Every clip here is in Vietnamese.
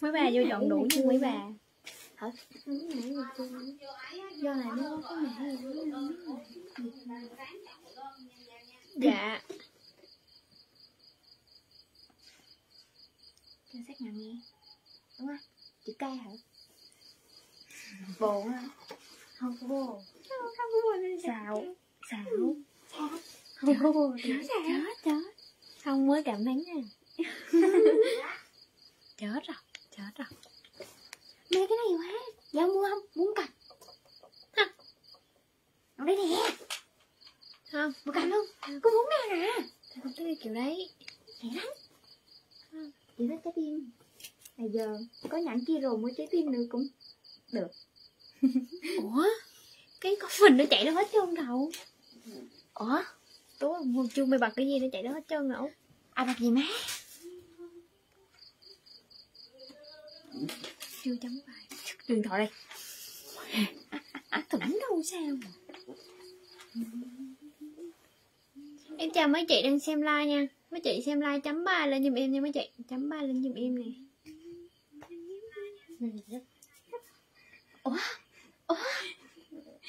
mấy bà vô chọn đủ nha mấy bà. Hả? Do là nó có mẹ dạ. Cho xác nhận nghe. Đúng không? Chữ ca hả? Bồ hả? Không có bồ không có buồn xạo. xạo. Không có bồ chết. chết không mới cảm thấy nè chết rồi chết rồi. Mê cái này quá. Dạ mua không? Muốn cành. Hả? ở đây nè. Không. Một cành luôn. Có muốn ngàn à? Tôi không thích cái kiểu đấy rẻ lắm. Chị thích trái tim. Bây giờ có nhãn kia rồi mua trái tim nữa cũng được. Ủa? Cái có mình nó chạy đâu hết trơn đâu ủa? Tối hôm chưa mày bật cái gì nó chạy đâu hết trơn đâu à bật gì má chưa chấm bài điện thoại đây. Tưởng đâu sao em chào mấy chị đang xem like nha. Mấy chị xem like chấm ba lên giùm em nha mấy chị. Chấm ba lên giùm em nè. Ủa? Ủa?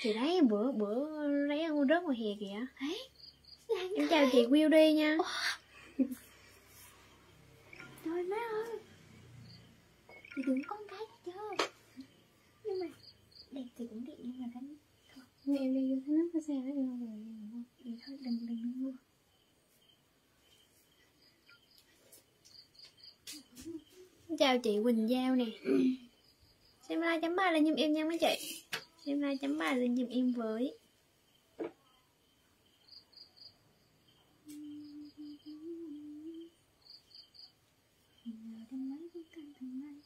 Thì đấy bữa bữa lấy ăn rớt ngoài hè kìa. Đấy em chào chị Will đi nha. Trời má ơi. Thì đừng con cái chứ Nhưng mà Đẹp thì cũng đẹp nhưng mà đánh Nghe em đi thấy nó có xe hết rồi Vậy thôi đừng đừng mua chào chị Quỳnh Giao nè. Xem like chấm ba lên giùm em nha mấy chị. Xem like chấm ba lên giùm em với. Nhờ đêm mấy cũng canh thằng mai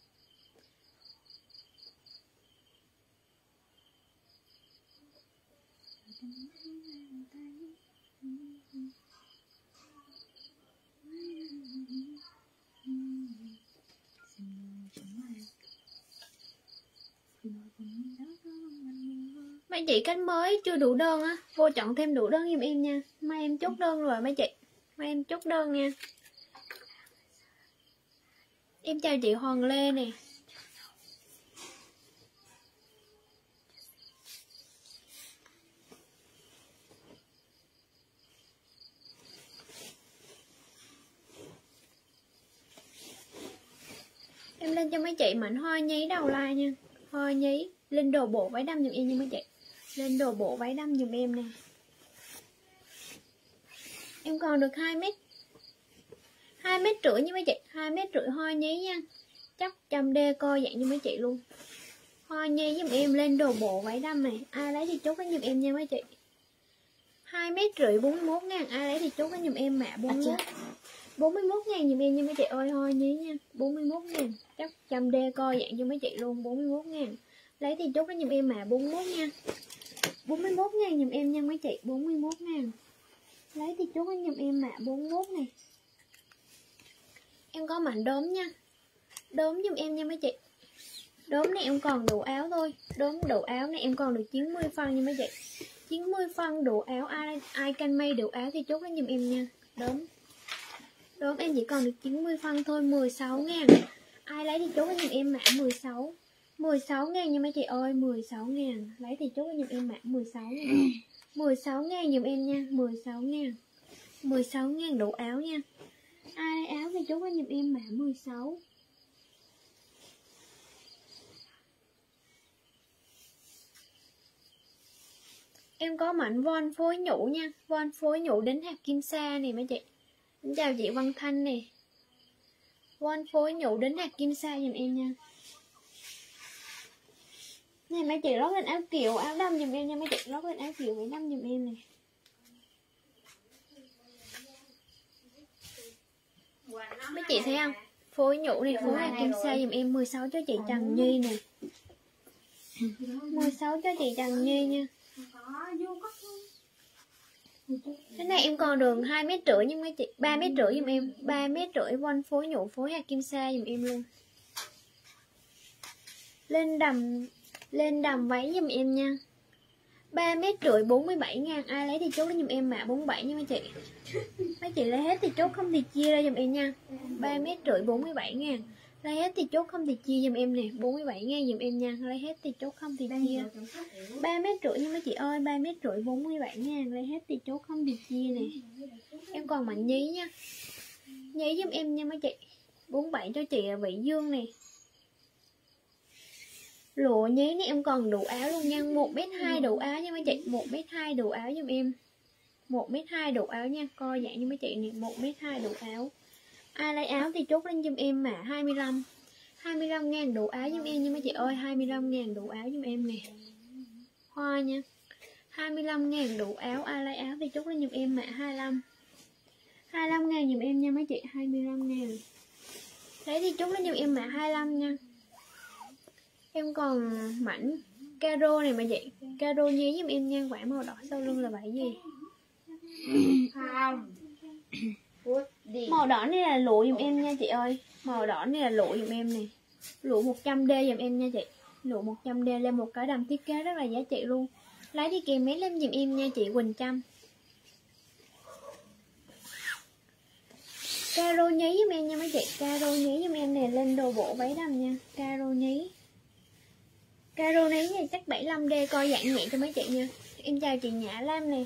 mấy chị cánh mới chưa đủ đơn á. Vô chọn thêm đủ đơn giùm em nha. Mai em chốt đơn rồi mấy chị. Mai em chốt đơn nha. Em chào chị Hoàng Lê nè. Em lên cho mấy chị mảnh hoa nhí đầu like nha. Hoa nhí lên đồ bộ váy đâm giùm em nha mấy chị lên đồ bộ váy đâm giùm em nè em còn được 2 mét 2 mét rưỡi nha mấy chị 2 mét rưỡi hoa nhí nha. Chắc trăm đê co dạng như mấy chị luôn. Hoa nhí giùm em lên đồ bộ váy đâm này. Ai lấy thì chốt cái giùm em nha mấy chị. 2 mét rưỡi 41 ngàn ai lấy thì chốt cái giùm em mạ 41 41 ngàn giùm em nha mấy chị ơi hoa nhí nha. 41 ngàn chắc trăm đê co dạng như mấy chị luôn 41 ngàn. Lấy thì chốt cái giùm em mà 41 nha 41 ngàn dùm em nha mấy chị 41 ngàn. Lấy thì chốt anh dùm em mạ 41 này. Em có mảnh đốm nha. Đốm dùm em nha mấy chị đốm này em còn đủ áo thôi. Đốm đủ áo này em còn được 90 phân nha mấy chị 90 phân đủ áo, ai ai can may đủ áo thì chốt anh dùm em nha. Đốm. Đốm em chỉ còn được 90 phân thôi 16 ngàn. Ai lấy thì chốt anh dùm em mã 16 16 ngàn nha mấy chị ơi 16 ngàn. Lấy thì chốt giùm em mã 16 ngàn. 16 ngàn giùm em nha 16 ngàn. 16 ngàn đủ áo nha. Ai lấy áo thì chốt giùm em mã 16 Em có mảnh von phối nhũ nha Von phối nhũ đến hạt kim sa nè mấy chị. Chào chị Văn Thanh nè. Von phối nhũ đến hạt kim sa giùm em nha Này mấy chị lót lên áo kiểu áo đâm giùm em nha mấy chị. Lót lên áo kiểu váy đâm giùm em nè. Mấy chị thấy không? Phối nhũ này, phối hạt kim sa giùm em 16 cho chị Trần Nhi nè. 16 cho chị Trần Nhi nha. Cái này em còn đường 2 mét rưỡi nhưng mấy chị 3 mét rưỡi giùm em. 3 mét rưỡi von phối nhũ phối hạt kim sa giùm em luôn. Lên đầm lên đầm váy giùm em nha. 3 mét rưỡi 47 ngàn, Ai lấy thì chốt lấy giùm em mã 47 nha mấy chị. Mấy chị lấy hết thì chốt, không thì chia ra giùm em nha. 3 mét rưỡi 47 ngàn, lấy hết thì chốt, không thì chia giùm em nè. 47 ngàn giùm em nha, lấy hết thì chốt, không thì chia. 3 mét rưỡi nha mấy chị ơi 3 mét rưỡi 47 ngàn, lấy hết thì chốt, không thì chia nè. Em còn mạnh nhí nha. Nhí giùm em nha mấy chị. 47 cho chị vị dương nè lụa nhí này em còn đủ áo luôn nha. Một mét hai đủ áo nha mấy chị. Một mét hai đủ áo giùm em. Một mét hai đủ áo nha. Coi dạng như mấy chị này một mét hai đủ áo. Ai lấy áo thì chốt lên giùm em mà. 25 25 ngàn đủ áo giùm em nha mấy chị ơi. 25 ngàn đủ áo giùm em nè. Hoa nha. 25 ngàn đủ áo. Ai lấy áo thì chốt lên giùm em mà. 25 25 ngàn giùm em nha mấy chị. 25 ngàn. Đấy thì chốt lên giùm em mã 25 nha. Em còn mảnh caro này mà chị Caro nhí giùm em nha Quả màu đỏ sau lưng là vải gì? Không. Màu đỏ này là lụa giùm em nha chị ơi. Màu đỏ này là lụa giùm em nè. Lụa 100D giùm em nha chị. Lụa 100D lên một cái đầm thiết kế rất là giá trị luôn. Lấy đi kèm mấy lên giùm em nha chị Quỳnh Trâm. Caro nhí giùm em nha mấy chị. Caro nhí giùm em nè lên đồ bộ váy đầm nha. Caro nhí Caro này này chắc 75D coi dạng nhẹ cho mấy chị nha. Em chào chị Nhã Lam nè.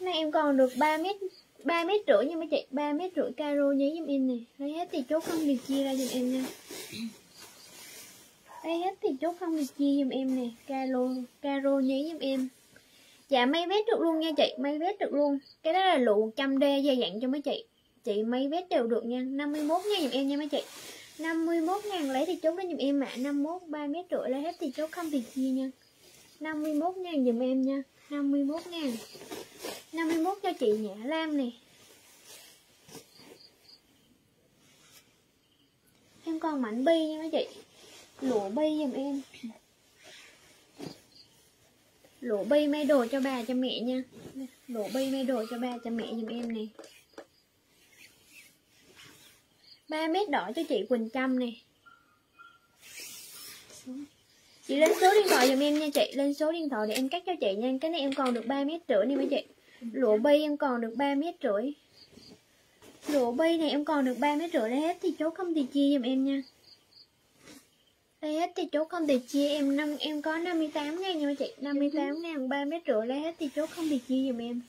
Nay em còn được 3 mét 3 mét rưỡi nha mấy chị. 3 mét rưỡi caro nhí giùm em nè. Lấy hết thì chốt không được chia ra giùm em nha. Lấy hết thì chốt không được chia giùm em nè. Caro, caro nhí giùm em. Dạ may vết được luôn nha chị. May vết được luôn. Cái đó là lụ 100D dày dặn cho mấy chị. Chị may vết đều được nha. 51 nha giùm em nha mấy chị. 51 ngàn lấy thì chốt đó giùm em ạ. à. 51 3 mét rưỡi lấy hết thì chốt không thì chia nha. 51 ngàn giùm em nha. 51 ngàn. 51 cho chị Nhã Lam nè. Em còn mảnh bi nha mấy chị. Lụa bi giùm em. Lụa bi may đồ cho bà, cho mẹ nha. Lụa bi may đồ cho bà, cho mẹ giùm em nè. 3 mét đỏ cho chị Quỳnh Trâm nè. Chị lên số điện thoại giùm em nha chị. Lên số điện thoại để em cắt cho chị nha. Cái này em còn được 3 mét rưỡi nè mấy chị. Lụa bi em còn được 3 mét rưỡi. Lụa bi này em còn được 3 mét rưỡi. Lấy hết thì chốt không thì chia giùm em nha. Lấy hết thì chốt không thì chia. Em năm, Em có 58 ngàn nha mấy chị. 58 ngàn 3 mét rưỡi. Lấy hết thì chốt không thì chia giùm em.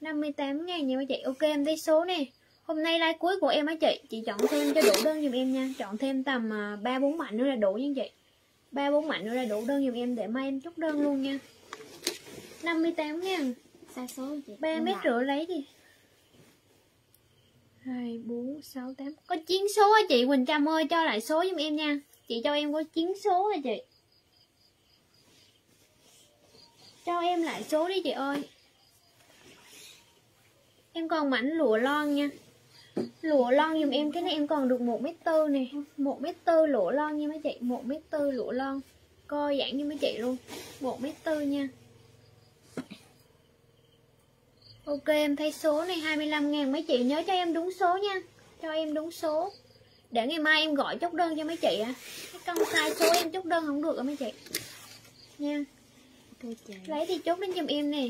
58 ngàn nha mấy chị. Ok, em thấy số nè. Hôm nay like cuối của em á chị Chị chọn thêm cho đủ đơn giùm em nha. Chọn thêm tầm 3-4 mạnh nữa là đủ nha chị. Ba bốn mạnh nữa là đủ đơn giùm em để mai em chốt đơn luôn nha. 58 ngàn Sai số chị? 3 mét rưỡi lấy đi. 2, 4, 6, 8 Có chiến số hả chị Quỳnh Trâm ơi cho lại số giùm em nha. Chị cho em có chiến số hả chị. Cho em lại số đi chị ơi. Em còn mảnh lụa lon nha Lụa lon dùm em cái này em còn được 1m4 nè. 1m4 lụa lon nha mấy chị. 1m4 lụa lon. Coi dạng như mấy chị luôn. 1m4 nha. Ok em thấy số này 25 ngàn mấy chị. Nhớ cho em đúng số nha. Cho em đúng số. Để ngày mai em gọi chốt đơn cho mấy chị à Công sai số em chốt đơn không được à mấy chị. Nha. Lấy thì chốt lên giùm em nè.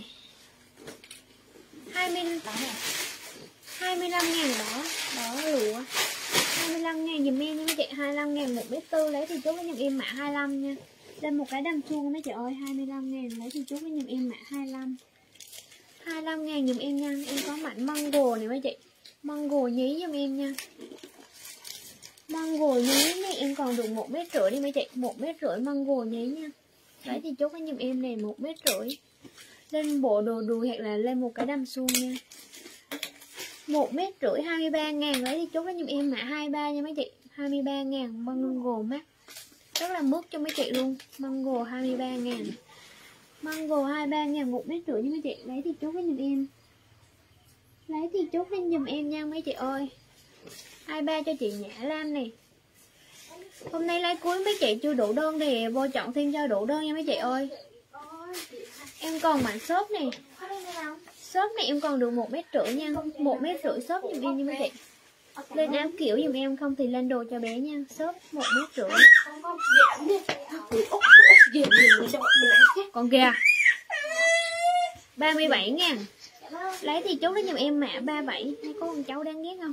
20 25 ngàn đó. Đó lụa 25 ngàn dùm em nha mấy chị 25 ngàn một mét tư lấy thì chú với giùm em mã 25 nha. Lên một cái đầm chuông mấy chị ơi 25 ngàn lấy thì chú với giùm em mã 25 25 ngàn dùm em nha. Em có mảnh mango này mấy chị Mango nhí dùm em nha. Mango nhí này em còn được một mét rưỡi đi mấy chị một mét rưỡi mango nhí nha. Đấy thì chú với giùm em này, một mét rưỡi. Lên bộ đồ đùi hoặc là lên một cái đầm suông nha một mét rưỡi 23 ngàn lấy đi chốt đó nhưng em mã 23 nha mấy chị 23 ngàn mango mát rất là mướt cho mấy chị luôn, mango 23 ngàn. Mango 23 ngàn một mét rưỡi nha mấy chị, lấy thì chốt với giùm em. Lấy thì chốt lên giùm em nha mấy chị ơi. 23 cho chị Nhã Lam này hôm nay lấy cuối mấy chị chưa đủ đơn thì vô chọn thêm cho đủ đơn nha mấy chị ơi. Em còn mảnh xốp này Shop này em còn được một mét rưỡi nha. Một mét rưỡi shop giùm em nha mấy chị Lên áo kiểu giùm em không thì lên đồ cho bé nha. Shop một mét rưỡi. Còn kìa 37 ngàn. Lấy thì chốt đó giùm em mã 37 hay có con cháu đang ghét không?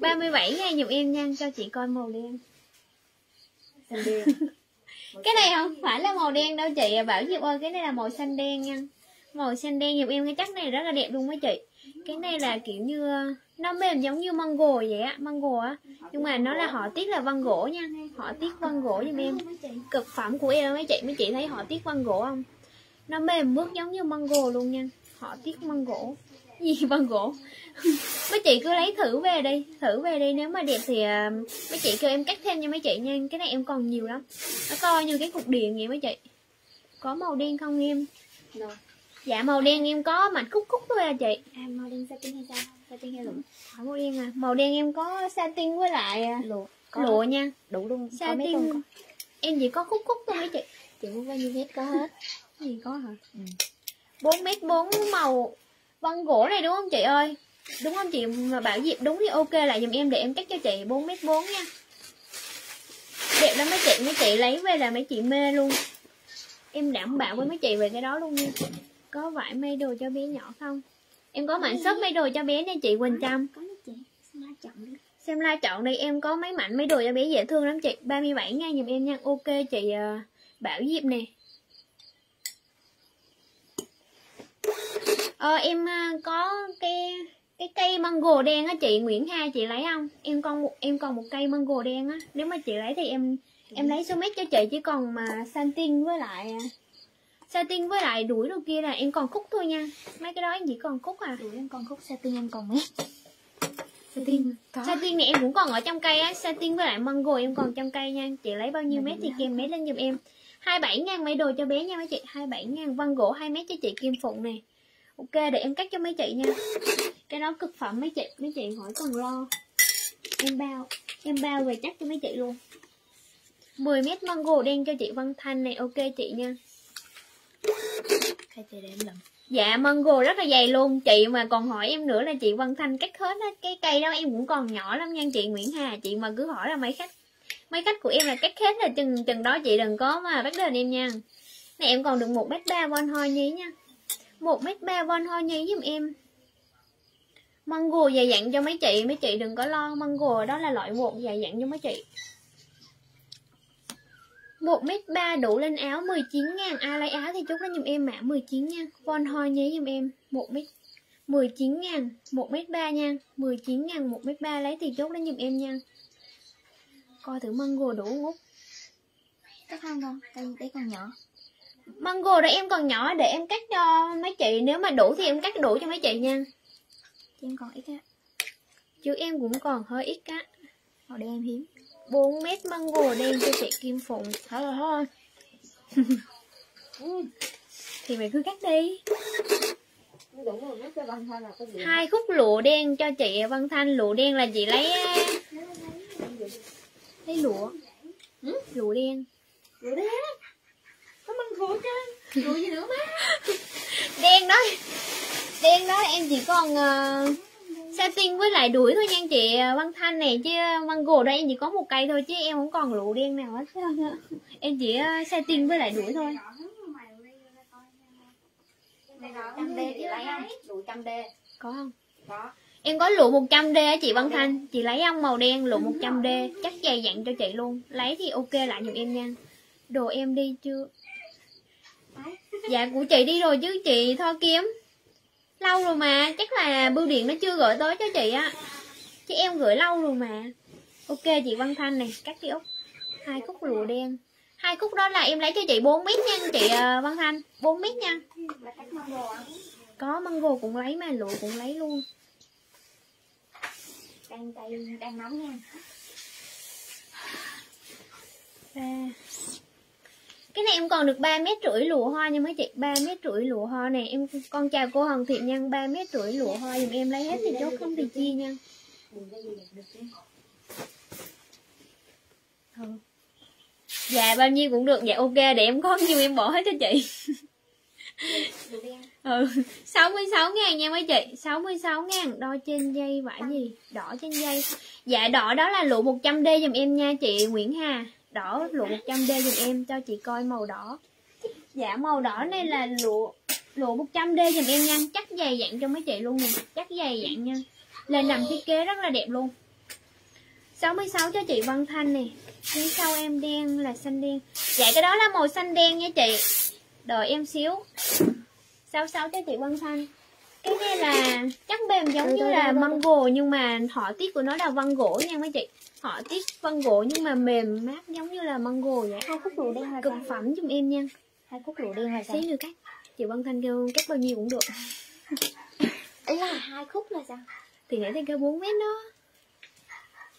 37 ngàn giùm em nha cho chị coi màu đen. Cái này không phải là màu đen đâu chị bảo Diệp ơi cái này là màu xanh đen nha màu xanh đen giùm em, cái chắc này rất là đẹp luôn mấy chị. Cái này là kiểu như, nó mềm giống như măng gồ vậy á măng gồ á. Nhưng mà nó là họ tiết là vân gỗ nha. Họ tiết vân gỗ giùm em. Cực phẩm của em mấy chị mấy chị thấy họ tiết vân gỗ không? Nó mềm mướt giống như măng gồ luôn nha. Họ tiết măng gỗ. Gì vân gỗ? Mấy chị cứ lấy thử về đi, thử về đi. Nếu mà đẹp thì à, mấy chị kêu em cắt thêm cho mấy chị nha. Cái này em còn nhiều lắm. Nó coi như cái cục điện vậy mấy chị. Có màu đen không em? Rồi dạ màu đen em có mạch khúc khúc thôi à chị. À màu đen satin hay sao? Satin hay lụa? Hỏi màu đen à. Màu đen em có satin với lại à, lụa. có lụa nha. Đủ luôn. Có mấy con satin em chỉ có khúc khúc thôi mấy chị. Chị muốn bao nhiêu mét có hết? Gì có hả? Ừ. bốn mét bốn màu vân gỗ này đúng không chị ơi? Đúng không chị? Mà bảo diệp đúng thì ok lại giùm em để em cắt cho chị. 4 mét bốn nha. Đẹp lắm mấy chị. Mấy chị lấy về là mấy chị mê luôn. Em đảm bảo với mấy chị về cái đó luôn nha có vải may đồ cho bé nhỏ không? Em có mảnh shop may đồ cho bé nha chị Quỳnh Trâm. xem like chọn đi. Em có mấy mảnh mấy đồ cho bé dễ thương lắm chị. 37 ngàn giùm em nha. Ok chị ờ, Bảo Diệp nè. Ờ em ờ, có cái cái cây mango đen á chị Nguyễn Hà chị lấy không? Em còn một em còn một cây mango đen á. Nếu mà chị lấy thì em em lấy số mét cho chị chỉ còn mà satin với lại satin với lại đuổi đồ kia là em còn khúc thôi nha. Mấy cái đó em chỉ còn khúc à. Đủ em còn khúc satin em còn mét satin có. Satin này em cũng còn ở trong cây á. Satin với lại mango em còn trong cây nha. Chị lấy bao nhiêu mét thì kèm mét lên giùm em. 27 ngàn mấy đồ cho bé nha mấy chị. 27 ngàn văn gỗ 2 mét cho chị Kim Phụng nè. Ok để em cắt cho mấy chị nha. Cái đó cực phẩm mấy chị. Mấy chị hỏi còn lo. Em bao. Em bao về chắc cho mấy chị luôn. 10 mét mango đen cho chị Văn Thanh này. Ok chị nha khai chị để em lần Dạ mango rất là dày luôn. Chị mà còn hỏi em nữa là chị Văn Thanh cắt hết á, Cái cây đó em cũng còn nhỏ lắm nha, chị Nguyễn Hà. Chị mà cứ hỏi là mấy khách Mấy khách của em là cắt hết là chừng chừng đó chị đừng có mà bắt đền em nha. Này, em còn được một mét ba von hoa nhí nha. Một mét ba von hoa nhí giùm em. Mango dày dặn cho mấy chị Mấy chị đừng có lo. Mango đó là loại bột dày dặn cho mấy chị một mét ba đủ lên áo 19 ngàn. Ai lấy áo thì chốt lên giùm em mã 19 nha. Von hoi nhí giùm em. Một mét 19 ngàn. 1 mét 3 nha. 19 ngàn 1 mét 3 lấy thì chốt lên giùm em nha. Coi thử mango đủ không Út cắt không con đây đấy còn nhỏ. Mango đó em còn nhỏ để em cắt cho mấy chị. Nếu mà đủ thì em cắt đủ cho mấy chị nha. Chị em còn ít á. Chứ em cũng còn hơi ít á. Màu đen hiếm 4 mét mango đen cho chị Kim Phụng. Thôi rồi thôi. Thì mày cứ cắt đi. Hai khúc lụa đen cho chị Văn Thanh. Lụa đen là chị lấy Lấy lụa. Lụa đen. Đủ đen? Có măng khổ chứ? Đủ gì nữa má? Đen đó. Đen đó em chỉ còn uh, satin với lại đuổi thôi nha chị. Văn Thanh này chứ mango đây em chỉ có một cây thôi chứ em không còn lụa đen nào hết. Em chỉ uh, satin với lại đuổi thôi. Có không? Có. Em có lụa 100 d á chị Văn Thanh. Chị lấy không màu đen lụa 100 d chắc dày dặn cho chị luôn. Lấy thì ok lại giùm em nha. Đồ em đi chưa? Dạ của chị đi rồi chứ chị Tho Kiếm lâu rồi mà chắc là bưu điện nó chưa gửi tới cho chị á. Chứ em gửi lâu rồi mà. Ok chị Văn Thanh này cắt đi ốc hai khúc lụa đen. Hai khúc đó là em lấy cho chị 4 mét nha chị ờ, Văn Thanh. 4 mét nha. Cắt măng có mango cũng lấy mà lụa cũng lấy luôn. Đang tay đang nóng nha. Ba cái này em còn được 3 mét rưỡi lụa hoa nha mấy chị. 3 mét rưỡi lụa hoa này em con chào cô Hồng Thiện Nhân 3 mét rưỡi lụa hoa dùm em lấy hết thì chốt không thì chia nha. Ừ. dạ bao nhiêu cũng được. Dạ ok để em có nhiêu em bỏ hết cho chị. Đủ đen ừ 66 ngàn nha mấy chị. 66 ngàn đo trên dây vải gì? Đỏ trên dây. Dạ đỏ đó là lụa 100D dùm em nha chị Nguyễn Hà đỏ, lụa 100D giùm em, cho chị coi màu đỏ. Dạ màu đỏ này là lụa lụa 100D giùm em nha. Chắc dày dặn cho mấy chị luôn nè. Chắc dày dặn nha. Là nằm thiết kế rất là đẹp luôn. 66 cho chị Văn Thanh nè. Phía sau em đen là xanh đen. Dạ cái đó là màu xanh đen nha chị. Đợi em xíu. 66 cho chị Văn Thanh cái này là chắc mềm giống như là măng gồ nhưng mà họa tiết của nó là văn gỗ nha mấy chị. Họa tiết văn gỗ nhưng mà mềm mát giống như là măng gồ vậy. Hai khúc lụa đen là cực phẩm giùm em nha. Hai khúc lụa đen là xíu như cắt chị Văn Thanh kêu cắt bao nhiêu cũng được. Ấy là hai khúc là sao? Thì nãy thì kêu 4 mét đó.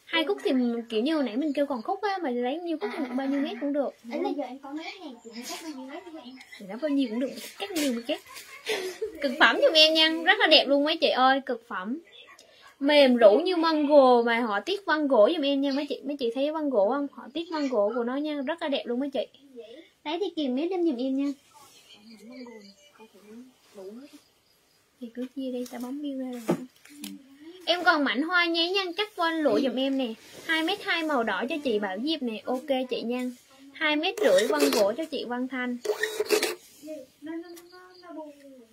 Hai khúc thì kiểu như hồi nãy mình kêu còn khúc á mà lấy nhiêu khúc thì bao nhiêu mét cũng được. Ấy là giờ em có mấy này chị cắt bao nhiêu mét vậy em? Thì nó bao nhiêu cũng được. Cắt nhiều mà cắt cực phẩm giùm em nha, rất là đẹp luôn mấy chị ơi, cực phẩm. Mềm rũ như măng gồ mà họ tiết văn gỗ giùm em nha, mấy chị mấy chị thấy văn gỗ không họ tiết văn gỗ của nó nha, rất là đẹp luôn mấy chị. Lấy thì kìm mét lên giùm em nha. Thì cứ chia đây ta bấm bill ra rồi. Em còn mảnh hoa nháy nhăn chắc quanh lụa giùm em nè. Hai mét hai màu đỏ cho chị bảo diệp nè, ok chị nha. Hai mét rưỡi văn gỗ cho chị văn thanh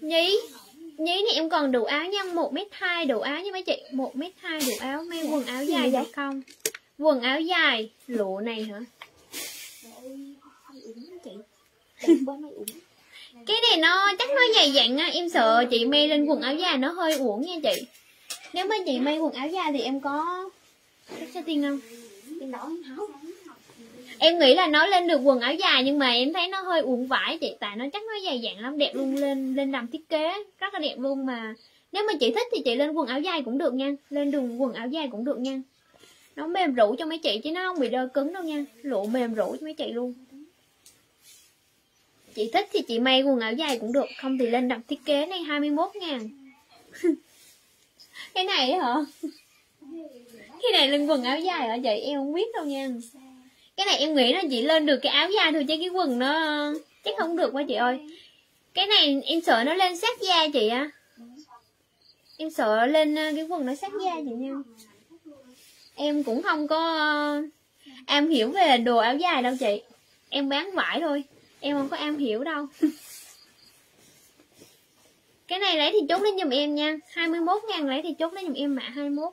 nhí nhí này em còn đủ áo nha một mét hai đủ áo nha mấy chị. Một mét hai đủ áo may quần áo dài được không? Quần áo dài. Lụa này hả? Cái này nó chắc nó dày dặn á em sợ chị may lên quần áo dài nó hơi uổng nha chị. Nếu mà chị may quần áo dài thì em có cách setting không? Tiền đỏ háo em nghĩ là nó lên được quần áo dài nhưng mà em thấy nó hơi uổng vải chị tại nó chắc nó dài dặn lắm, đẹp luôn, lên lên làm thiết kế, rất là đẹp luôn mà. Nếu mà chị thích thì chị lên quần áo dài cũng được nha, lên đường quần áo dài cũng được nha. Nó mềm rũ cho mấy chị chứ nó không bị đơ cứng đâu nha, lụa mềm rũ cho mấy chị luôn. Chị thích thì chị may quần áo dài cũng được, không thì lên đặt thiết kế này 21 ngàn. Cái này hả? Cái này lên quần áo dài hả chị? Em không biết đâu nha cái này em nghĩ là chỉ lên được cái áo dài thôi chứ cái quần nó, chắc không được quá chị ơi. Cái này em sợ nó lên sát da chị á. Em sợ lên ờ, cái quần nó sát da chị nha. Em cũng không có em am hiểu về đồ áo dài đâu chị. Em bán vải thôi, em không có am hiểu đâu. Cái này lấy thì chốt lên giùm em nha. 21 ngàn lấy thì chốt lên giùm em mã 21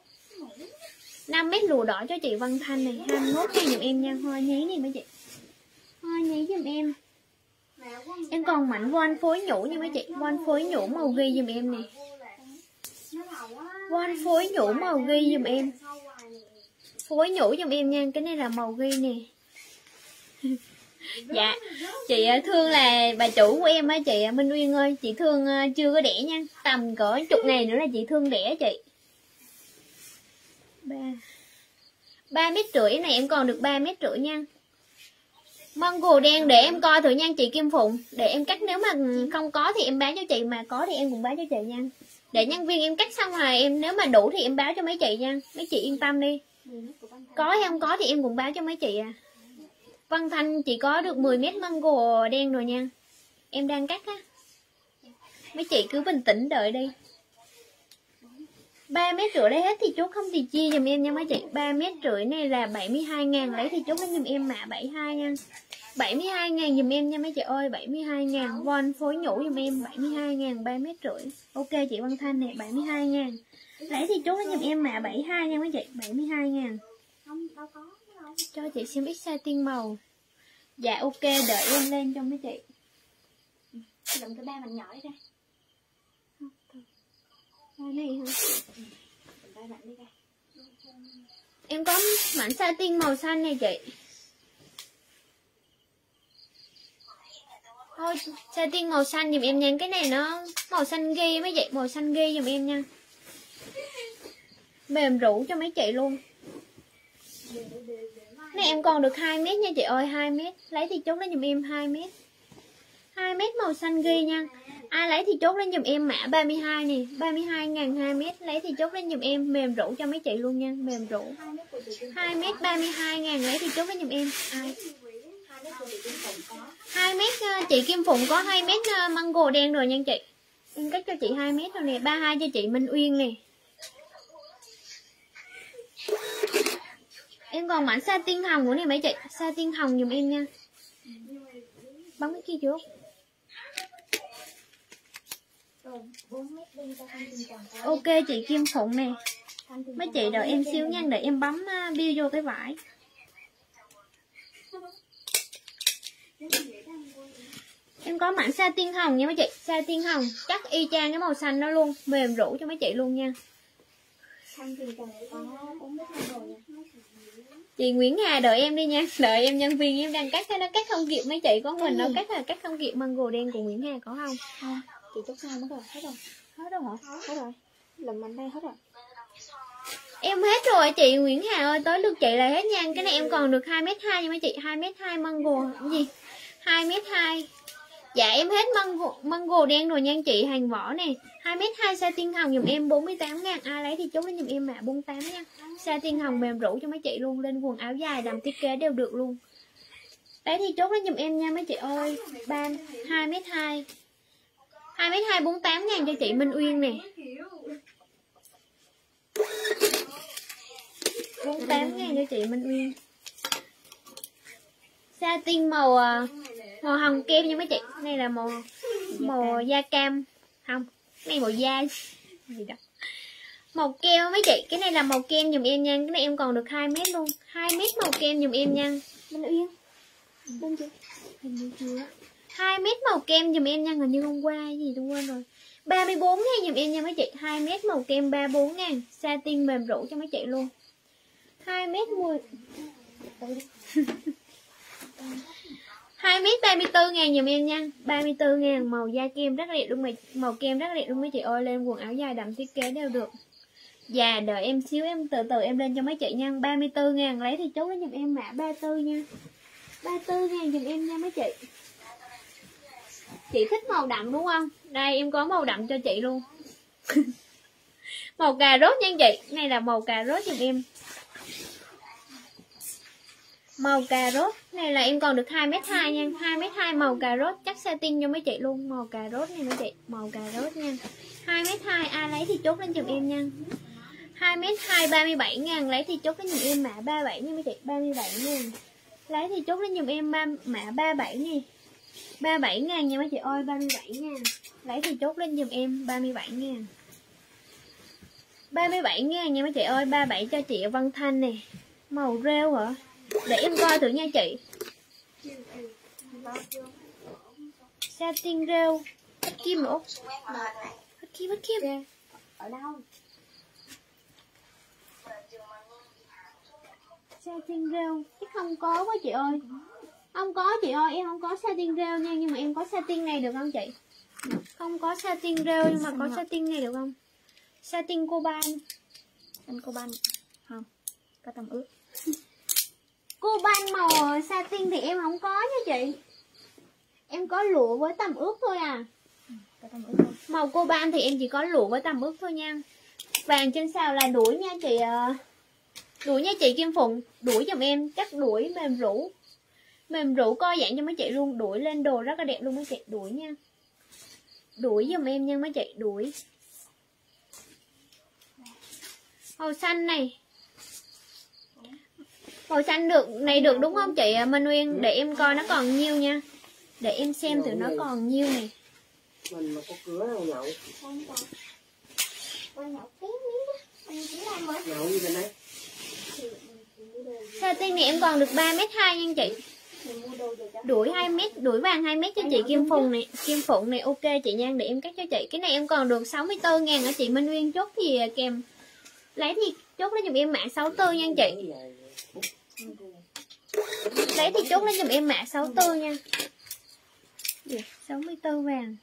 5 mét lụa đỏ cho chị Văn Thanh này. 21 ngàn giùm em nha. Hoa nháy này mấy chị. Hoa nháy giùm em. Em còn mảnh von phối nhũ nha mấy chị. Von phối nhũ màu ghi giùm em nè. Von phối nhũ màu ghi giùm em. Phối nhũ giùm em nha. Cái này là màu ghi nè. Dạ. Chị à, thương là bà chủ của em á chị. À, Minh Uyên ơi, chị thương à, chưa có đẻ nha. Tầm cỡ chục ngày nữa là chị thương đẻ chị ba. Ba mét rưỡi này em còn được ba mét rưỡi nha. Mango đen để em coi thử nha, chị Kim Phụng. Để em cắt nếu mà không có thì em bán cho chị, Mà có thì em cũng bán cho chị nha. Để nhân viên em cắt xong rồi em, Nếu mà đủ thì em báo cho mấy chị nha. Mấy chị yên tâm đi. Có hay không có thì em cũng báo cho mấy chị à. Văn Thanh chỉ có được 10 mét mango đen rồi nha. Em đang cắt á. Mấy chị cứ bình tĩnh đợi đi. 3 mét rưỡi lấy hết thì chú không thì chia dùm em nha mấy chị. 3 mét rưỡi này là 72 ngàn lấy thì chú lấy dùm em mã 72 nha. 72 ngàn dùm em nha mấy chị ơi 72 ngàn. Von phối nhũ dùm em 72 ngàn 3 mét rưỡi. Ok chị Văn Thanh này 72 ngàn. Lấy thì chú lấy dùm em mã 72 nha mấy chị 72 ngàn. Cho chị xem ít size tiên màu. Dạ ok, đợi em lên cho mấy chị. Lụm cái ba mình nhỏ ra. Đây này hả? Em có mảnh satin màu xanh này chị. Thôi satin màu xanh giùm em nha. Cái này nó màu xanh ghi mấy chị. Màu xanh ghi giùm em nha. Mềm rủ cho mấy chị luôn. Này, em còn được 2 mét nha chị ơi. 2 mét. Lấy thì chốt lên giùm em 2 mét. 2 mét màu xanh ghi nha ai lấy thì chốt lên giùm em mã 32 nè. 32 ngàn 2 mét. Lấy thì chốt lên giùm em. Mềm rũ cho mấy chị luôn nha. Mềm rũ 2 mét 32 ngàn. Lấy thì chốt lên giùm em. À. Ai 2 mét ờ, chị Kim Phụng có 2 mét ờ, mango đen rồi nha chị. Em cắt cho chị 2 mét rồi nè. 32 cho chị Minh Uyên nè. Em còn mảnh sa tiên hồng nữa nè mấy chị. Sa tiên hồng giùm em nha. Bấm cái kia trước rồi 4 mét đi cho thanh tiền tròn của em ok chị kim phụng nè. Mấy chị đợi em xíu nha để em bấm à, uh, bill vô cái vải. Em có mảnh sa tiên hồng nha mấy chị. Sa tiên hồng chắc y chang cái màu xanh đó luôn. Mềm rủ cho mấy chị luôn nha. Chị Nguyễn Hà đợi em đi nha. Đợi em nhân viên em đang cắt cái nó cắt không kịp mấy chị có mình nó cắt là cắt không kịp mango đen của Nguyễn Hà có không? Chị chốt sao mất rồi, hết rồi. hết đâu hả? Hết rồi. Lần mình đây hết rồi. em hết rồi chị Nguyễn Hà ơi. Tới lượt chị là hết nha. Cái này em còn được 2 mét hai nha mấy chị 2 mét hai mango cái gì? 2 mét hai. Dạ em hết mango mango đen rồi nha chị. Hàng vỏ nè. 2 mét hai sa tiên hồng dùm em 48 ngàn. Ai lấy thì chốt lên dùm em mã 48 nha. Sa tiên hồng mềm rũ cho mấy chị luôn. Lên quần áo dài đầm thiết kế đều được luôn. Đấy thì chốt lên dùm em nha mấy chị ơi. Ba hai mét hai hai mét hai, bốn tám ngàn cho chị Minh Uyên nè. bốn tám ngàn cho chị Minh Uyên. Satin màu à, màu hồng kem nha mấy chị. Này là màu màu da cam. Không, này màu da gì đó. Màu keo mấy chị. Cái này là màu kem dùm em nha. Cái này em còn được 2 mét luôn. 2 mét màu kem dùm em nha. Minh Uyên. Bên chị. Hình như chưa. 2 mét màu kem dùm em nha hình như hôm qua gì tôi quên rồi. 34 ngàn dùm em nha mấy chị 2 mét màu kem 34 ngàn. Satin mềm rũ cho mấy chị luôn. 2 mét 10 2 mét 34 ngàn dùm em nha. 34 ngàn màu da kem rất đẹp luôn mày Màu kem rất đẹp luôn mấy chị ơi Lên quần áo dài đậm thiết kế đều được. Dạ đợi em xíu, em từ từ em lên cho mấy chị nha. 34 ngàn lấy thì chú lấy dùm em mã 34 nha. 34 ngàn dùm em nha mấy chị Chị thích màu đậm đúng không? Đây em có màu đậm cho chị luôn. Màu cà rốt nha chị. Này là màu cà rốt giùm em. Màu cà rốt. Này là em còn được 2 mét 2 nha. 2 mét 2 màu cà rốt. Chắc satin cho mấy chị luôn. Màu cà rốt này mấy chị. Màu cà rốt nha. 2 mét 2 ai lấy thì chốt lên giùm em nha. 2m2 37 ngàn. Lấy thì chốt lên giùm em. Mã 37 nha mấy chị. 37 ngàn. Lấy thì chốt lên giùm em ba, mã 37 nha 37 ngàn nha mấy chị ơi 37 ngàn. Lấy thì chốt lên giùm em 37 ngàn. 37 ngàn nha mấy chị ơi 37 cho chị Văn Thanh nè. Màu rêu hả? Để em coi thử nha chị. Satin rêu. Hết kim nữa Hết kim hết kim. Ở đâu? Satin rêu. Chứ không có quá chị ơi. Không có chị ơi em không có satin rêu nha Nhưng mà em có satin này được không chị? Không có satin rêu nhưng mà có satin này được không? Satin coban Anh cô ban. Không. Có tầm ướt. Coban màu satin thì em không có nha chị. Em có lụa với tầm ướt thôi à? Màu coban thì em chỉ có lụa với tầm ướt thôi nha. Vàng trên xào là đuổi nha chị ờ, Đuổi nha chị Kim Phụng. Đuổi giùm em chắc đuổi mềm rũ Mềm rũ co giãn cho mấy chị luôn Đuổi lên đồ rất là đẹp luôn mấy chị Đuổi nha. Đuổi giùm em nha mấy chị Đuổi. Màu xanh này. Màu xanh được này được đúng không chị? Minh Nguyên Để em coi nó còn nhiêu nha. Để em xem thử nó còn nhiêu này. Mình mà có cửa nào nhậu? Đấy Satin này. Em còn được 3m2 nha chị Đồ về cho. Đuổi 2m, đuổi vàng 2m cho chị Kim Phụng này. Kim Phụng này ok chị nha để em cắt cho chị. Cái này em còn được 64 ngàn ở chị? Minh Nguyên chốt thì kèm? Lấy thì chốt lấy giùm em mã 64 nha chị. Lấy thì chốt lấy giùm em mã 64 nha. Dạ, 64 vàng.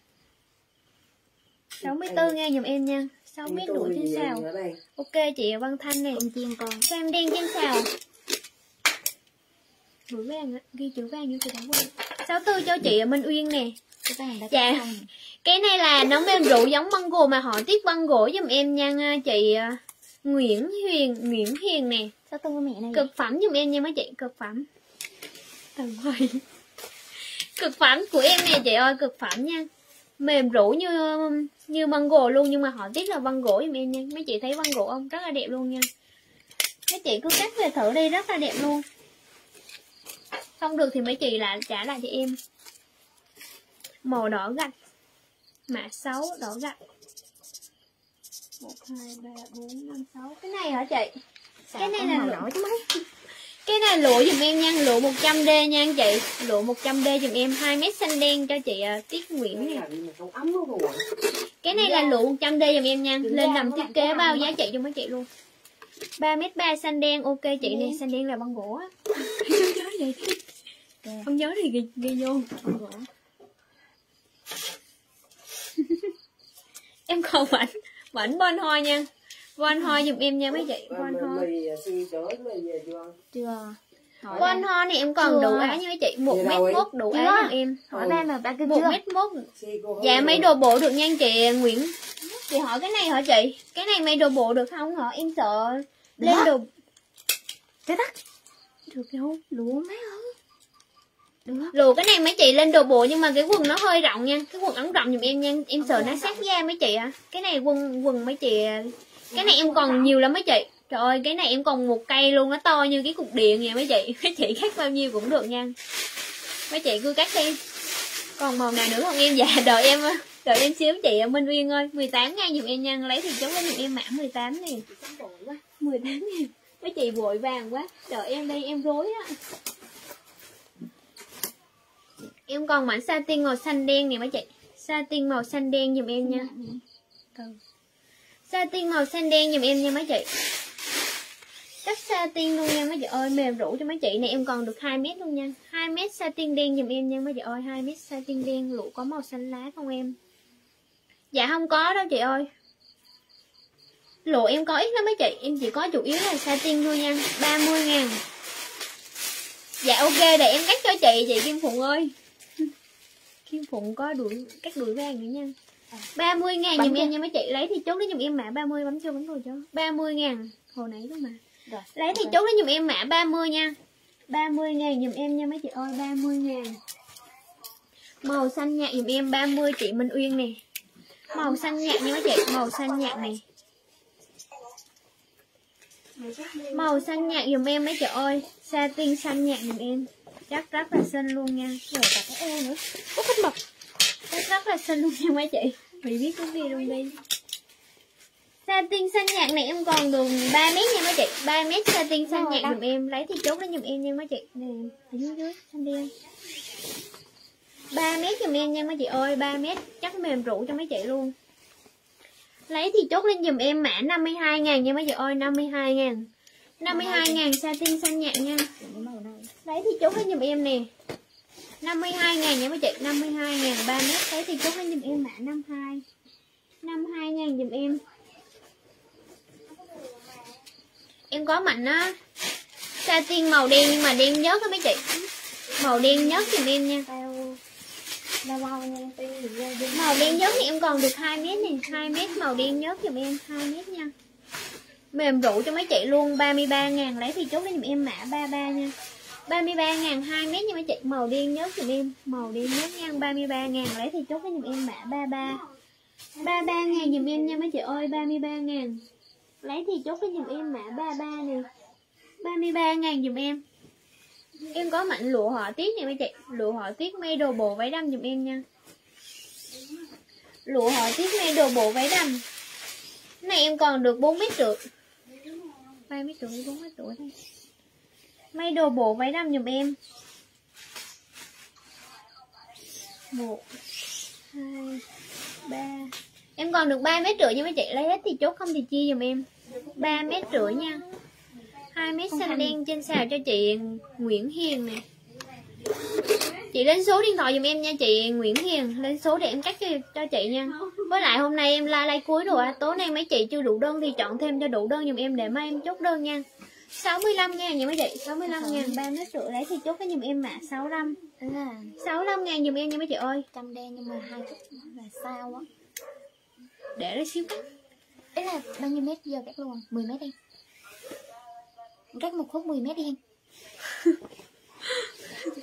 64 ngàn giùm em nha. 6 mét đuổi trên xào Ok chị Văn Thanh này Con chiên con. Kem đen trên xào Đuổi vàng ghi chữ vàng như chị đã quên 64 cho chị Minh Uyên nè. Dạ. Cái này là nó mềm rượu giống băng gồ mà họ tiết băng gỗ giùm em nha chị à, Nguyễn Huyền, Nguyễn Hiền nè. Tôi với mẹ này? Cực phẩm giùm em nha mấy chị, cực phẩm. Tầm hồi. Cực phẩm của em nè chị ơi, cực phẩm nha. Mềm rũ như như băng gỗ luôn nhưng mà họ tiết là băng gỗ giùm em nha. Mấy chị thấy băng gỗ không? Rất là đẹp luôn nha. Mấy chị cứ cắt về thử đi rất là đẹp luôn Không được thì mấy chị lại trả lại cho em. Màu đỏ gạch. Mã 6 đỏ gạch. 1 2 3 4 5 6 cái này hả chị? Cái này là nổi chứ mấy. Cái này lụa giùm em nha lụa 100D nha anh chị. Lụa 100D giùm em 2 mét xanh đen cho chị uh, Tiết Nguyễn buồn cái này là lụa 100D giùm em nha. Lên làm thiết kế bao giá trị cho mấy chị luôn. 3 mét 3 xanh đen ok chị nè. Xanh đen là băng gỗ á không nhớ vậy không nhớ thì ghi, ghi vô. Em còn mảnh mảnh bon hoa nha. Bon hoa giùm em nha mấy chị. Bon hoa về chưa? Bon hoa này em còn Chưa. đủ áo nha mấy chị. Một mét mốt đủ áo giùm em. Hỏi ba mà ba kêu một chưa. mét mốt. Dạ mấy đồ bộ được nha anh chị Nguyễn. Chị hỏi cái này hả chị? Cái này mấy đồ bộ được không hả? Em sợ. Lên Được. đồ cái tắt. Được đâu lúa mấy ơi. được lùa cái này mấy chị lên đồ bộ nhưng mà cái quần nó hơi rộng nha. Cái quần ống rộng giùm em nha. Em sợ nó sát da mấy chị à cái này quần quần mấy chị à. cái này em còn nhiều lắm mấy chị. Trời ơi cái này em còn một cây luôn nó to như cái cục điện vậy mấy chị. Mấy chị cắt bao nhiêu cũng được nha. Mấy chị cứ cắt đi. Còn màu nào nữa không em? Dạ đợi em đợi em xíu chị Minh Uyên ơi 18 ngàn giùm em nha. Lấy thì chốt lấy giùm em mã 18 nè. 18 ngàn mấy chị vội vàng quá. Đợi em đây em rối á em còn mảnh satin màu xanh đen nè mấy chị. Satin màu xanh đen giùm em nha. Từ. satin màu xanh đen giùm em nha mấy chị. Cắt satin luôn nha mấy chị ơi mềm rũ cho mấy chị này em còn được 2 mét luôn nha. 2 mét satin đen giùm em nha mấy chị ơi 2 mét satin đen lụa có màu xanh lá không em? Dạ không có đâu chị ơi. Lụa em có ít lắm mấy chị em chỉ có chủ yếu là satin thôi nha 30 ngàn. Dạ ok để em cắt cho chị chị Kim Phụng ơi Kim Phụng có đuổi cắt đuổi vàng nữa nha. 30 ngàn Bấm giùm em nha mấy chị. Lấy thì chốt lấy giùm em mã 30 bấm chưa bấm rồi chưa 30 ngàn. Hồi nãy đó mà. Rồi. Lấy thì chốt lấy giùm em mã 30 nha. 30 ngàn giùm em nha mấy chị ơi 30 ngàn. Màu xanh nhạt giùm em 30 chị Minh Uyên nè. Màu xanh nhạt nha mấy chị. Màu xanh nhạt này màu xanh nhạt giùm em mấy chị ơi. Satin xanh nhạt giùm em chắc rất là xinh luôn nha. Rồi cả cái eo nữa. Út thích mật chắc rất là xinh luôn nha mấy chị. Bị biết cái gì luôn đi. Satin xanh nhạt này em còn được 3 mét nha mấy chị. 3 mét satin xanh nhạt giùm em. Lấy thì chốt lấy giùm em nha mấy chị. Nè ở dưới dưới xanh đen. 3 mét giùm em nha mấy chị ơi. 3 mét chắc mềm rũ cho mấy chị luôn. Lấy thì chốt lên giùm em mã 52 ngàn nha mấy chị ơi. 52 ngàn. 52 ngàn satin xanh nhạt nha Lấy thì chốt lên giùm em nè. 52 ngàn nha mấy chị. 52 ngàn 3 mét. Lấy thì chốt lên giùm em mã 52 52 ngàn giùm em. Em có mạnh á. Satin màu đen nhưng mà đen nhớt á mấy chị? Màu đen nhớt giùm em nha. Màu đen nhớt thì em còn được 2 mét nè. 2 mét màu đen nhớt giùm em 2 mét nha. Mềm rũ cho mấy chị luôn 33 ngàn. Lấy thì chốt lấy giùm em mã 33 nha 33 ngàn 2 mét nha mấy chị. Màu đen nhớ giùm em. Màu đen nhớ nha. 33 ngàn Lấy thì chốt cái giùm em mã 33 33 ngàn giùm em nha mấy chị ơi. 33 ngàn. Lấy thì chốt cái giùm em mã 33 nè. 33 ngàn giùm em. Em có mạnh lụa họ tiết nha mấy chị. Lụa họ tiết may đồ bộ váy đầm giùm em nha. Lụa họ tiết may đồ bộ váy đầm. Này em còn được 4 mét rưỡi. 3 mét rưỡi 4 mét rưỡi thôi. Mây đồ bộ váy đâm giùm em. 1 2 3 Em còn được 3 mét rưỡi nha mấy chị Lấy hết thì chốt không thì chia giùm em. 3 mét rưỡi nha. 2 mét xanh đen trên xào cho chị Nguyễn Hiền nè. Chị lên số điện thoại giùm em nha chị Nguyễn Hiền. Lên số để em cắt cho, cho chị nha. Với lại hôm nay em like like cuối rồi á. Tối nay mấy chị chưa đủ đơn thì chọn thêm cho đủ đơn giùm em Để mai em chốt đơn nha 65 ngàn nha mấy chị 65 ngàn. 3 mét rưỡi. Lấy thì chốt cái giùm em mã 65 Đấy là 65 ngàn giùm em nha mấy chị ơi. Trăm đen nhưng mà hai chút là sao á? Để lấy xíu cắt Đấy là bao nhiêu mét giờ cắt luôn? 10 mét đi. Cắt một khúc 10 mét đi em.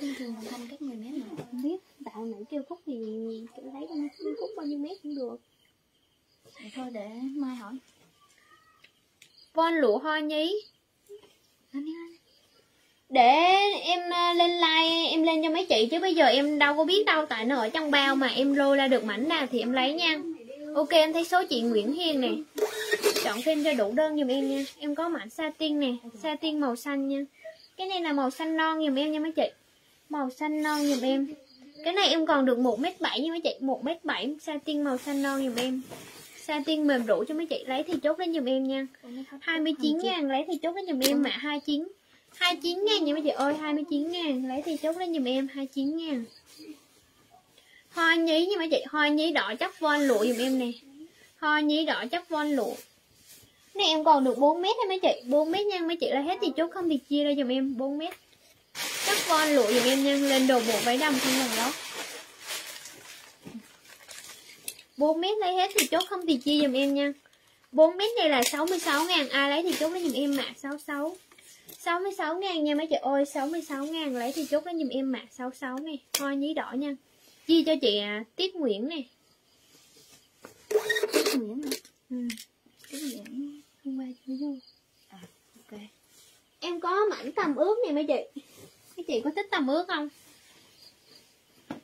Bình thường còn thanh cắt 10 mét mà Không biết. Tạo nãy kêu khúc thì lấy khúc bao nhiêu mét cũng được. Thôi để mai hỏi. Von lụa hoa nhí Nói đi, nói đi để em ờ, lên like, em lên lên cho mấy chị chứ bây giờ em đâu có biết đâu, tại nó ở trong bao mà em lôi ra được mảnh nào thì em lấy nha. Ok, em thấy số chị Nguyễn Hiền nè. Chọn thêm cho đủ đơn giùm em nha. Em có mảnh satin nè, satin màu xanh nha. Cái này là màu xanh non giùm em nha mấy chị. Màu xanh non giùm em. Cái này em còn được một mét bảy nha mấy chị. Một mét bảy satin màu xanh non giùm em satin mềm rũ cho mấy chị lấy thì chốt lên giùm em nha. 29 ngàn lấy thì chốt lên giùm em mã 29 29 ngàn nha mấy chị ơi 29 ngàn lấy thì chốt lên giùm em 29 ngàn. Hoa nhí nha mấy chị hoa nhí đỏ chấp von lụa giùm em nè. Hoa nhí đỏ chấp von lụa. Này em còn được 4 mét hay mấy chị 4 mét nha mấy chị lấy hết thì chốt không thì chia ra giùm em 4 mét. Chấp von lụa giùm em nha lên đồ bộ váy đầm không bằng đó 4 mét lấy hết thì chốt không thì chia giùm em nha. 4 mét này là 66 ngàn ai lấy thì chốt lấy giùm em mã 66 66 ngàn nha mấy chị ơi 66 ngàn lấy thì chốt lấy giùm em mã 66 này hoa nhí đỏ nha. Chia cho chị à, Tiết Nguyễn nè Tiết Nguyễn hả? ừ. Tiết Nguyễn hôm qua chưa vô. À ok. Em có mảnh tầm ướt nè mấy chị. Mấy chị có thích tầm ướt không?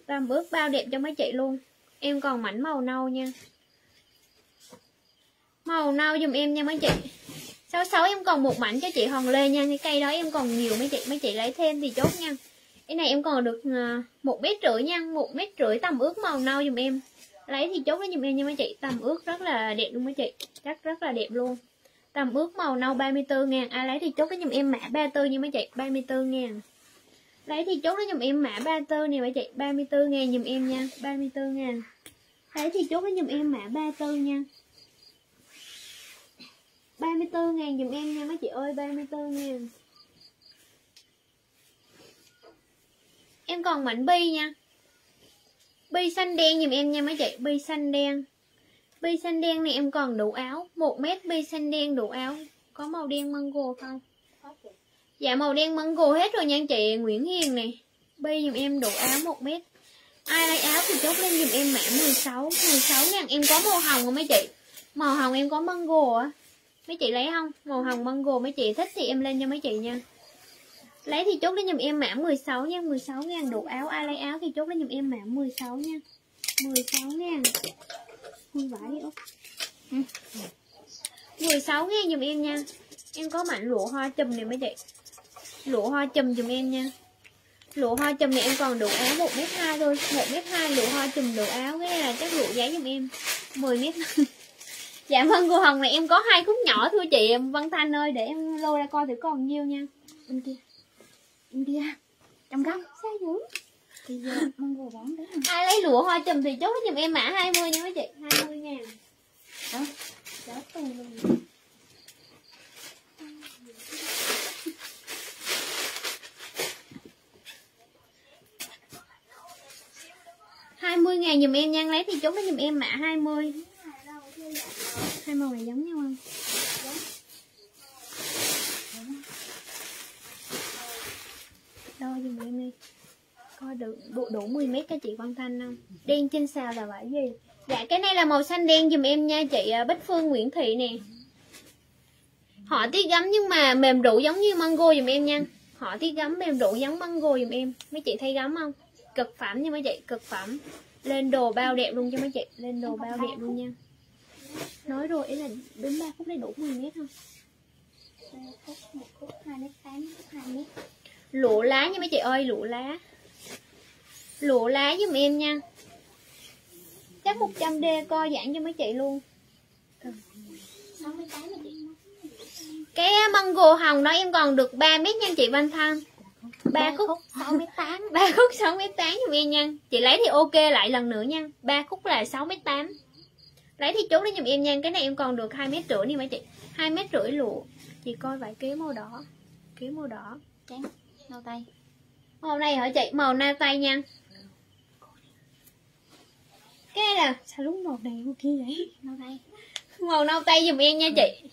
Tầm ướt bao đẹp cho mấy chị luôn em còn mảnh màu nâu nha. Màu nâu dùm em nha mấy chị. 66 em còn một mảnh cho chị hoàng Lê nha. Cái cây đó em còn nhiều mấy chị. Mấy chị lấy thêm thì chốt nha. Cái này em còn được ờ, một mét rưỡi nha. Một mét rưỡi tầm ướt màu nâu dùm em. Lấy thì chốt nó dùm em nha mấy chị. Tầm ướt rất là đẹp luôn mấy chị. Chắc rất là đẹp luôn. Tầm ướt màu nâu 34 ngàn. Ai lấy thì chốt lấy dùm em mã 34 nha mấy chị. 34 ngàn. Đấy, thì chốt nó giùm em mã 34 nè mấy chị. 34 ngàn giùm em nha. 34 ngàn. Đấy, thì chốt nó giùm em mã 34 nha. 34 ngàn giùm em nha, mấy chị ơi 34 ngàn. Em còn mảnh bi nha. Bi xanh đen giùm em nha, mấy chị. Bi xanh đen. Bi xanh đen này em còn đủ áo. 1 mét bi xanh đen đủ áo. Có màu đen mango không? Dạ màu đen mango hết rồi nha anh chị, Nguyễn Hiền này. Bây giùm em độ áo 1 mét. Ai lấy áo thì chốt lên giùm em mã 16 16 ngàn em có màu hồng không mấy chị? Màu hồng em có măng gồ á. Mấy chị lấy không? Màu hồng măng gồ mấy chị thích thì em lên cho mấy chị nha. Lấy thì chốt lên giùm em mã 16 nha. 16 ngàn độ áo. Ai lấy áo thì chốt lên giùm em mã 16 nha. 16 ngàn. Vui vải đi Út. Ừ. 16 ngàn giùm em nha. Em có mảnh lụa hoa chùm này mấy chị? Lụa hoa chùm giùm em nha. Lụa hoa chùm này em còn đủ áo 1m2 thôi. 1m2 lụa hoa chùm đủ áo Cái này là chắc lụa giấy giùm em. 10m Dạ vâng cô Hồng này em có hai khúc nhỏ thôi chị Văn Thanh ơi để em lôi ra coi thử còn nhiêu nha. Bên kia. Bên kia. Trong góc. Sao dữ. Thì giờ mong vừa bán đấy Ai lấy lụa hoa chùm thì chốt giùm em mã 20 nha mấy chị. 20 ngàn. Đó Chết tôi luôn 20 ngàn dùm em nha lấy thì chúng nó dùm em mã 20 Hai màu này giống nhau không? Đo dùm em đi Coi được đủ, đủ 10 mét cho chị quang Thanh không? Đen trên xào là vải gì? Dạ cái này là màu xanh đen dùm em nha chị à, Bích Phương Nguyễn Thị nè Họ tiết gấm nhưng mà mềm đủ giống như mango dùm em nha Họ tiết gấm mềm đủ giống mango dùm em Mấy chị thấy gấm không? Cực phẩm nha mấy chị, cực phẩm. Lên đồ bao đẹp luôn cho mấy chị Lên đồ bao đẹp luôn nha. Nói rồi, ý là đến 3 phút này đủ 10 mét không? khúc một khúc hai mét tám hai mét Lụa lá nha mấy chị ơi, lụa lá. Lụa lá giùm em nha. Chắc 100D co giãn cho mấy chị luôn. Sáu mươi tám Cái mango hồng đó em còn được 3 mét nha chị Văn Thanh. 3 khúc sáu mét tám. 3 khúc 6 mét 8 giùm em nha. Chị lấy thì ok lại lần nữa nha. 3 khúc là 6 mét 8 Lấy thì chốt lấy giùm em nha. Cái này em còn được 2 mét rưỡi đi mấy chị. 2 mét rưỡi lụa. Chị coi vải kế màu đỏ. Kế màu đỏ. Trắng nâu tay. Màu này hả chị? Màu na tay nha. Cái này là Sao lúc màu này màu kia vậy? nâu tay. Màu nâu tay giùm em nha chị.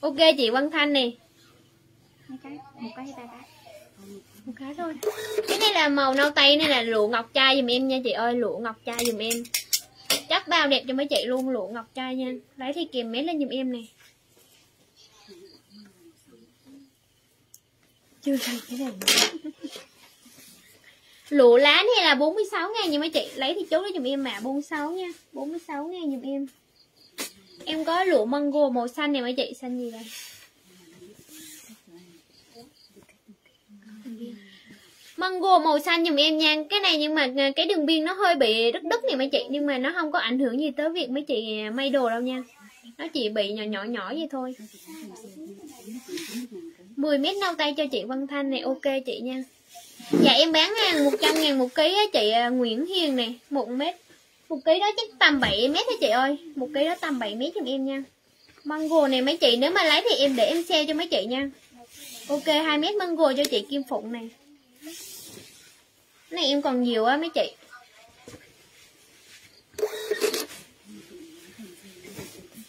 Ok chị Văn Thanh nè. Hai cái. Một cái hai tay cái một cái thôi. Cái này là màu nâu tây này là lụa ngọc trai dùm em nha chị ơi, Lụa ngọc trai dùm em. Chắc bao đẹp cho mấy chị luôn, lụa ngọc trai nha. Lấy thì kìm mét lên dùm em nè. Chưa thấy cái này lụa lá này là 46 ngàn nha mấy chị. Lấy thì chốt cho dùm em mà 46 nha. 46 ngàn dùm em. Em có lụa mango màu xanh này mấy chị. Xanh gì đây? Mango màu xanh dùm em nha. Cái này nhưng mà à, cái đường biên nó hơi bị đứt đứt này mấy chị, nhưng mà nó không có ảnh hưởng gì tới việc mấy chị à, may đồ đâu nha. Nó chỉ bị nhỏ nhỏ nhỏ vậy thôi. 10 mét nâu tay cho chị Văn Thanh này, ok chị nha. Dạ em bán à, 100 ngàn một ký á chị Nguyễn Hiền này, một mét. Một ký đó chắc tầm 7 mét đó chị ơi? Một ký đó tầm 7 mét cho em nha. Mango này mấy chị, nếu mà lấy thì em để em xe cho mấy chị nha. Ok 2 mét mango cho chị Kim Phụng này này em còn nhiều á mấy chị.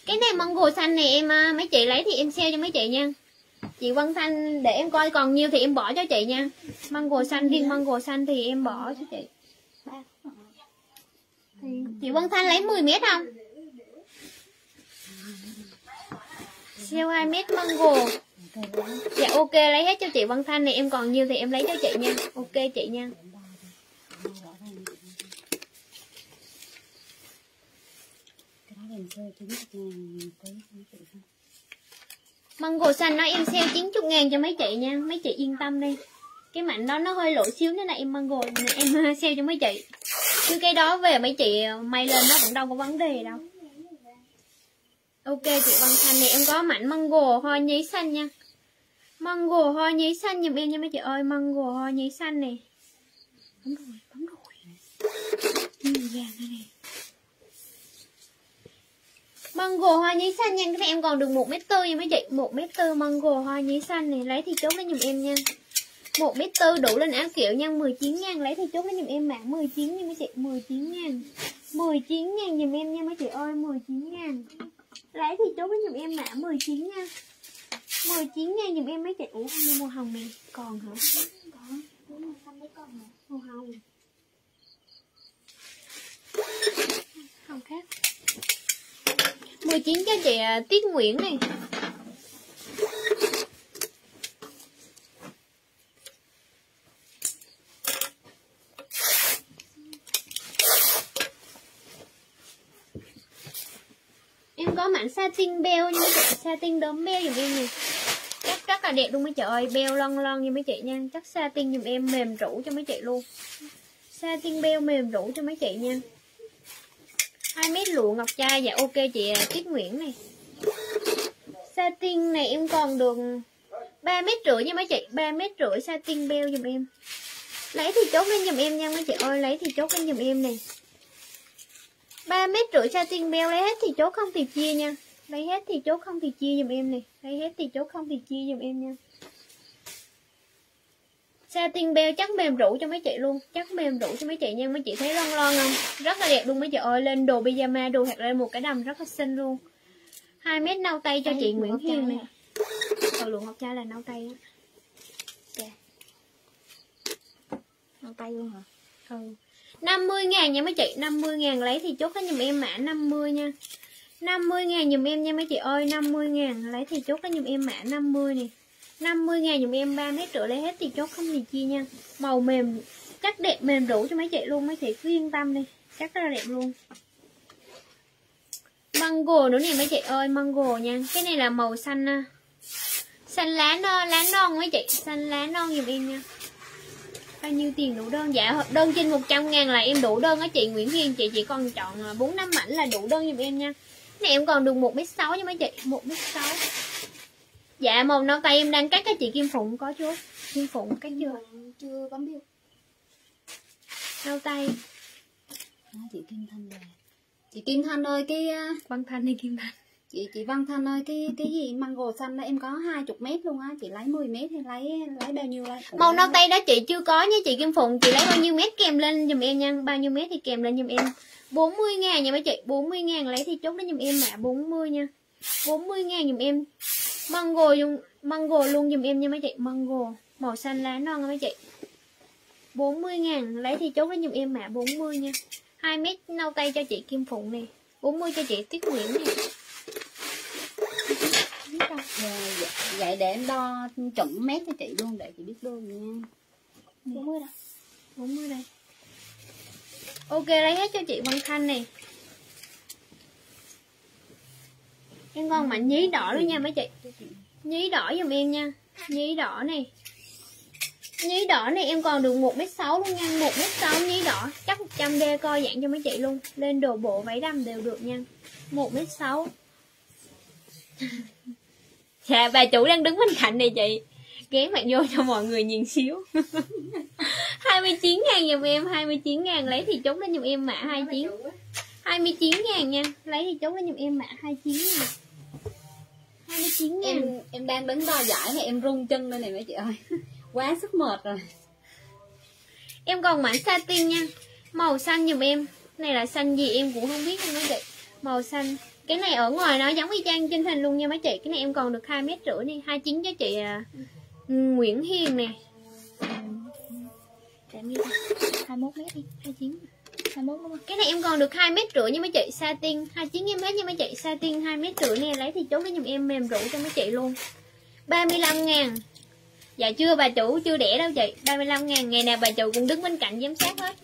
Cái này mango xanh này em à, mấy chị lấy thì em sale cho mấy chị nha. Chị Văn Thanh, để em coi còn nhiêu thì em bỏ cho chị nha. Mango xanh riêng mango xanh thì em bỏ cho chị. Chị Văn Thanh lấy 10 mét không? Siêu 2 mét mango dạ ok, lấy hết cho chị Văn Thanh này, em còn nhiều thì em lấy cho chị nha. Ok, chị nha. Mango xanh nó em sale 90 ngàn cho mấy chị nha Mấy chị yên tâm đi. Cái mảnh đó nó hơi lỗi xíu nên là em mango Em sale cho mấy chị. Chứ cái đó về mấy chị may lên nó cũng đâu có vấn đề đâu. Ok chị Văn Thanh này em có mảnh mango hoa nhí xanh nha. Mango hoa nhí xanh giùm em nha mấy chị ơi Mango hoa nhí xanh này đúng rồi, bấm rồi Nhiều vàng này Mango hoa nhí xanh nha. Các em còn được 1m4 nha mấy chị. 1m4 mango hoa nhí xanh này. Lấy thì chốt lên giùm em nha. 1m4 đủ lên áo kiểu nha. 19 ngàn. Lấy thì chốt lên giùm em mạng 19 nha mấy chị. 19 ngàn. 19 ngàn giùm em nha mấy chị ơi. 19 ngàn. Lấy thì chốt lên giùm em mạng 19 nha. 19 ngàn giùm em mấy chị. Ủa như màu hồng này. Còn hả? Còn Màu hồng không khác. 19 cho chị à, Tiết Nguyễn này. Em có mảnh satin beo nha mấy chị, Satin đốm beo dùm em này Chắc rất là đẹp luôn mấy chị ơi Beo lon lon nha mấy chị nha. Chắc satin dùm em mềm rũ cho mấy chị luôn. Satin beo mềm rũ cho mấy chị nha. 2 mét lụa ngọc trai dạ ok chị Tiết Nguyễn này. Satin này em còn được 3 mét rưỡi nha mấy chị. 3 mét rưỡi satin beo giùm em. Lấy thì chốt lên giùm em nha mấy chị ơi, lấy thì chốt lên giùm em này. 3 mét rưỡi satin beo lấy hết thì chốt, không thì chia nha. Lấy hết thì chốt, không thì chia giùm em này. Lấy hết thì chốt, không thì chia giùm em nha satin beo chắc mềm rũ cho mấy chị luôn. Chắc mềm rũ cho mấy chị nha. Mấy chị thấy lon lon không? Rất là đẹp luôn mấy chị ơi. Lên đồ pyjama đồ hoặc lên một cái đầm rất là xinh luôn. 2 mét nâu tay cho chị Nguyễn Hiền này còn luôn ngọc trai là nâu tay á. Nâu tay luôn hả? Ừ. 50 ngàn nha mấy chị. 50 ngàn lấy thì chốt hết giùm em mã 50 nha. 50 ngàn giùm em nha mấy chị ơi. 50 ngàn lấy thì chốt hết giùm em mã 50 này 50 ngàn dùm em 3 mét rưỡi lấy hết thì chốt không gì chia nha. Màu mềm chắc đẹp mềm đủ cho mấy chị luôn Mấy chị cứ yên tâm đi Chắc rất là đẹp luôn. Mango nữa nè mấy chị ơi Mango nha. Cái này là màu xanh. À. Xanh lá non, lá non mấy chị Xanh lá non dùm em nha. Bao nhiêu tiền đủ đơn? Dạ đơn trên 100 ngàn là em đủ đơn á chị. Nguyễn Hiền Chị chỉ còn chọn à, 4 năm mảnh là đủ đơn dùm em nha. Này em còn được 1m6 nha mấy chị 1m6 Dạ màu nâu tay em đang cắt cái chị Kim Phụng có chú Kim Phụng cắt chưa? Chưa bấm bill Nâu tay. À, Chị Kim Thanh là Chị Kim Thanh ơi cái Văn Thanh hay Kim Thanh? chị chị Văn Thanh ơi cái cái gì? Mango xanh đó em có 20 mét luôn á. Chị lấy 10 mét hay lấy lấy bao nhiêu lấy màu nâu tay đó chị chưa có nha chị Kim Phụng. Chị lấy bao nhiêu mét kèm lên giùm em nha. Bao nhiêu mét thì kèm lên giùm em. 40 ngàn nha mấy chị. 40 ngàn lấy thì chốt đó giùm em mã 40 nha. 40 ngàn giùm em mango dùng mango luôn giùm em nha mấy chị. Mango màu xanh lá non nha mấy chị. 40 ngàn lấy thì chốt đó giùm em mã 40 nha. 2 mét nâu tay cho chị Kim Phụng nè. 40 cho chị Tuyết Nguyễn nè. Dạ, dạ, vậy để em đo chuẩn mét cho chị luôn để chị biết đơn nha. 40 đâu. 40 đây. Ok lấy hết cho chị Văn Thanh này em còn mảnh nhí đỏ luôn nha mấy chị. Nhí đỏ giùm em nha. Nhí đỏ này. Nhí đỏ này em còn được 1m6 luôn nha. 1m6 nhí đỏ. Chắc 100D co dạng cho mấy chị luôn. Lên đồ bộ váy đầm đều được nha. 1m6 Dạ bà chủ đang đứng bên cạnh này chị. Ghé mặt vô cho mọi người nhìn xíu. 29 ngàn giùm em 29 ngàn. Lấy thì chốt lên giùm em mã 29 29 ngàn nha. Lấy thì chốt lên giùm em mã 29 ngàn 29 ngàn. Em em đang đứng đo giải mà em run chân lên này mấy chị ơi. Quá sức mệt rồi. Em còn mã satin nha. Màu xanh giùm em. Này là xanh gì em cũng không biết nha mấy chị. Màu xanh. Cái này ở ngoài nó giống y chang trên hình luôn nha mấy chị. Cái này em còn được 2 mét rưỡi này. 29 cho chị à, Nguyễn Hiền nè. Để em ghi 21 mét đi. 29 21 đúng không Cái này em còn được 2 mét rưỡi nha mấy chị Satin 29 em hết nha mấy chị Satin 2 mét rưỡi nè. Lấy thì chốt cái dùm em mềm rũ cho mấy chị luôn. 35 ngàn. Dạ chưa, bà chủ chưa đẻ đâu chị. 35 ngàn. Ngày nào bà chủ cũng đứng bên cạnh giám sát hết.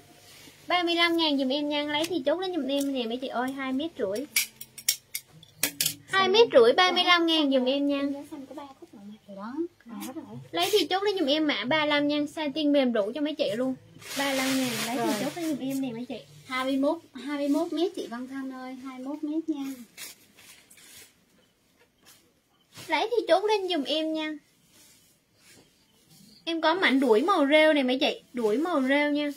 35 ngàn dùm em nha. Lấy thì chốt lấy dùm em nè, mấy chị ơi. 2 mét rưỡi. 2 mét rưỡi 35 ngàn dùm em nha. Lấy thì chốt lấy dùm em mã 35 nha. Satin mềm rũ cho mấy chị luôn. 35 ngàn Lấy thì Rồi. chốt lấy giùm em nè mấy chị. 21 21 mét chị Văn Thanh ơi 21 mét nha. Lấy thì chốt lên giùm em nha. Em có mảnh đuổi màu rêu này mấy chị Đuổi màu rêu nha.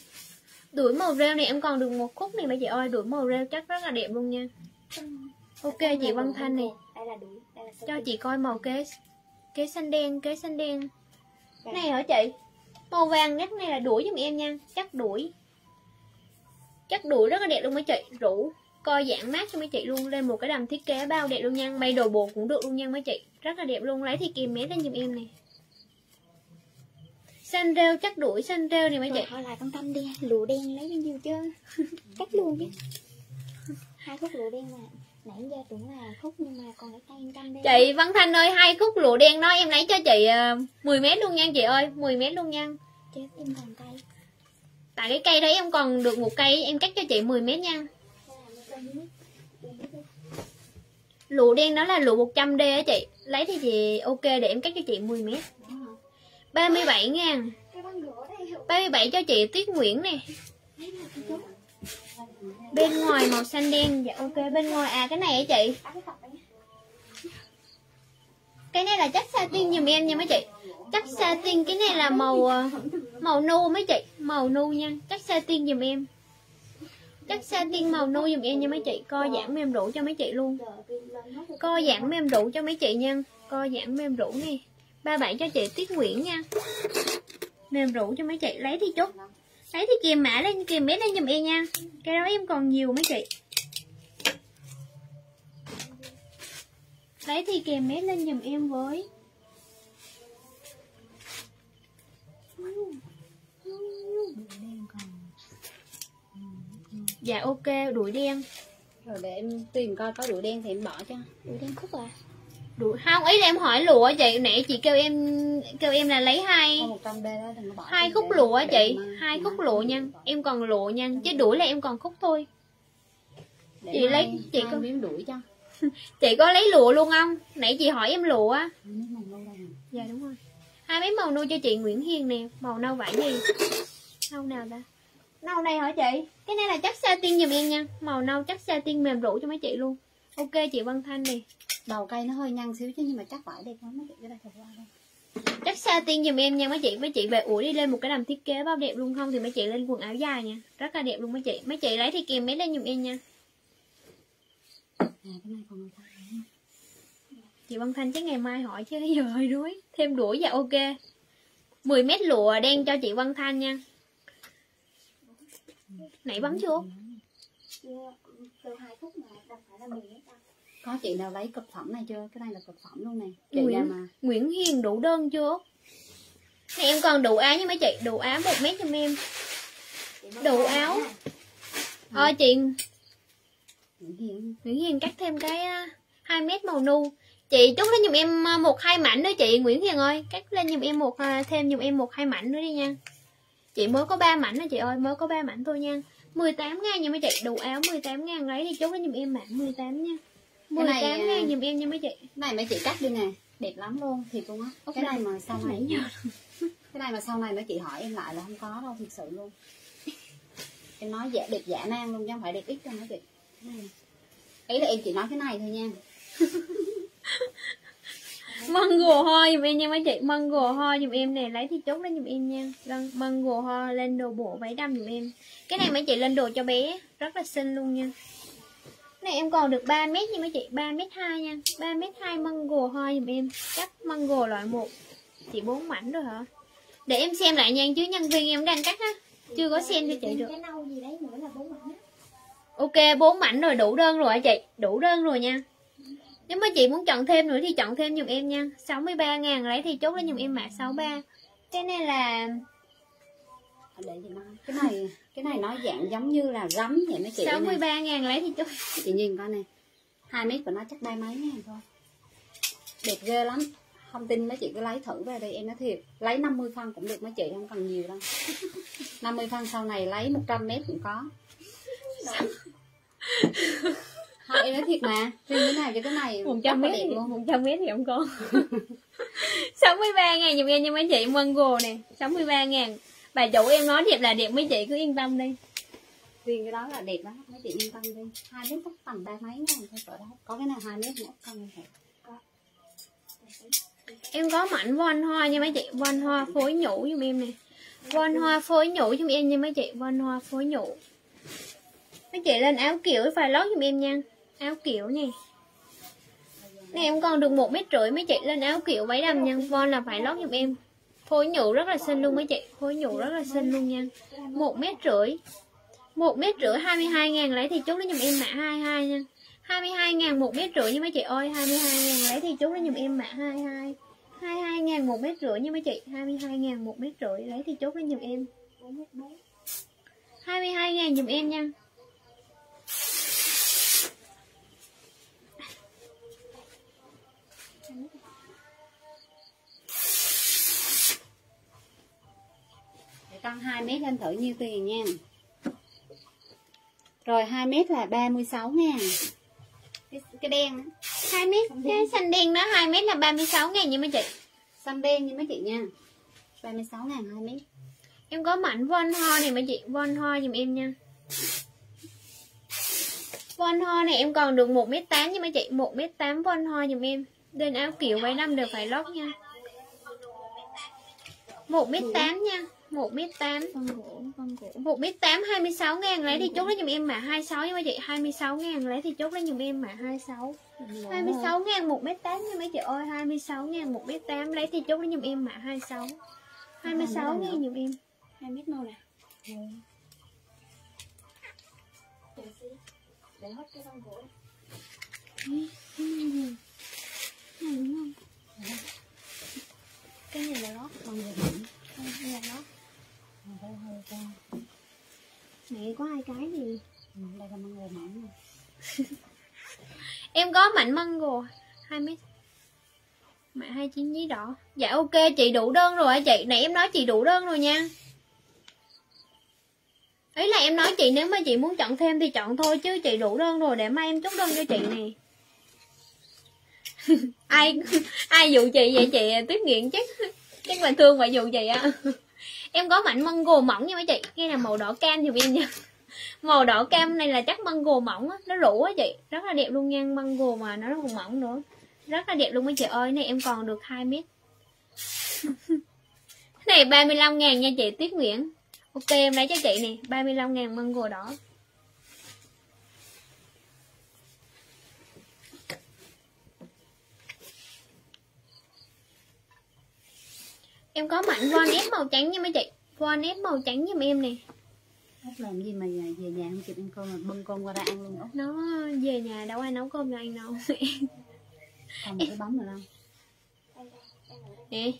Đuổi màu rêu này em còn được một khúc này mấy chị ơi Đuổi màu rêu chắc rất là đẹp luôn nha. Ok chị Văn Thanh này Cho chị coi màu kế Kế xanh đen, kế xanh đen. Này hả chị Màu vàng nhất này là đuổi giùm em nha. Chắc đuổi. Chắc đuổi rất là đẹp luôn mấy chị Rủ. Coi dạng mát cho mấy chị luôn. Lên một cái đầm thiết kế bao đẹp luôn nha. May đồ bột cũng được luôn nha. Mấy chị Rất là đẹp luôn. Lấy thì kìm mét lên giùm em này. Xanh rêu chắc đuổi. Xanh rêu này mấy chị thôi lại con tâm đi. Lụa đen lấy bao nhiêu chứ cắt luôn chứ. Hai khúc lụa đen mà nãy giờ tưởng là khúc nhưng mà còn cái tay trăm Chị Văn Thanh ơi hai khúc lụa đen đó em lấy cho chị ờ, 10 mét luôn nha chị ơi 10 mét luôn nha. Chết em còn tay. Tại cái cây đấy em còn được một cây Em cắt cho chị 10 mét nha. Lụa đen đó là lụa 100D á chị Lấy thì chị ok để em cắt cho chị 10 mét. 37 ngàn cái băng gỗ đây 37 cho chị Tuyết Nguyễn nè Bên ngoài màu xanh đen. Dạ ok, bên ngoài. À cái này hả chị? Cái này là chắc satin giùm em nha mấy chị. Chắc satin, cái này là màu ờ, Màu nu mấy chị. Màu nu nha. Chắc satin giùm em. Chắc satin màu nu giùm em nha mấy chị. Co giãn mềm đủ cho mấy chị luôn. Co giãn mềm đủ cho mấy chị nha. Co giãn mềm đủ nè. 37 cho chị Tuyết Nguyễn nha. Mềm đủ cho mấy chị. Lấy đi chút. Lấy thì kìm mã lên kìm mét lên giùm em nha. Cái đó em còn nhiều mấy chị. Lấy thì kèm mét lên giùm em với. Dạ ok, đuổi đen. Rồi để em tìm coi có đuổi đen thì em bỏ cho. Đuổi đen khúc à đuổi không ý là em hỏi lụa chị. Nãy chị kêu em kêu em là lấy hai có 100 d đó đừng có bỏ hai khúc lụa chị. Hai khúc lụa nha. em còn lụa nha. Chứ đuổi là em còn khúc thôi. Để chị lấy- hai- chị hai có- miếng đuổi cho. Chị có lấy lụa luôn không? Nãy chị hỏi em lụa á. Miếng dạ đúng rồi. Hai mấy màu nâu cho chị Nguyễn Hiền nè. Màu nâu vải gì? Nâu nào ta? Nâu này hả chị? Cái này là chắc satin giùm em nha. Màu nâu chắc satin mềm rũ cho mấy chị luôn. Ok chị Văn Thanh nè đầu cây nó hơi nhăn xíu chứ nhưng mà chắc vải đẹp lắm mấy chị cái đây thật qua đây. Chắc satin giùm em nha mấy chị mấy chị về ủi đi lên một cái đầm thiết kế bao đẹp luôn không? Thì mấy chị lên quần áo dài nha rất là đẹp luôn mấy chị. Mấy chị lấy thì kèm mấy lên giùm em nha. À cái này còn chị Văn Thanh chứ ngày mai hỏi chứ giờ hơi đuối. Thêm đuổi dạ ok. 10 mét lụa đen cho chị Văn Thanh nha. Nãy bắn chưa? Kêu hai khúc mà đâu phải là mình có chị nào lấy cực phẩm này chưa? Cái này là cực phẩm luôn chị Nguyễn- mà Nguyễn Hiền đủ đơn chưa? Này em còn đủ áo nha mấy chị. Đủ áo một mét cho em. Đủ áo. ờ chị Nguyễn Hiền. Nguyễn Hiền cắt thêm cái à, 2 mét màu nu. Chị chốt lên giùm em à, một hai mảnh nữa chị Nguyễn Hiền ơi. Cắt lên giùm em một à, thêm giùm em một hai mảnh nữa đi nha. Chị mới có ba mảnh nè chị ơi mới có ba mảnh thôi nha. 18 ngàn nha mấy chị. Đủ áo 18 ngàn lấy thì chốt lên giùm em mã 18 nha 18 này, à, ngàn giùm em nha mấy chị. cái này mấy chị cắt đi nè. Đẹp lắm luôn thiệt luôn á. Cái này- này mà sau này cái này mà sau này mấy chị hỏi em lại là không có đâu thực sự luôn. Em nói dạ đẹp giả nan luôn chứ không phải đẹp ít đâu mấy chị. Cái này ý là em chỉ nói cái này thôi nha. Mango ho giùm em nha mấy chị. Mango ho giùm em nè. Lấy thì chốt lên giùm em nha. Vâng Mango ho lên đồ bộ váy đầm giùm em. Cái này mấy chị lên đồ cho bé. Rất là xinh luôn nha. Cái này em còn được 3 mét nha mấy chị 3 mét 2 nha. 3 mét 2 mango ho giùm em. Chắc mango loại 1 Chỉ 4 mảnh rồi hả? Để em xem lại nha chứ nhân viên em đang cắt á. Chưa có xem cho chị được. Ok 4 mảnh rồi đủ đơn rồi hả chị? Đủ đơn rồi nha. Nếu mà chị muốn chọn thêm nữa thì chọn thêm giùm em nha. 63 ngàn lấy thì chốt lên giùm em mã 63 Cái này là để chị nói cái này cái này nó dạng giống như là rắm vậy mấy chị. Đây nè 63 ngàn lấy thì chốt chị nhìn coi nè hai mét của nó chắc ba mấy ngàn thôi. Đẹp ghê lắm. Không tin mấy chị cứ lấy thử về đây em nói thiệt. Lấy 50 phân cũng được mấy chị không cần nhiều đâu. 50 phân sau này lấy 100 mét cũng có. Thôi em nói thiệt mà. Riêng cái này cho cái này 100 rất là mét thì, luôn. 100 mét thì không có. 63 ngàn giùm em nha mấy chị Mango nè. 63 ngàn Bà chủ em nói đẹp là đẹp mấy chị cứ yên tâm đi. Riêng cái đó là đẹp lắm mấy chị yên tâm đi. Hai mét chắc tầm ba mấy ngàn thôi cỡ đó. Có cái nào hai mét nữa không thể Em có mảnh von hoa nha mấy chị Von hoa phối nhũ giùm em nè. Von hoa phối nhũ giùm em nha mấy chị Von hoa phối nhũ. Mấy chị lên áo kiểu phải lót giùm em nha Áo kiểu nè. Này em còn được một mét rưỡi mấy chị lên áo kiểu váy đầm nha Von là phải lót giùm em khối nhũ rất là xinh luôn mấy chị. Khối nhũ rất là xinh luôn nha. Một mét rưỡi. Một mét rưỡi 22 ngàn lấy thì chốt lên giùm em mã 22 nha. 22 ngàn một mét rưỡi nha mấy chị ơi. 22 ngàn lấy thì chốt lên giùm em mã 22 22 ngàn một mét rưỡi nha mấy chị. 22 ngàn một mét rưỡi lấy thì chốt lên giùm em. 22 ngàn giùm em nha. Tăng 2 mét lên thử nhiêu tiền nha. Rồi 2 mét là 36 ngàn cái, cái đen á. 2 mét cái xanh đen đó 2 mét là 36 ngàn nha mấy chị. Xanh đen như mấy chị nha. 36 ngàn 2 mét. Em có mảnh von ho này mấy chị? Von ho giùm em nha. Von ho này em còn được 1m8 nha mấy chị. 1m8 von ho giùm em. Lên áo kiểu váy năm đều phải lót nha. 1m8 nha 1m8 con gỗ con gỗ. 1m8 26 ngàn lấy thì chốt lên giùm em mã 26 nha mấy chị. 26 ngàn lấy thì chốt lên giùm em mã 26 26 ngàn 1m8 nha mấy chị ơi. 26 ngàn 1m8 lấy thì chốt lên giùm em mã 26 26 ngàn giùm em. 2 mét màu nè. Để hết cái con gỗ. Cái này là lót. Gỗ mỏng cái này là lót hơi hơi cao mẹ có hai cái gì đây là con gỗ mỏng em có mảnh mango. 2 mét mã 29 giấy đỏ. Dạ ok chị đủ đơn rồi hả chị. Nãy em nói chị đủ đơn rồi nha. Ý là em nói chị nếu mà chị muốn chọn thêm thì chọn thôi chứ chị đủ đơn rồi. Để mai em chốt đơn cho chị nè. Ai ai dụ chị vậy chị? Tuyết nghiện chắc chắc là thương phải dụ chị á em có mảnh mango mỏng nha mấy chị. Cái là màu đỏ cam giùm em nha màu đỏ cam này là chắc mango mỏng á. Nó rủ á chị. Rất là đẹp luôn nha, mango mà nó còn mỏng nữa. Rất là đẹp luôn mấy chị ơi. Này em còn được 2 mét này 35 ngàn nha chị, Tuyết Nguyễn. Ok, em lấy cho chị nè. 35 ngàn mango đỏ. Em có mảnh von ép màu trắng nha mấy chị. Von ép màu trắng giùm em nè. Hết làm gì mà về nhà không kịp ăn cơm mà bưng cơm qua đây ăn luôn. Đó nó về nhà đâu ai nấu cơm cho anh đâu. Còn một cái bóng nữa không? Nè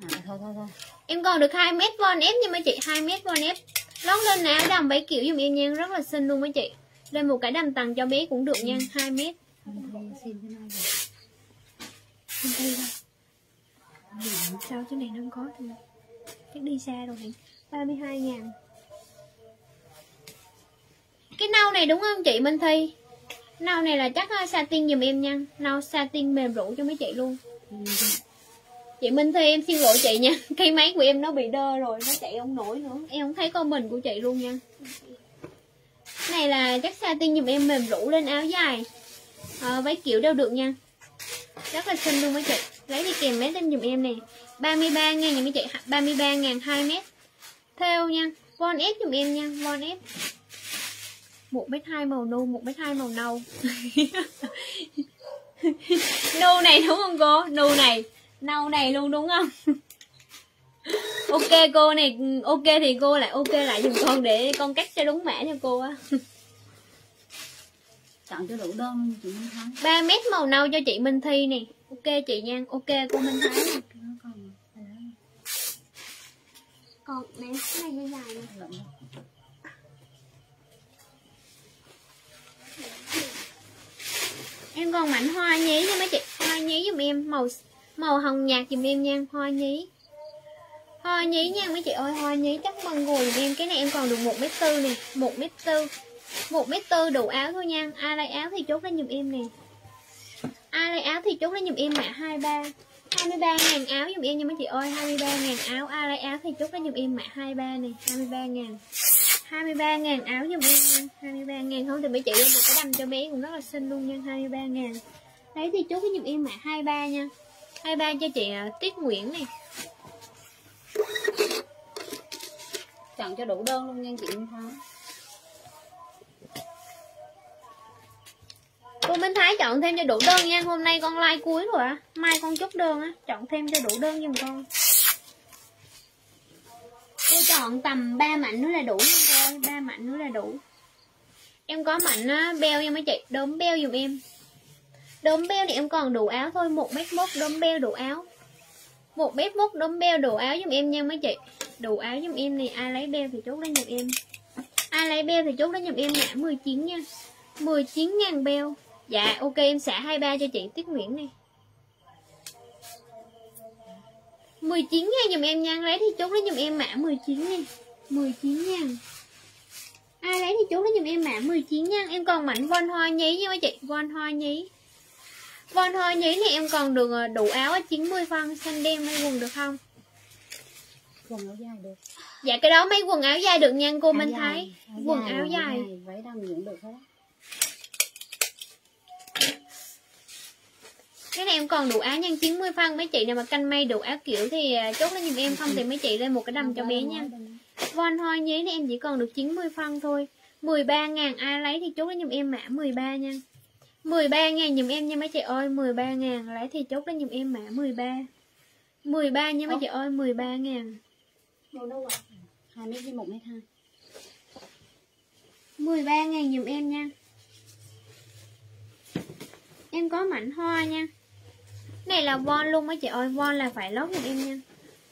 à, thôi thôi thôi. Em còn được 2 mét von ép nha mấy chị. 2 mét von ép. Lót lên áo đầm váy kiểu giùm em nha. Rất là xinh luôn mấy chị. Lên một cái đầm tầng cho bé cũng được nha. 2 mét. Thôi, thôi, xin cái này rồi. Không thấy đâu Sao chứ này nó không có thôi chắc đi xa rồi. 32 ngàn. Cái nâu này đúng không chị Minh Thi? Nâu này là chắc ờ, satin giùm em nha. Nâu satin mềm rũ cho mấy chị luôn. Chị Minh Thi em xin lỗi chị nha. Cây máy của em nó bị đơ rồi nó chạy không nổi nữa. Em không thấy comment của chị luôn nha. Này là chắc satin giùm em mềm rũ lên áo dài. À, váy kiểu đều được nha rất là xinh luôn mấy chị. Lấy đi kèm mét lên dùm em nè. 33 ngàn nha mấy chị. 33 ngàn 2 mét. Theo nha. Von ép dùm em nha. Von ép một mét hai màu nâu, một mét hai màu nâu. Nâu này đúng không cô? Nâu này. Nâu này luôn đúng không? Ok cô này. Ừ, ok thì cô lại ok lại dùm con để con cắt cho đúng mã cho cô á. chọn cho đủ đơn chị Minh Thắng 3 mét màu nâu cho chị Minh Thi nè. Ok chị nha ok cô Minh Thái nè. Còn còn nè cái này dài dài nè? Lận em còn mảnh hoa nhí nha mấy chị hoa nhí giùm em. Màu màu hồng nhạt giùm em nha hoa nhí. Hoa nhí nha mấy chị ơi hoa nhí chắc mần ngồi giùm em. Cái này em còn được một mét tư nè một mét tư một mét tư đủ áo thôi nha. Ai lấy áo thì chốt lên giùm em nè. Ai lấy áo thì chốt lên giùm em mã 23 23 ngàn áo giùm em nha mấy chị ơi. 23 ngàn áo. Ai lấy áo thì chốt lên giùm em mã 23 nè 23 ngàn. 23 ngàn áo giùm em nha. 23 ngàn không thì mấy chị lên một cái đầm cho bé cũng rất là xinh luôn nha. 23 ngàn. Đấy thì chốt cái giùm em mã 23 nha. 23 cho chị à, Tiết Nguyễn này chọn cho đủ đơn luôn nha chị Minh Thắng. Cô Minh Thái chọn thêm cho đủ đơn nha. Hôm nay con like cuối rồi á. Mai con chốt đơn á. Chọn thêm cho đủ đơn giùm con. Cô chọn tầm 3 mảnh nữa là đủ nha cô ơi. 3 mảnh nữa là đủ. Em có mảnh á, beo nha mấy chị. Đốm beo giùm em. Đốm beo thì em còn đủ áo thôi. Một mét mốt đốm beo đủ áo. Một mét mốt đốm beo đủ áo giùm em nha mấy chị. Đủ áo giùm em này Ai lấy beo thì chốt lên giùm em. Ai lấy beo thì chốt lên giùm em mã 19 nha. 19 ngàn beo. Dạ ok em xả 23 cho chị Tiết Nguyễn này. 19 ngàn giùm em nha. Lấy thì chốt lấy giùm em mã 19 nha. 19 ngàn Ai lấy thì chốt lấy giùm em mã 19 nha. Em còn mảnh von hoa nhí nha mấy chị. Von hoa nhí. Von hoa nhí này em còn được ờ, đủ áo 90 phân. Xanh đen may quần được không? Quần áo dài được. Dạ cái đó mấy quần áo dài được nha cô Áo Minh dài, Thái. Quần áo dài. váy đầm cũng được hết Cái này em còn đủ áo nha 90 phân Mấy chị nào mà canh may đủ áo kiểu thì à, chốt lên giùm em Không thì mấy chị lên một cái đầm cho bé nha. Von hoa nhí này em chỉ còn được 90 phân thôi. 13 ngàn ai lấy thì chốt lên giùm em mã 13 nha. 13 ngàn giùm em nha mấy chị ơi 13 ngàn lấy thì chốt lên giùm em mã 13 13 nha mấy chị ơi 13 ngàn. Hai mét với một mét hai. 13 ngàn giùm em nha. Em có mảnh hoa nha này là von luôn mấy chị ơi, Von là phải lót giùm em nha.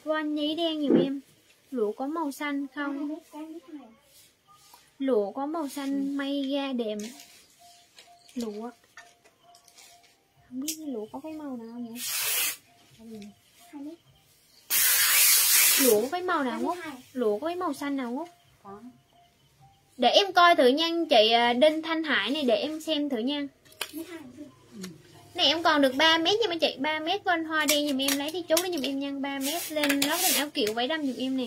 Von nhí đen giùm em. Lụa có màu xanh không? Lụa có màu xanh may ga đệm. Lụa. Không biết lụa có cái màu nào nhỉ? Lụa có cái màu nào ngốc Lụa có cái màu xanh nào ngốc Để em coi thử nha chị à, Đinh Thanh Hải này, để em xem thử nha. Này, em còn được 3 mét nha mấy chị 3 mét con hoa đen dùm em. Lấy đi chú lấy dùm em nhân 3 mét lên. Lót lên áo kiểu váy đâm dùm em nè.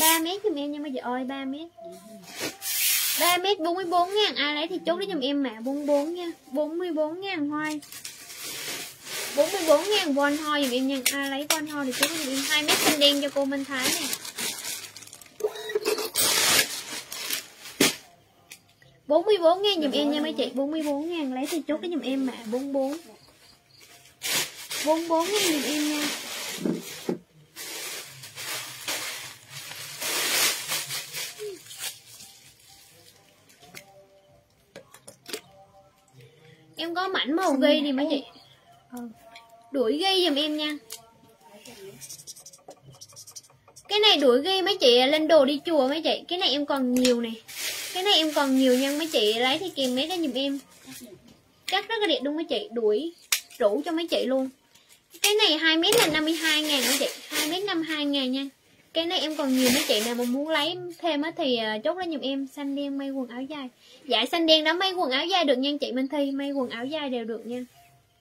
3 mét dùm em nha mấy chị ơi 3 mét. 3 mét 44 ngàn ai lấy thì chú lấy dùm em mã 44 nha. 44 ngàn hoa 44 ngàn von hoa dùm em nhân. Ai lấy von hoa thì chú lấy dùm em 2 mét xanh đen cho cô Minh Thái nè. 44 ngàn giùm em nha mấy chị. 44 ngàn lấy thì chốt cái giùm em mã 44 44 ngàn giùm em nha. Em có mảnh màu ghi này mấy chị. Ừ. Đuổi ghi giùm em nha. Cái này đuổi ghi mấy chị lên đồ đi chùa mấy chị. Cái này em còn nhiều này cái này em còn nhiều nha mấy chị lấy thì kèm mấy cái giùm em. Chắc rất là đẹp đúng mấy chị. Đuổi rủ cho mấy chị luôn. Cái này 2 mét là 52 ngàn mấy chị. 2 mét 52 ngàn nha. Cái này em còn nhiều mấy chị nào mà muốn lấy thêm á thì à, chốt lên giùm em. Xanh đen may quần áo dài. Dạ xanh đen đó, may quần áo dài được nha chị Minh Thi. May quần áo dài đều được nha.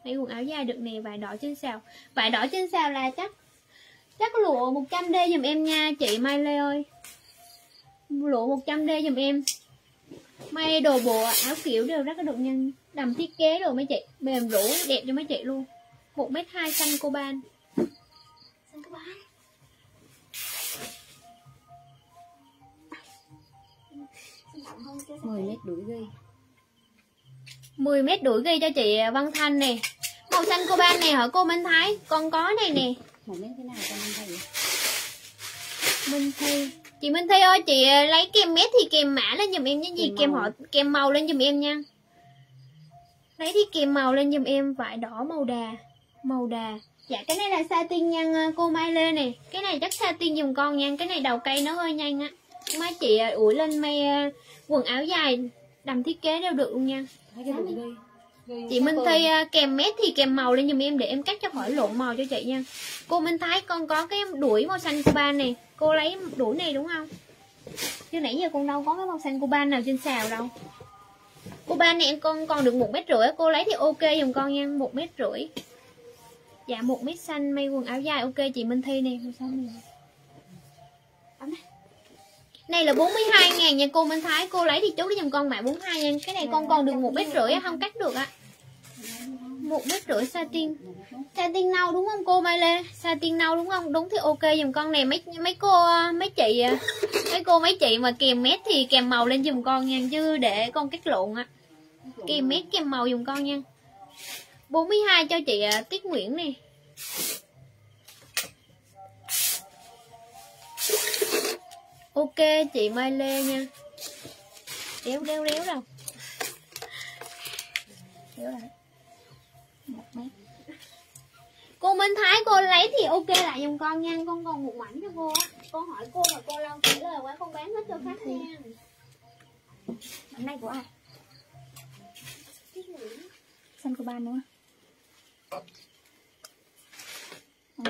May quần áo dài được nè, vải đỏ trên xào. Vải đỏ trên xào là chắc chắc lụa 100D giùm em nha chị Mai Lê ơi. Lụa 100D giùm em may đồ bộ áo kiểu đều rất là được nhân. Đầm thiết kế rồi mấy chị mềm rũ đẹp cho mấy chị luôn. Một mét hai xanh cô ban. Xanh cô bán 10 mét đuổi ghi 10 mét đuổi ghi cho chị Văn Thanh nè. Màu xanh cô ban nè hả cô Minh Thái? Con có này nè. Một mét thế nào con thấy vậy? Minh Thi Chị Minh Thi ơi chị lấy kem mét thì kèm mã lên giùm em cái gì màu. họ kèm màu lên giùm em nha. Lấy thì kèm màu lên giùm em vải đỏ màu đà Màu đà. Dạ cái này là satin nha cô Mai Lê nè. Cái này chắc satin dùm con nha Cái này đầu cây nó hơi nhanh á. Má chị à, ủi lên may quần áo dài Đầm thiết kế đều được luôn nha. Thấy cái Chị Minh. Thi à, kèm mét thì kèm màu lên giùm em để em cắt cho khỏi lộn màu cho chị nha. Cô Minh Thái con có cái đuổi màu xanh Cuba này, cô lấy đuổi này đúng không? Chứ nãy giờ con đâu có cái màu xanh Cuba nào trên xào đâu. Cuba này em con còn được một mét rưỡi, cô lấy thì ok giùm con nha, một mét rưỡi. Dạ một mét xanh may quần áo dài ok chị Minh Thi nè, màu xanh này. Này. Là 42 ngàn nha cô Minh Thái. Cô lấy thì chốt đi dùm con mã 42 nha Cái này con còn được một mét rưỡi không cắt được á một mét rưỡi satin satin nâu đúng không cô Mai Lê? Satin nâu đúng không? Đúng thì ok dùm con này mấy mấy cô, mấy chị, mấy cô, mấy chị mà kèm mét thì kèm màu lên dùm con nha, chứ để con cắt lộn á kèm mét, kèm màu dùm con nha. 42 cho chị à, Tiết Nguyễn nè. Ok chị Mai Lê nha. Đéo đéo đéo đâu? Đéo đâu? Một mét. Cô Minh Thái cô lấy thì ok lại giùm con nha. Con còn một mảnh cho cô á. Con hỏi cô mà cô lâu trả lời quá con bán hết cho khách nha. Mảnh này của ai? Xanh của ban nữa.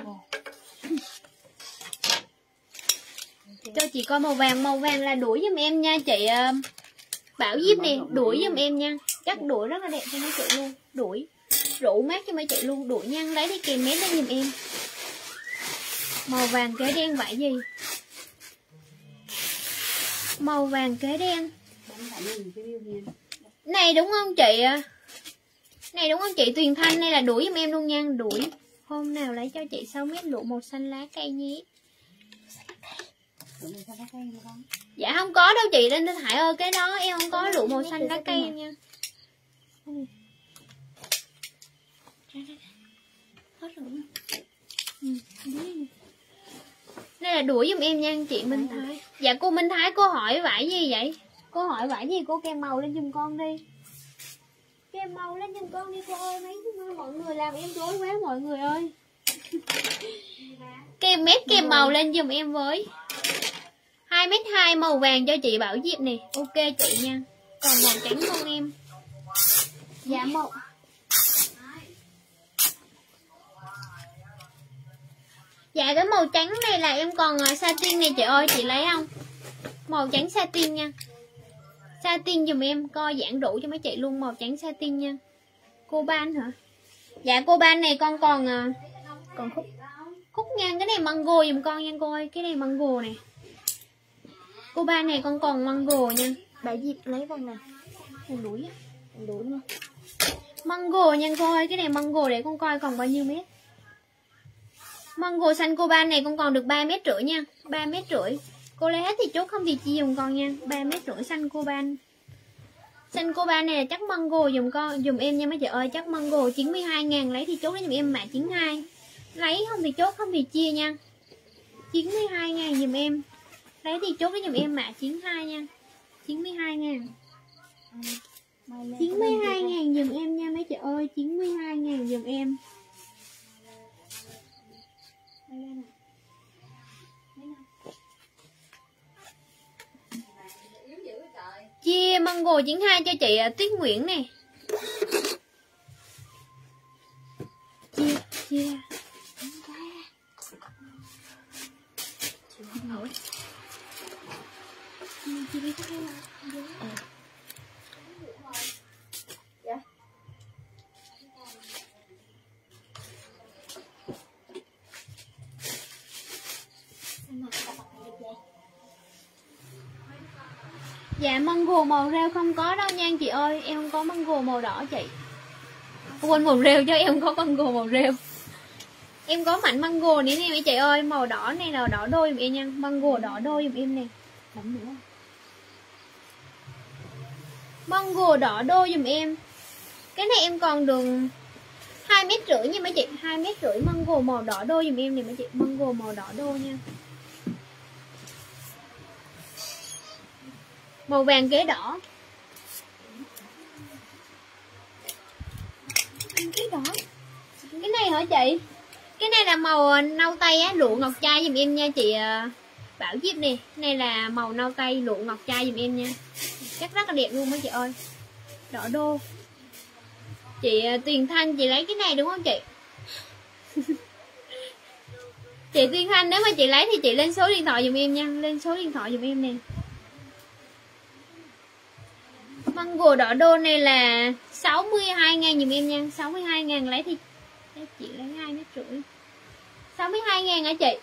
Ồ, cho chị coi màu vàng màu vàng là đuổi giùm em nha chị ờ, Bảo Diếp nè, đuổi giùm em nha. Chắc đuổi rất là đẹp cho mấy chị luôn, đuổi. Rủ mát cho mấy chị luôn, đuổi nhăn lấy đi, kèm mét lên giùm em. Màu vàng kế đen vải gì? Màu vàng kế đen. Này đúng không chị? Này đúng không chị? Tuyền Thanh, này là đuổi giùm em luôn nha, đuổi. Hôm nào lấy cho chị 6 mét lụa màu xanh lá cây nhé tụi mình sao có cây không con dạ không có đâu chị Đinh Thanh Hải ơi cái đó em không có lụa màu xanh lá cây nha hết rồi Ừ, đây là đuổi giùm em nha chị Minh Thái. Dạ cô Minh Thái cô hỏi vải gì vậy? Cô hỏi vải gì? Cô kèm màu lên giùm con đi. Kèm màu lên giùm con đi cô ơi. Mấy mọi người làm em rối quá mọi người ơi. Kèm mét kèm màu lên giùm em với 2 mét 2 màu vàng cho chị Bảo Diệp nè. Ok chị nha. Còn màu trắng không em? Dạ một Dạ cái màu trắng này là em còn ờ, satin này chị ơi, chị lấy không? Màu trắng satin nha. Satin dùm em, coi giảng đủ cho mấy chị luôn, màu trắng satin nha. Cô ban hả? Dạ cô ban này con còn ờ, Còn khúc Khúc ngang cái này mango dùm con nha cô ơi, Cái này mango này Cô ban này con còn mango nha bà dịp lấy con nè Con đuổi á con đuổi luôn Mango nha cô ơi, cái này mango để con coi còn bao nhiêu mét. Mango xanh cô ban này con còn được 3 mét rưỡi nha, 3 mét rưỡi. Cô lấy hết thì chốt không thì chia dùm con nha, 3 mét rưỡi xanh cô ban. Xanh cô ban này là chắc mango dùm con, dùm em nha mấy chị ơi, chắc mango 92 ngàn lấy thì chốt lấy dùm em mã 92. Lấy không thì chốt không thì chia nha. 92 ngàn dùm em. Lấy thì chốt cái dùm em mã 92 nha. 92 ngàn. 92 ngàn dùm em nha mấy chị ơi 92 ngàn dùm em. Chia mango 92 cho chị à, Tuyết Nguyễn nè. Chia, chia không nổi Dạ mango màu rêu không có đâu nha chị ơi. Em không có mango màu đỏ chị. Quên màu rêu chứ, em không có mango màu rêu. Em có mảnh mango gù nè chị ơi. Màu đỏ này là đỏ đôi giùm em nha. Mango đỏ đôi giùm em nè. Bấm nữa. Mango đỏ đôi giùm em. Cái này em còn đường hai mét rưỡi nha mấy chị. Hai mét rưỡi mango màu đỏ đôi giùm em nè mấy chị. Mango màu đỏ đôi nha. Màu vàng ghế đỏ. Cái đỏ. Cái này hả chị? Cái này là màu à, nâu tây á, Lụa ngọc trai giùm em nha chị à. Bảo giúp nè, Cái này là màu nâu tây, lụa ngọc trai giùm em nha. Chắc rất là đẹp luôn mấy chị ơi. Đỏ đô. Chị à, tiền Tuyền Thanh chị lấy cái này đúng không chị? Chị Tuyền Thanh nếu mà chị lấy thì chị lên số điện thoại giùm em nha. Lên số điện thoại giùm em nè. Mango đỏ đô này là 62 ngàn giùm em nha. 62 ngàn lấy thì Đấy, chị lấy 2 mét rưỡi. 62 ngàn hả chị?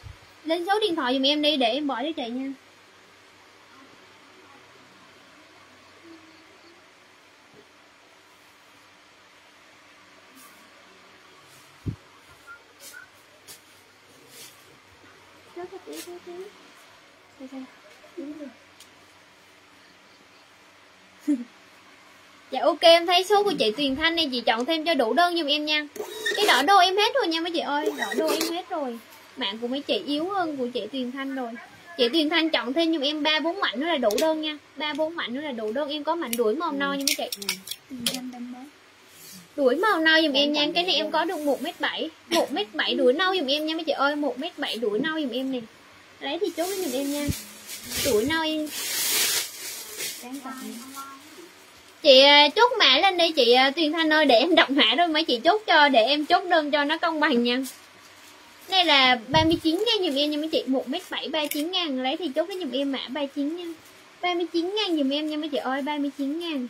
Lên số điện thoại giùm em đi để em bỏ cho chị nha. Dạ ok, em thấy số của chị Tuyền Thanh này chị chọn thêm cho đủ đơn giùm em nha. Cái đỏ đô em hết rồi nha mấy chị ơi. Đỏ đô em hết rồi. Mạng của mấy chị yếu hơn của chị Tuyền Thanh rồi. Chị Tuyền Thanh chọn thêm giùm em ba, bốn mảnh nữa là đủ đơn nha. Ba, bốn mảnh nữa là đủ đơn. Em có mảnh đuổi mồm no nha mấy chị. Ừ. Ừ, Đuổi màu nâu giùm em nha Cái này em có được 1m7 1m7 đuổi nâu giùm em nha mấy chị ơi 1m7 đuổi nâu giùm em nè. Lấy thì chốt giùm em nha. Đuổi nâu em chị à, chốt mã lên đi chị à, Tuyền Thanh ơi để em đọc mã rồi mấy chị chốt cho để em chốt đơn cho nó công bằng nha. Đây là 39 ngàn dùm em nha mấy chị 1m7 39 ngàn lấy thì chốt cái dùm em mã 39 nha. 39 ngàn dùm em nha mấy chị ơi 39 ngàn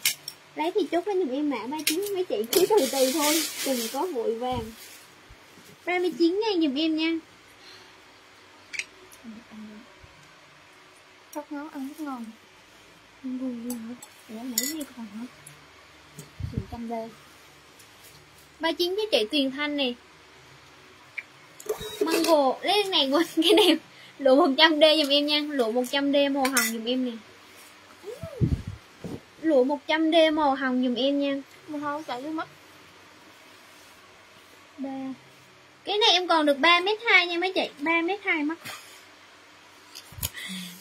lấy thì chốt cái dùm em mã 39 mấy chị cứ từ từ thôi đừng có vội vàng. 39 ngàn dùm em nha. Rất ngon, ăn rất ngon. Ngon luôn hả? Ủa nãy gì còn hả? Trường trăm đê 39 cho chị Tuyền Thanh nè. Mango Lấy cái này quên cái này. Lụa 100D giùm em nha Lụa 100D màu hồng giùm em nè Lụa 100D màu hồng giùm em nha. Mà không chạy nước mắt. Ba. Cái này em còn được 3m2 nha mấy chị. 3m2 mắt.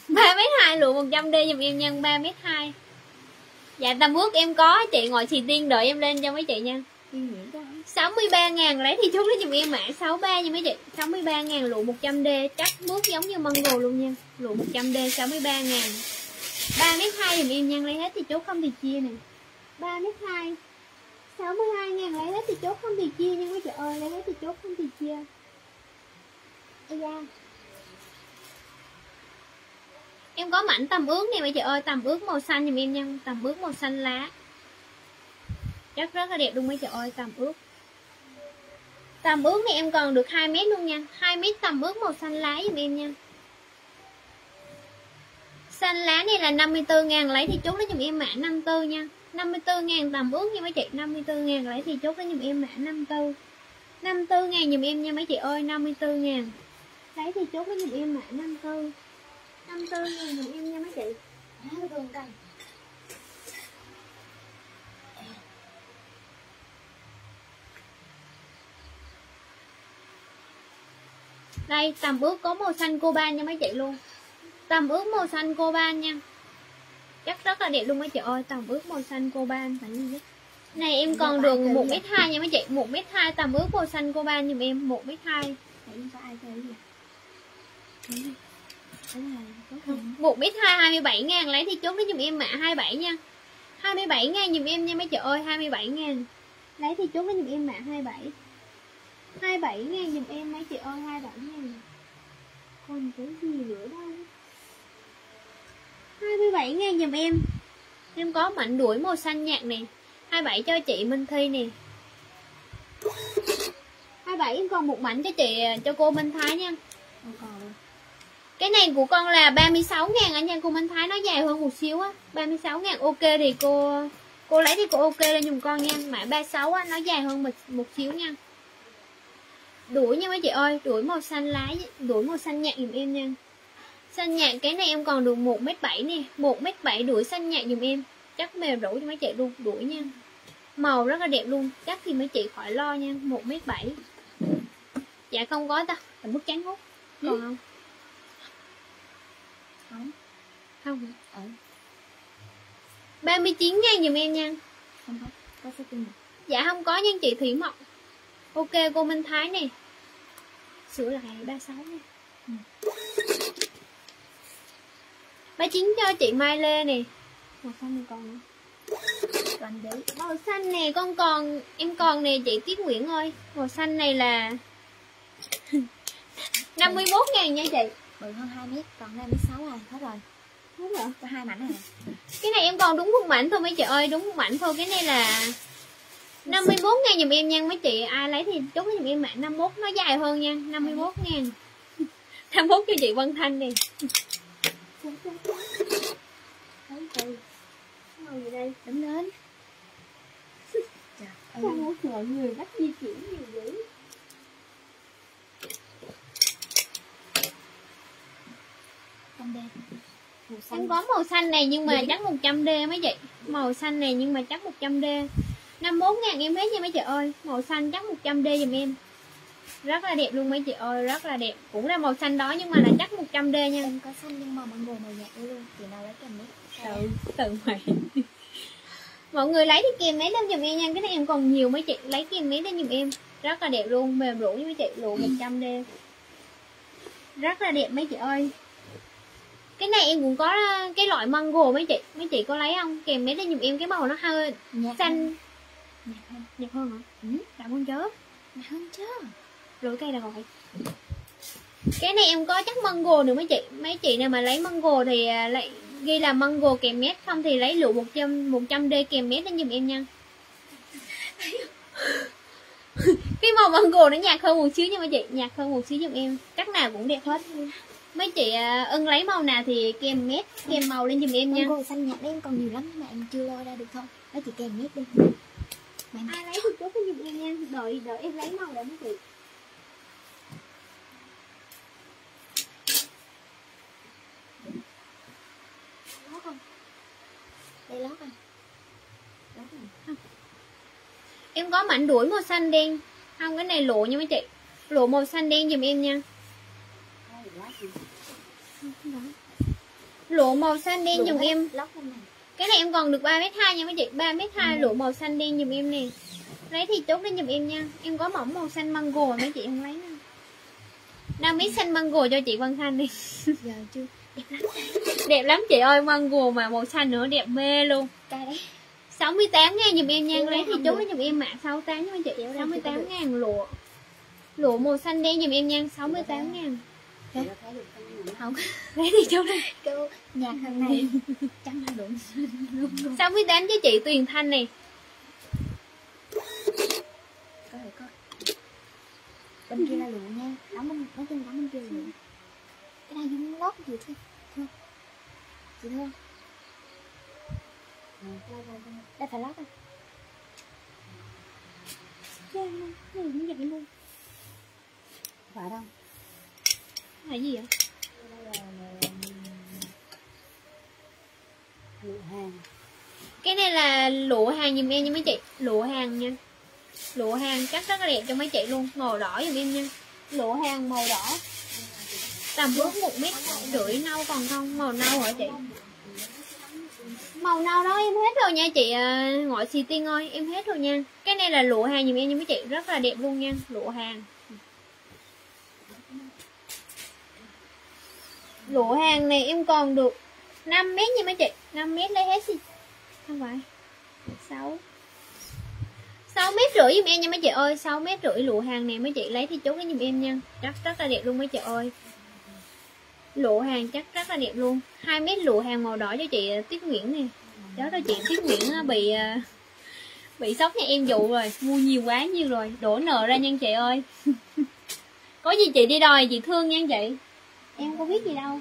3m2 lụa 100D giùm em nha 3m2 Dạ tầm ước em có chị ngồi xì tiên đợi em lên cho mấy chị nha. Suy nghĩ đó 63 ngàn lấy thì chốt lấy giùm em mã 63 nha mấy chị. 63 ngàn lụa 100D chắc mướt giống như mango luôn nha. Lụa 100D 63 ngàn 3 mét 2 giùm em nha lấy hết thì chốt không thì chia nè. 3 mét 2 62 ngàn lấy hết thì chốt không thì chia nhưng mà trời ơi, lấy hết thì chốt không thì chia. Ây da. Em có mảnh tầm ướt nè mấy chị ơi, Tầm ướt màu xanh giùm em nha, Tầm ướt màu xanh lá. Chắc rất là đẹp luôn mấy chị ơi, Tầm ướt. Tầm ướt này em còn được 2 mét luôn nha 2 mét tầm ướt màu xanh lá giùm em nha. Xanh lá này là 54 ngàn lấy thì chốt lấy dùm em mã 54 nha. 54 ngàn tầm ước nha mấy chị. 54 ngàn lấy thì chốt lấy dùm em mã 54 54 ngàn dùm em nha mấy chị ơi 54 ngàn. Lấy thì chốt lấy dùm em mã 54 54 ngàn dùm em nha mấy chị. Á, thương Đây tầm bước có màu xanh coban nha mấy chị luôn. Tầm ướt màu xanh coban nha. Chắc rất là đẹp luôn mấy chị ơi Tầm ướt màu xanh coban phải gì hết Này em còn được 1m2 nha mấy chị. 1m2 tầm ướt màu xanh coban giùm em 1m2 Thấy có ai chơi gì? Thấy là có tiền 1m2 27 ngàn lấy thì chốt lấy giùm em mã 27 nha. 27 ngàn giùm em nha mấy chị ơi 27 ngàn. Lấy thì chốt lấy giùm em mã 27 27 ngàn giùm em mấy chị ơi 27 ngàn. Còn cái gì nữa đâu 27 ngàn giùm em. Em có mảnh đuổi màu xanh nhạt nè. 27 cho chị Minh Thi nè. 27 em còn một mảnh cho chị cho cô Minh Thái nha. Cái này của con là 36 ngàn ở nha. Cô Minh Thái nó dài hơn một xíu á. 36 ngàn ok thì cô Cô lấy thì cô ok lên dùm con nha. Mã 36 á nó dài hơn một, một xíu nha. Đuổi nha mấy chị ơi Đuổi màu xanh lá Đuổi màu xanh nhạt dùm em nha Xanh nhạt cái này em còn được 1m7 nè. 1m7 đuổi xanh nhạt dùm em. Chắc mềm rủ cho mấy chị luôn Đuổi nha. Màu rất là đẹp luôn. Chắc thì mấy chị khỏi lo nha. 1m7 Dạ không có ta. Là bức trắng hút Còn không? Không. Không hả? Ừ. 39 ngàn dùm em nha. Không có. Có số tiền Dạ không có nha chị Thủy Mộng Ok cô Minh Thái nè. Sửa lại 36 nha. Ừ. 39 cho chị Mai Lê nè Màu xanh này còn nữa Toàn giấy. Màu xanh này con còn Em còn nè chị Tiết Nguyễn ơi Màu xanh này là 51 ngàn nha chị Bự hơn 2 mét. Còn 2 mét 6 à. Hết rồi. Đúng rồi Có hai mảnh này nè. Cái này em còn đúng một mảnh thôi mấy chị ơi Đúng một mảnh thôi Cái này là 51 ngàn dùm em nha mấy chị Ai lấy thì chốt dùm em mạng 51 Nó dài hơn nha 51 ngàn 51 cho chị Vân Thanh nè Thấy từ. Màu gì đây Đứng lên. Trời ơi. Một mọi người bắt di chuyển nhiều dữ Không đen. Em xanh. có màu xanh này nhưng mà chắc 100D mấy chị Màu xanh này nhưng mà chắc 100D 51 ngàn em hết nha mấy chị ơi Màu xanh chắc 100D dùm em Rất là đẹp luôn mấy chị ơi Rất là đẹp Cũng là màu xanh đó nhưng mà là chắc 100D nha Em có xanh nhưng mà mango màu nhạt luôn. Chị nào lấy kèm mét. Tự tự mày mọi người lấy thì kèm mấy lên giùm em nha. Cái này em còn nhiều mấy chị lấy kèm mấy lên giùm em. Rất là đẹp luôn mềm rũ với mấy chị lụa 100 d rất là đẹp mấy chị ơi. Cái này em cũng có cái loại mango mấy chị mấy chị có lấy không? Kèm mấy lên giùm em cái màu nó hơi Nhạt xanh. Nhạt hơn. đẹp hơn hả? Ừ. cảm ơn chớ Nhạt hơn chứ. rửa cây là rồi. Cái này em có chắc mango nữa mấy chị. Mấy chị nào mà lấy mango thì à, lấy ghi là mango kèm mét không thì lấy lụa 100 100 d kèm mét đến giùm em nha. Cái màu mango nó nhạt hơn một xíu nha mấy chị nhạt hơn một xíu giùm em. Chắc nào cũng đẹp hết. Mấy chị à, ưng lấy màu nào thì kèm mét kèm màu lên giùm em nha. Mango xanh nhạt đấy em còn nhiều lắm mà em chưa lôi ra được thôi. Nó chỉ kèm mét đi. Mà em ai lấy thì cái giùm em nha. Đợi đợi em lấy màu để mấy chị lót không? Đây lót à? Lót này. em có mảnh đuổi màu xanh đen. Không cái này lộ nha mấy chị. Lộ màu xanh đen giùm em nha. Lộ màu xanh đen hết, em. cái này em còn được 3 mét hai nha mấy chị. 3 mét hai Ừ. lộ màu xanh đen giùm em nè. Lấy thì chốt lên giùm em nha. Em có mỏng màu xanh mango mấy chị không lấy nè 5 mét xanh mango cho chị Vân Thanh đi. Giờ chưa. Đẹp lắm. đẹp lắm chị ơi mango mà màu xanh nữa đẹp mê luôn Cay đấy. 68 ngàn giùm em nha lấy thì lên giùm em mạng 68 nha mấy chị Kéo ra chưa 68 được. ngàn lụa lụa màu xanh đen giùm em nha 68 ngàn này. Không. lấy thì chốt lên Kêu nhạt hơn này. Trắng là đúng. 68 cho chị Tuyền Thanh này. Bên kia là lụa nha. Đóng bên, đóng bên kia lụa. Cái này dùng lót gì thôi. Chị Đây phải lót à? Dạ, cái gì cũng vậy luôn Phải đâu? là gì vậy? Lụa hàng. cái này là lụa hàng giùm em nha mấy chị. Lụa hàng nha. Lụa hàng chắc rất là đẹp cho mấy chị luôn. Màu đỏ giùm em nha. Lụa hàng màu đỏ tầm bước một mét rưỡi nâu còn không? Màu nâu hả chị? Màu nâu đó, em hết rồi nha chị à, ngoại xì tiên ơi em hết rồi nha. Cái này là lụa hàng dùm em nha mấy chị, rất là đẹp luôn nha, lụa hàng. Lụa hàng này em còn được 5 mét nha mấy chị 5 mét lấy hết gì không phải 6 6 mét rưỡi giùm em nha mấy chị ơi 6 mét rưỡi lụa hàng này mấy chị lấy thì chốt lấy giùm em nha. Rất rất là đẹp luôn mấy chị ơi lụa hàng chắc rất là đẹp luôn. Hai mét lụa hàng màu đỏ cho chị Tuyết Nguyễn nè. Đó là chị Tuyết Nguyễn á, bị à, bị sốc nhà em dụ rồi mua nhiều quá nhiều rồi đổ nợ ra nha chị ơi. Có gì chị đi đòi chị thương nha chị. Em có biết gì đâu.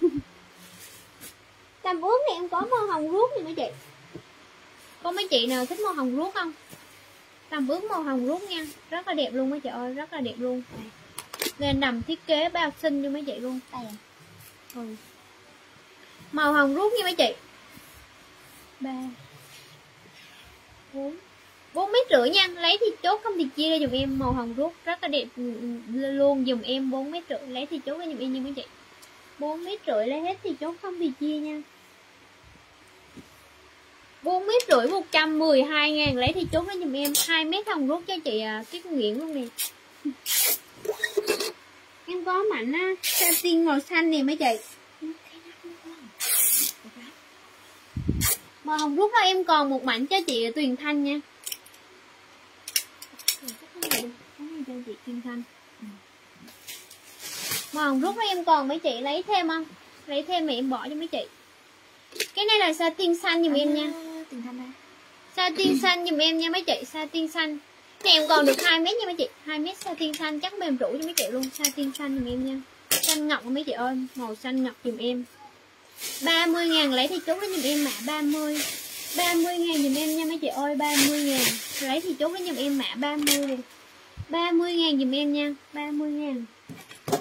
Tầm ướt này em có màu hồng ruốc nè mấy chị? Có mấy chị nào thích màu hồng ruốc không? Tầm ướt màu hồng ruốc nha. Rất là đẹp luôn mấy chị ơi rất là đẹp luôn. Này. Nên nằm thiết kế bao xinh cho mấy chị luôn. À. ừ. màu hồng ruốc nha mấy chị. Ba. Bốn. Bốn mét rưỡi nha. Lấy thì chốt không thì chia ra dùm em. Màu hồng ruốc rất là đẹp. Luôn dùm em bốn mét rưỡi. Lấy thì chốt ra dùm em nha mấy chị. Bốn mét rưỡi lấy hết thì chốt không thì chia nha. 4 mét rưỡi 112 ngàn. Lấy thì chốt nó giùm em. 2 mét hồng rút cho chị à, Tuyết Nguyễn luôn nè Em có mảnh á, satin màu xanh nè mấy chị Màu hồng rút đó em còn một mảnh cho chị Tuyền Thanh nha. Cho chị Thanh Màu hồng rút đó em còn mấy chị lấy thêm không? Lấy thêm thì em bỏ cho mấy chị. Cái này là satin xanh giùm em nha. Đây. Satin xanh giùm em nha mấy chị? Satin xanh thì em còn được hai mét nha mấy chị. Hai mét sa satin xanh chắc mềm rủ cho mấy chị luôn. Sa Satin xanh giùm em nha. Xanh ngọc mấy chị ơi. Màu xanh ngọc giùm em. 30 ngàn lấy thì chốt nó giùm em mã 30 30 ngàn giùm em nha mấy chị ơi. 30 ngàn. Lấy thì chốt nó giùm em mã 30 này 30 ngàn giùm em nha. 30 ngàn.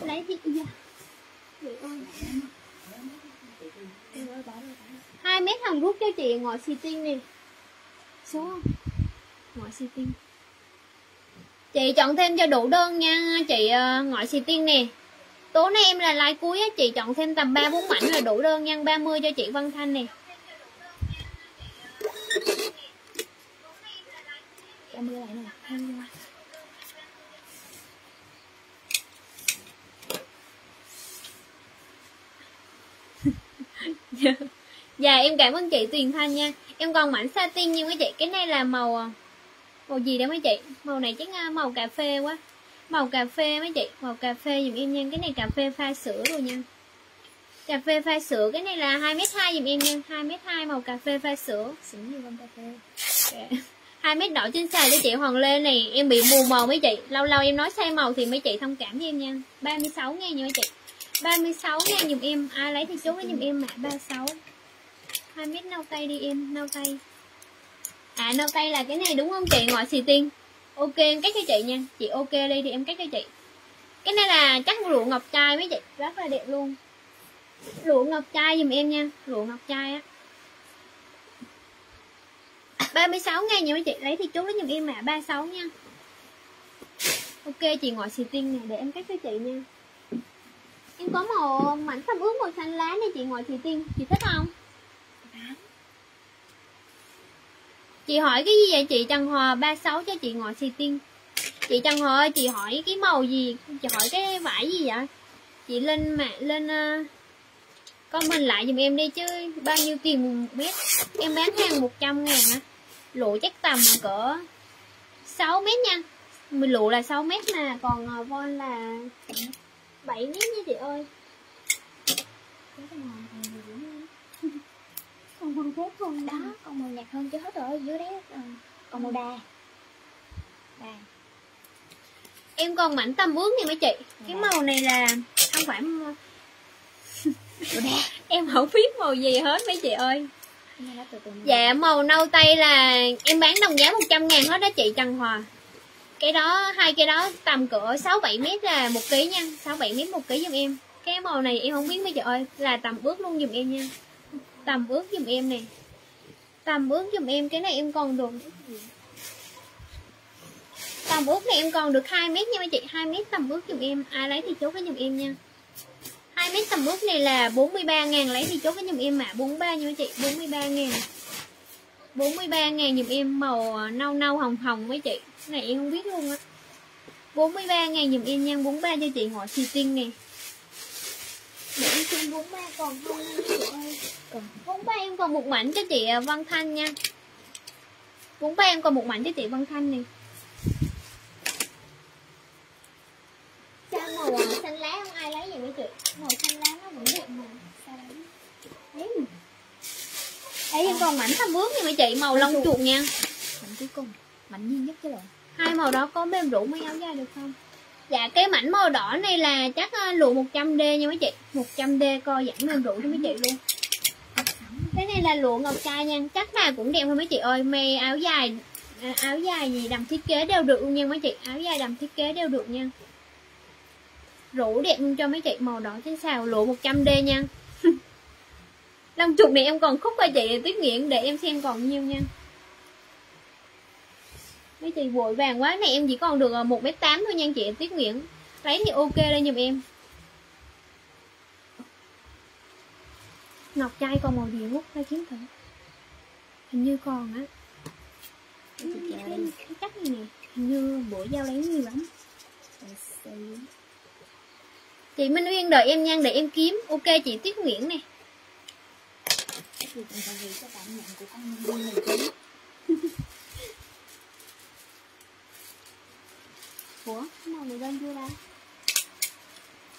Lấy thì dạ. Trời hai mét hồng rút cho chị ngồi xì tinh nè số không? Ngồi xì tinh chị chọn thêm cho đủ đơn nha. Chị ờ, ngoại xì tiên nè. Tối nay em là like cuối á, chị chọn thêm tầm ba, bốn mảnh là đủ đơn nhân 30 cho chị Văn Thanh nè. Lại này. dạ em cảm ơn chị Tuyền Thanh nha. Em còn mảnh satin nhưng với chị. Cái này là màu ờ, màu gì đó mấy chị? Màu này chắc à, màu cà phê quá. Màu cà phê mấy chị? Màu cà phê dùm em nha. Cái này cà phê pha sữa rồi nha. Cà phê pha sữa, cái này là hai mét hai dùm em nha. Hai mét hai màu cà phê pha sữa. Xỉn như con cà phê. Dạ. Hai mét đỏ trên xài cho chị, Hoàng Lê này, em bị mù màu mấy chị. Lâu lâu em nói sai màu thì mấy chị thông cảm với em nha. 36 nghe nha mấy chị. 36 nghe dùm em. Ai lấy thì chú với dùm em mã 36 hai mét nâu tay đi em, nâu tay à nâu tay là cái này đúng không chị? Ngoại xì tiên ok, em cắt cho chị nha. Chị ok đi thì em cắt cho chị. Cái này là chắc lụa ngọc trai mấy chị? Rất là đẹp luôn. Lụa ngọc trai dùm em nha. Lụa ngọc trai á. 36 ngàn nha mấy chị. Lấy thì chốt lấy dùm em mã 36 nha. Ok, chị ngoại xì tiên nè, để em cắt cho chị nha. Em có màu mảnh thâm ướt màu xanh lá này chị ngoại xì tiên chị thích không? Chị hỏi cái gì vậy chị? Trần Hòa 36 cho chị ngồi xì tiên chị Trần Hòa ơi chị hỏi cái màu gì? Chị hỏi cái vải gì vậy? Chị lên mạng lên uh, comment lại giùm em đi chứ bao nhiêu tiền một mét? Em bán hàng 100 ngàn á. Lụa chắc tầm mà cỡ 6 mét nha. Mình lụa là 6 mét nè còn uh, von là 7 mét nha chị ơi. Cái cái màu này nhiều dữ lắm còn von phép không Đó, con màu nhạt hơn chứ hết rồi, dưới đấy ờ, còn màu đà. Đà. em còn mảnh tầm ướt này mấy chị. Cái màu này là không phải màu- Màu đà. em không biết màu gì hết mấy chị ơi. Màu Dạ màu nâu tây là em bán đồng giá 100 ngàn hết đó chị Trần Hòa. Cái đó, hai cái đó tầm cỡ 6-7 mét là một ký nha 6-7 mét một ký giùm em. Cái màu này em không biết mấy chị ơi Là tầm ướt luôn giùm em nha Tầm ướt giùm em nè Tầm ướt giùm em, Cái này em còn được. Tầm ướt này em còn được 2 mét nha mấy chị. 2 mét tầm ướt giùm em. Ai lấy thì chốt cái giùm em nha. 2 mét tầm ướt này là 43 ngàn Lấy thì chốt cái giùm em mã 43 nha mấy chị. 43 ngàn. 43 ngàn giùm em màu à, nâu nâu hồng hồng mấy chị. Cái này em không biết luôn á. 43 ngàn giùm em nha. 43 cho chị ngồi xì tinh nè. Để em xem 43 còn không chị ơi. Bốn ba em còn một mảnh cho chị Văn Thanh nha. Bốn ba em còn một mảnh cho chị Văn Thanh nè Sao màu à, xanh lá không ai lấy vậy mấy chị? Màu xanh lá nó vẫn đẹp mà Sao đấy Đấy em còn mảnh thăm bước nha mấy chị Màu lông chuột nha. Mảnh cuối cùng Mảnh duy nhất chứ lộn Hai màu đó có mềm em mấy áo dài được không? Dạ cái mảnh màu đỏ này là chắc à, lụa 100D nha mấy chị. 100D co dẫn mềm rủ cho mấy chị luôn là lụa ngọc trai nha. Cách nào cũng đẹp thôi mấy chị ơi. Mê áo dài à, áo dài gì đầm thiết kế đều được luôn nha mấy chị. Áo dài đầm thiết kế đều được nha. Rủ đẹp luôn cho mấy chị. Màu đỏ trên xào, lụa 100 d nha. Năm chục này em còn khúc qua chị tuyết nghiện để em xem còn nhiêu nha. Mấy chị vội vàng quá, này em chỉ còn được à, 1m8 thôi nha chị tuyết Nguyễn. Lấy thì ok đây giùm em. Ngọc trai còn màu gì hút ra kiếm thử. Hình như còn á. Cái, chắc này nè Hình như bữa giao lấy nhiều lắm. Chị Minh Uyên đợi em nha để em kiếm. Ok chị Tuyết Nguyễn nè. Ủa màu này lên chưa đây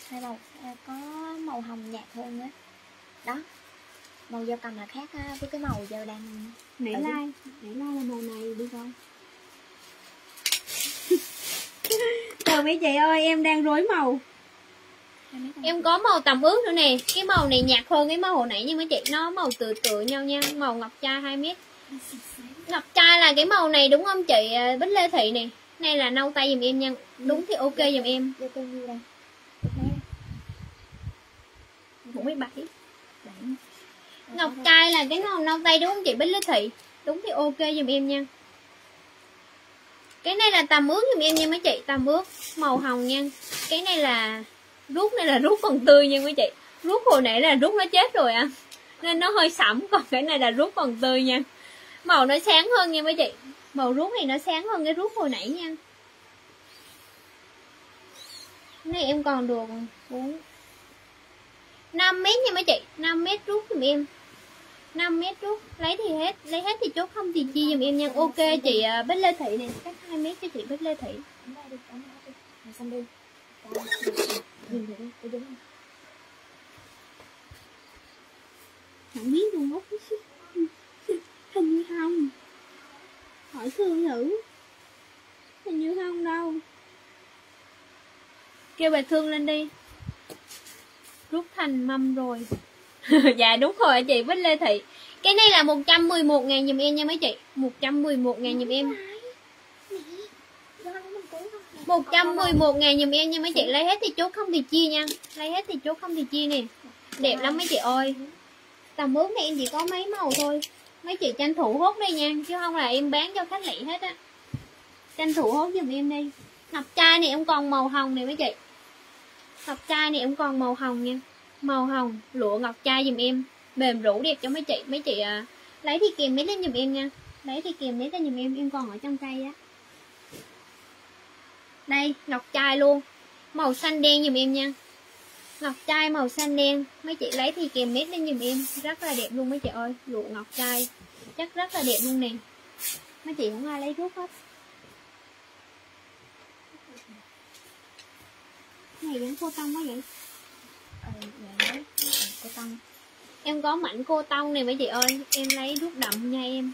hay là à, có màu hồng nhạt hơn á đó màu dao cầm là khác với cái màu dao đang Nãy Ừ. like Nãy like là màu này đi con Trời mấy chị ơi em đang rối màu. Em có màu tầm ướt nữa nè. Cái màu này nhạt hơn cái màu hồi nãy nhưng mấy chị Nó màu tựa tựa nhau nha. Màu ngọc trai 2 mét. Ngọc trai là cái màu này đúng không chị? À, Bích Lê Thị nè. Này là nâu tay giùm em nha. Đúng thì ok giùm em. Dao bao nhiêu đây. 47 bảy Ngọc trai là cái màu nâu tay, đúng không chị? Bích lý Thị. Đúng thì ok giùm em nha. Cái này là tầm ướt giùm em nha mấy chị Tầm ướt màu hồng nha. Cái này là rút này là rút còn tươi nha mấy chị. Rút hồi nãy là rút nó chết rồi à Nên nó hơi sẫm, Còn cái này là rút còn tươi nha. Màu nó sáng hơn nha mấy chị. Màu rút này nó sáng hơn cái rút hồi nãy nha. Cái này em còn được 4 5 mét nha mấy chị. 5 mét rút giùm em. 5 mét rút lấy thì hết lấy hết thì chốt không thì chia giùm em nha. Ok chị à, Bích Lê Thị này cắt 2 mét cho chị Bích Lê Thị. Không không biết luôn út hình như không. Hỏi thương thử hình như không đâu. Kêu bà thương lên đi. Rút thành mâm rồi dạ đúng rồi chị với Lê Thị. Cái này là 111 ngàn dùm em nha mấy chị. 111 ngàn dùm em. 111 ngàn dùm em nha mấy chị. Lấy hết thì chốt không thì chia nha. Lấy hết thì chốt không thì chia nè. Đẹp lắm mấy chị ơi. Tầm ướt này em chỉ có mấy màu thôi. Mấy chị tranh thủ hốt đi nha, chứ không là em bán cho khách lị hết á. Tranh thủ hốt giùm em đi. Ngọc trai này em còn màu hồng này mấy chị. Ngọc trai này em còn màu hồng nha màu hồng lụa ngọc trai dùm em. Mềm rũ đẹp cho mấy chị. Mấy chị à, lấy thì kèm mấy lên dùm em nha. Lấy thì kèm mấy lên dùm em. Em còn ở trong tay á. Đây ngọc trai luôn. Màu xanh đen dùm em nha. Ngọc trai màu xanh đen. Mấy chị lấy thì kèm nét lên dùm em. Rất là đẹp luôn mấy chị ơi. Lụa ngọc trai. Chắc rất là đẹp luôn nè. Mấy chị không ai lấy rút hết. Này vẫn cô tông quá vậy. Ừ, cô tông. em có mảnh cô tông này mấy chị ơi em lấy rút đậm nha em.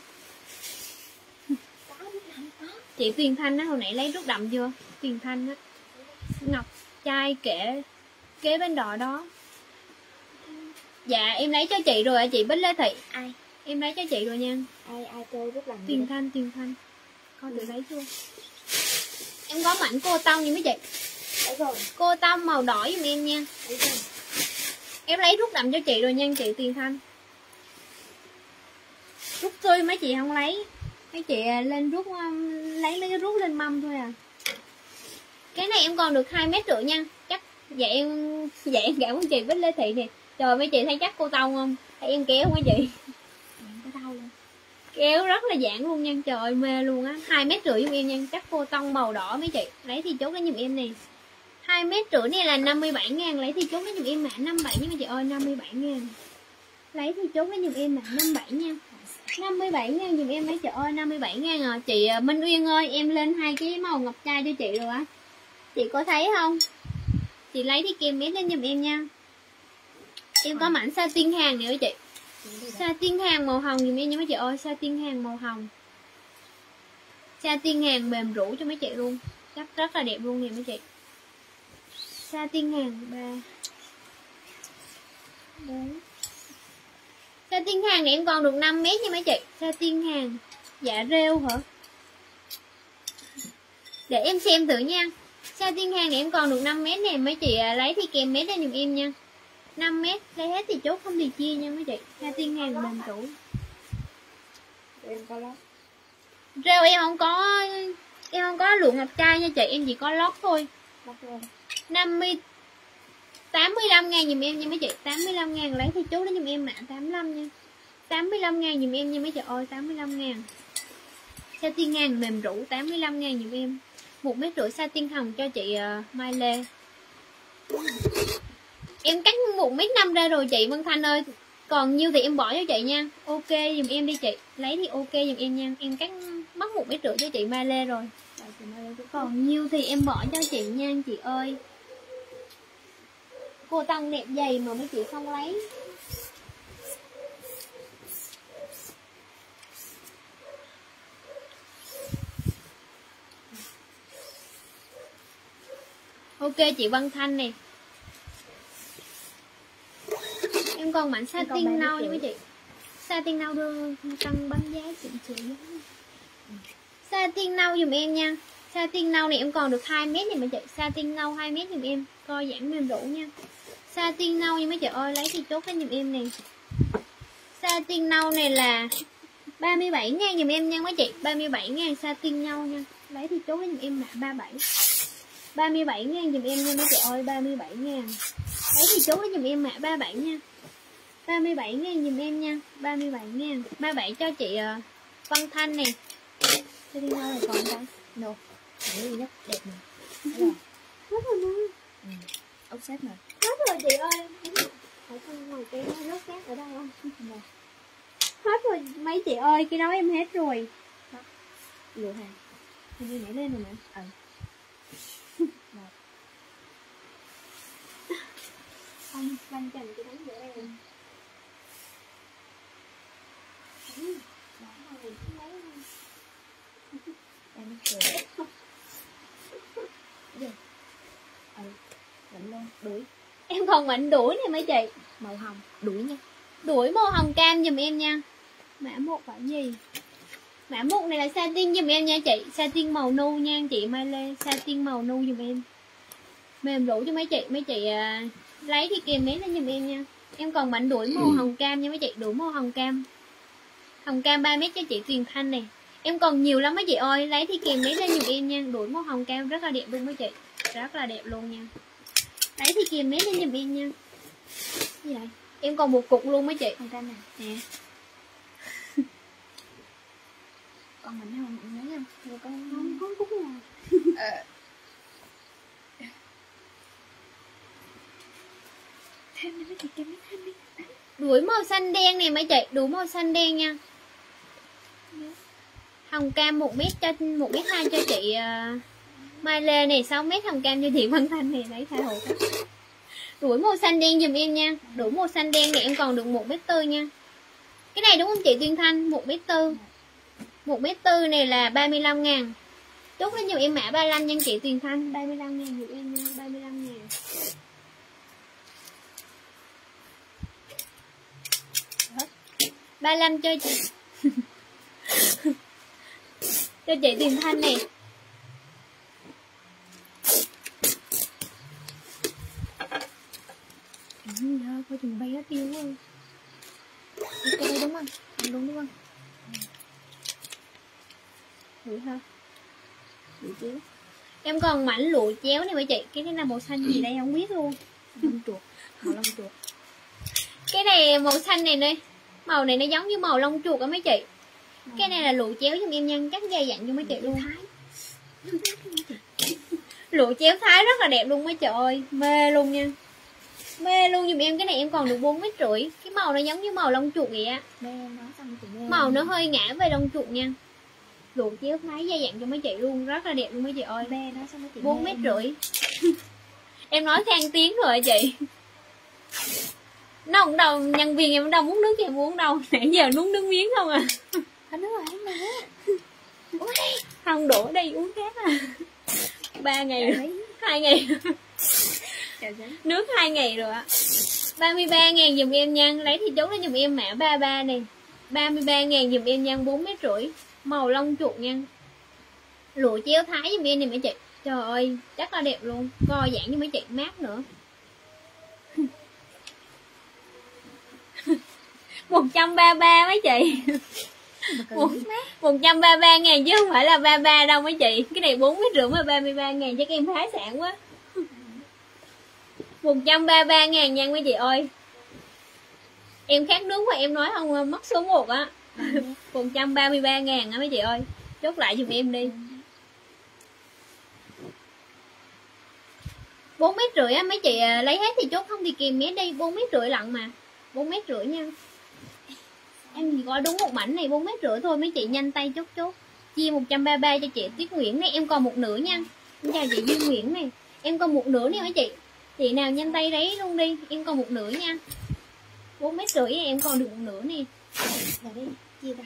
Chị tuyền thanh á hồi nãy lấy rút đậm chưa? Tuyền thanh á. Ngọc trai kể kế bên đỏ đó. Dạ em lấy cho chị rồi ạ chị bích lê thị Ai? em lấy cho chị rồi nha. Ai ai kêu rất làm gì tuyền thanh tuyền thanh. Con tự lấy chưa? Em có mảnh cô tông nha mấy chị. Đấy rồi, cô tông màu đỏ giùm em nha. Đấy rồi em lấy rút đậm cho chị rồi nha chị tiền thanh. Rút tươi mấy chị không lấy. Mấy chị à, lên rút um, lấy mấy cái rút lên mâm thôi à. Cái này em còn được hai mét rưỡi nha. Chắc vậy em vậy em cảm ơn chị Bích Lê Thị nè. Trời mấy chị thấy chắc cô tông không? Thấy em kéo mấy chị kéo rất là giãn luôn nha. Trời ơi, mê luôn á. Hai mét rưỡi giùm em nha. Chắc cô tông màu đỏ mấy chị. Lấy thì chốt lấy giùm em nè. 2 mét rưỡi này là 57 ngàn. Lấy thì chốt lấy dùm em mã 57 nha chị ơi 57 ngàn. Lấy thì chốt lấy dùm em mã 57 nha 57 ngàn dùm em mấy chị ơi 57 ngàn à. Chị à, Minh Uyên ơi, em lên hai cái màu ngọc trai cho chị rồi á. Chị có thấy không? Chị lấy thì kèm mét lên dùm em nha. Em có mảnh satin hàng nữa chị. Sa tiên hàng màu hồng dùm em nha mấy chị ơi. Sa tiên hàng màu hồng. Sa tiên hàng mềm rũ cho mấy chị luôn. Chắc rất là đẹp luôn nè mấy chị sa tiên hàng ba. Bốn sa tiên hàng này em còn được 5 mét nha mấy chị. Sa tiên hàng. Dạ rêu hả? Để em xem thử nha. Sa tiên hàng này em còn được 5 mét nè mấy chị lấy thì kèm mét lên giùm em nha. 5 mét lấy hết thì chốt không thì chia nha mấy chị. Sa tiên hàng mềm rũ em có lắm rêu em không có em không có lượng ngọc trai nha chị. Em chỉ có lót thôi. Lắm luôn 50 85 ngàn dùm em nha mấy chị. 85 ngàn lấy thì chú đó dùm em mã 85 nha. 85 ngàn dùm em nha mấy chị ơi. 85 ngàn. Satin ngàn mềm rũ. 85 ngàn dùm em. Một mét rưỡi satin hồng cho chị uh, Mai Lê. Em cắt một mét năm ra rồi chị Vân Thanh ơi. Còn nhiêu thì em bỏ cho chị nha. Ok dùm em đi chị. Lấy thì ok dùm em nha. Em cắt mất một mét rưỡi cho chị Mai Lê rồi. Còn. Nhiêu thì em bỏ cho chị nha chị ơi. Cô tăng đẹp dày mà mấy chị không lấy. Ok chị Văn Thanh nè. Em còn mảnh satin nâu nha mấy chị. Satin nâu đưa tăng bán giá chỉnh chị Satin nâu dùm em nha. Satin nâu này em còn được 2 mét này mấy chị. Satin nâu 2 mét dùm em. Coi giãn mềm rũ nha Satin nâu nha mấy chị ơi Lấy thì chốt hết dùm em nè. Satin nâu này là 37 ngàn dùm em nha mấy chị. 37 ngàn satin nâu nha. Lấy thì chốt hết dùm em mã 37 37 ngàn dùm em nha mấy chị ơi 37 ngàn. Lấy thì chốt hết dùm em mã 37 nha. 37 ngàn dùm em nha 37 ngàn. 37 cho chị uh, Văn Thanh nè. Satin nâu này còn đâu cái gì nhất đẹp nè. Hết rồi mà ốc xếp nè Hết rồi chị ơi. Ở trong ngoài cái rớt cát ở đâu không? Hết rồi mấy chị ơi Cái đó em hết rồi. Lựa hàng. Hình như nhảy lên rồi nè. Ừ. Không, lanh chành cái đánh giữa em. Ừ, bỏ vào mình lấy em cười Giờ. ừ. Lạnh luôn đuổi. Em còn mảnh đuổi nè mấy chị. Màu hồng đuổi nha. Đuổi màu hồng cam giùm em nha. Mã một phải gì? Mã một này là satin giùm em nha chị. Satin màu nu nha chị Mai Lê. Satin màu nu giùm em. Mềm rũ cho mấy chị. Mấy chị à, lấy thì kèm mét lên giùm em nha. Em còn mảnh đuổi màu hồng cam nha mấy chị. Đuổi màu hồng cam. Hồng cam 3 mét cho chị Tuyền Thanh này Em còn nhiều lắm mấy chị ơi. Lấy thì kèm mét lên giùm em nha. Đuổi màu hồng cam rất là đẹp luôn mấy chị. Rất là đẹp luôn nha Lấy thì kèm mét lên giùm em nha. Gì đây Em còn một cục luôn mấy chị. Không cam nè. Nè. Con mình không mình nhớ không con Không, không cúc nào. Ờ. thêm nữa thì kem thêm đi. Đuổi màu xanh đen nè mấy chị. Đuổi màu xanh đen nha. Hồng cam 1 mét cho 1 mét 2 cho chị uh, Mai Lê này 6 mét hồng cam cho chị Văn Thanh này Lấy thay hộ Đuổi màu xanh đen giùm em nha. Đuổi màu xanh đen này em còn được 1 mét tư nha. Cái này đúng không chị Tuyên Thanh? 1 mét tư. 1 mét tư này là 35 ngàn. Chốt lên giùm em mã 35 nha chị Tuyền Thanh. 35 ngàn giùm em nha 35 ngàn. Hết. 35 cho chị. Cho chị Tuyền Thanh này. Ừ, giờ coi chừng bay hết tiêu luôn Ok đúng không? Không đúng đúng không? Thử ha đuổi chiếu Em còn mảnh lụa chéo này mấy chị. Cái này là màu xanh gì đây không biết luôn. Lông chuột màu lông chuột Cái này màu xanh này đây Màu này nó giống như màu lông chuột á mấy chị. Cái này là lụa chéo giùm em nhân Cắt dày dặn cho mấy chị luôn. Lụa chéo thái rất là đẹp luôn mấy chị ơi. Mê luôn nha. Mê luôn giùm em Cái này em còn được 4 mét rưỡi. Cái màu nó giống như màu lông chuột vậy á. Màu nó. hơi ngã về lông chuột nha. Lụa chéo thái dày dặn cho mấy chị luôn Rất là đẹp luôn mấy chị ơi. Bê nó xong rồi chị 4 bê mét rưỡi. Em nói khang tiếng rồi chị. Nó không đâu nhân viên em đâu muốn nước em uống đâu. Nãy giờ uống nước miếng không à. Hết nước. Rồi không đổ đây uống khác à. Ba ngày hai ngày nước hai ngày rồi ạ. 33 ngàn dùm em nha. Lấy thì chốt lên dùm em mã 33 này 33 ngàn dùm em nha 4 mét rưỡi. Màu lông chuột nha. Lụa chéo thái dùm em này mấy chị. Trời ơi chắc là đẹp luôn. Co giãn cho mấy chị mát nữa. 133 mấy chị. Một, 133 ngàn chứ không phải là 33 đâu mấy chị. Cái này 4 mét rưỡi mà 33 ngàn chắc em phá sản quá 133 ngàn nha mấy chị ơi. Em khát nước mà em nói không mất số 1 á. 133 ngàn á mấy chị ơi. Chốt lại giùm em đi. 4 mét rưỡi á mấy chị à, lấy hết thì chốt không thì kìm mét đi. 4 mét rưỡi lận mà. 4 mét rưỡi nha. Em chỉ có đúng một mảnh này 4 mét rưỡi thôi mấy chị nhanh tay chốt chốt. Chia 133 cho chị Tuyết Nguyễn này em còn một nửa nha. Em chào chị Duy Nguyễn này. Em còn một nửa nè mấy chị Chị nào nhanh tay lấy luôn đi Em còn một nửa nha. 4 mét rưỡi em còn được một nửa nè. Là đi Chia ra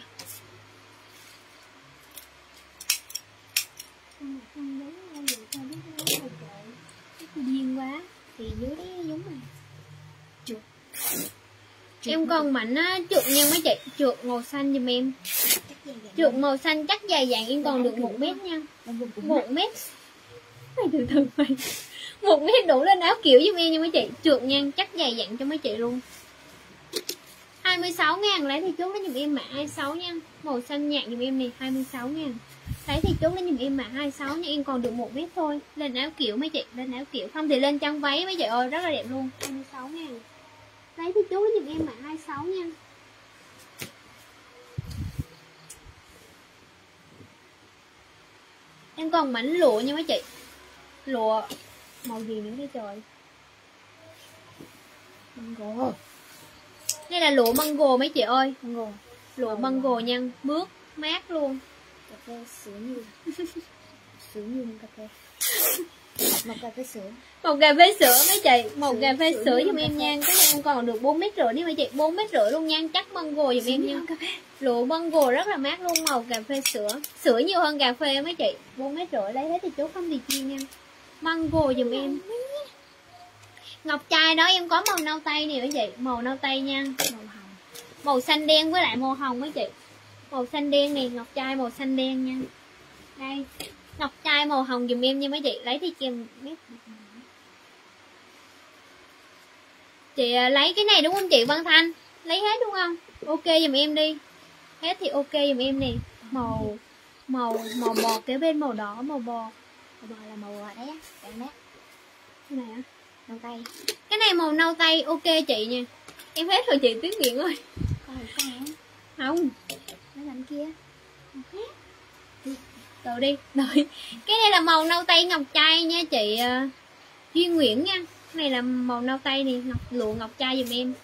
điên quá. Thì dưới đấy giống này Chuột. Em còn mảnh á, trượt nha mấy chị Trượt màu xanh giùm em. Trượt màu xanh chắc dài dạng em còn được một mét nha. Một mét. Mày từ từ mày một mét đủ lên áo kiểu giùm em nha mấy chị. Trượt nha chắc dài dặn cho mấy chị luôn. 26 ngàn, lấy thì chốt lấy giùm em mã 26 nha. Màu xanh nhạt giùm em này 26 ngàn. Lấy thì chốt lấy giùm em mã 26 nha, em còn được một mét thôi. Lên áo kiểu mấy chị, lên áo kiểu. Không thì lên chân váy mấy chị ơi, rất là đẹp luôn. 26 ngàn. Lấy thì chốt lấy giùm em mã 26 nha. Em còn mảnh lụa nha mấy chị. Lụa màu gì nữa đây trời? Mango. Đây là lụa mango mấy chị ơi? Mango. Lụa mango. nha mướt mát luôn. Cà phê sữa nhiều Sữa nhiều hơn cà phê. Một cà phê sữa một cà phê sữa mấy chị? Một cà phê sữa giùm em nha. Cái này em còn được 4 mét rưỡi đi mấy chị. 4 mét rưỡi luôn nha. Chắc mango giùm em nha. lụa mango rất là mát luôn. Màu cà phê sữa. Sữa nhiều hơn cà phê mấy chị. 4 mét rưỡi lấy hết thì chốt không thì chia nha mango giùm em. Ngọc trai đó em có màu nâu tây nè quý chị màu nâu tây nha. Màu hồng. Màu xanh đen với lại màu hồng mấy chị màu xanh đen này ngọc trai màu xanh đen nha. Đây. Ngọc trai màu hồng giùm em nha mấy chị. Lấy thì kèm biết. chị à, lấy cái này đúng không chị Văn Thanh? Lấy hết đúng không? Ok dùm em đi. Hết thì ok dùm em nè. Màu màu màu bò kế bên màu đỏ, màu bò bò là màu đấy á Bạn đấy. Cái này á? Nâu tay cái này màu nâu tây ok chị nha. Em hết rồi chị Tuyết Nguyễn ơi. Coi sao không. Nó làm kia. Từ đi rồi cái này là màu nâu tây ngọc trai nha chị uh, duy nguyễn nha. Cái này là màu nâu tây này ngọc lụa ngọc trai giùm em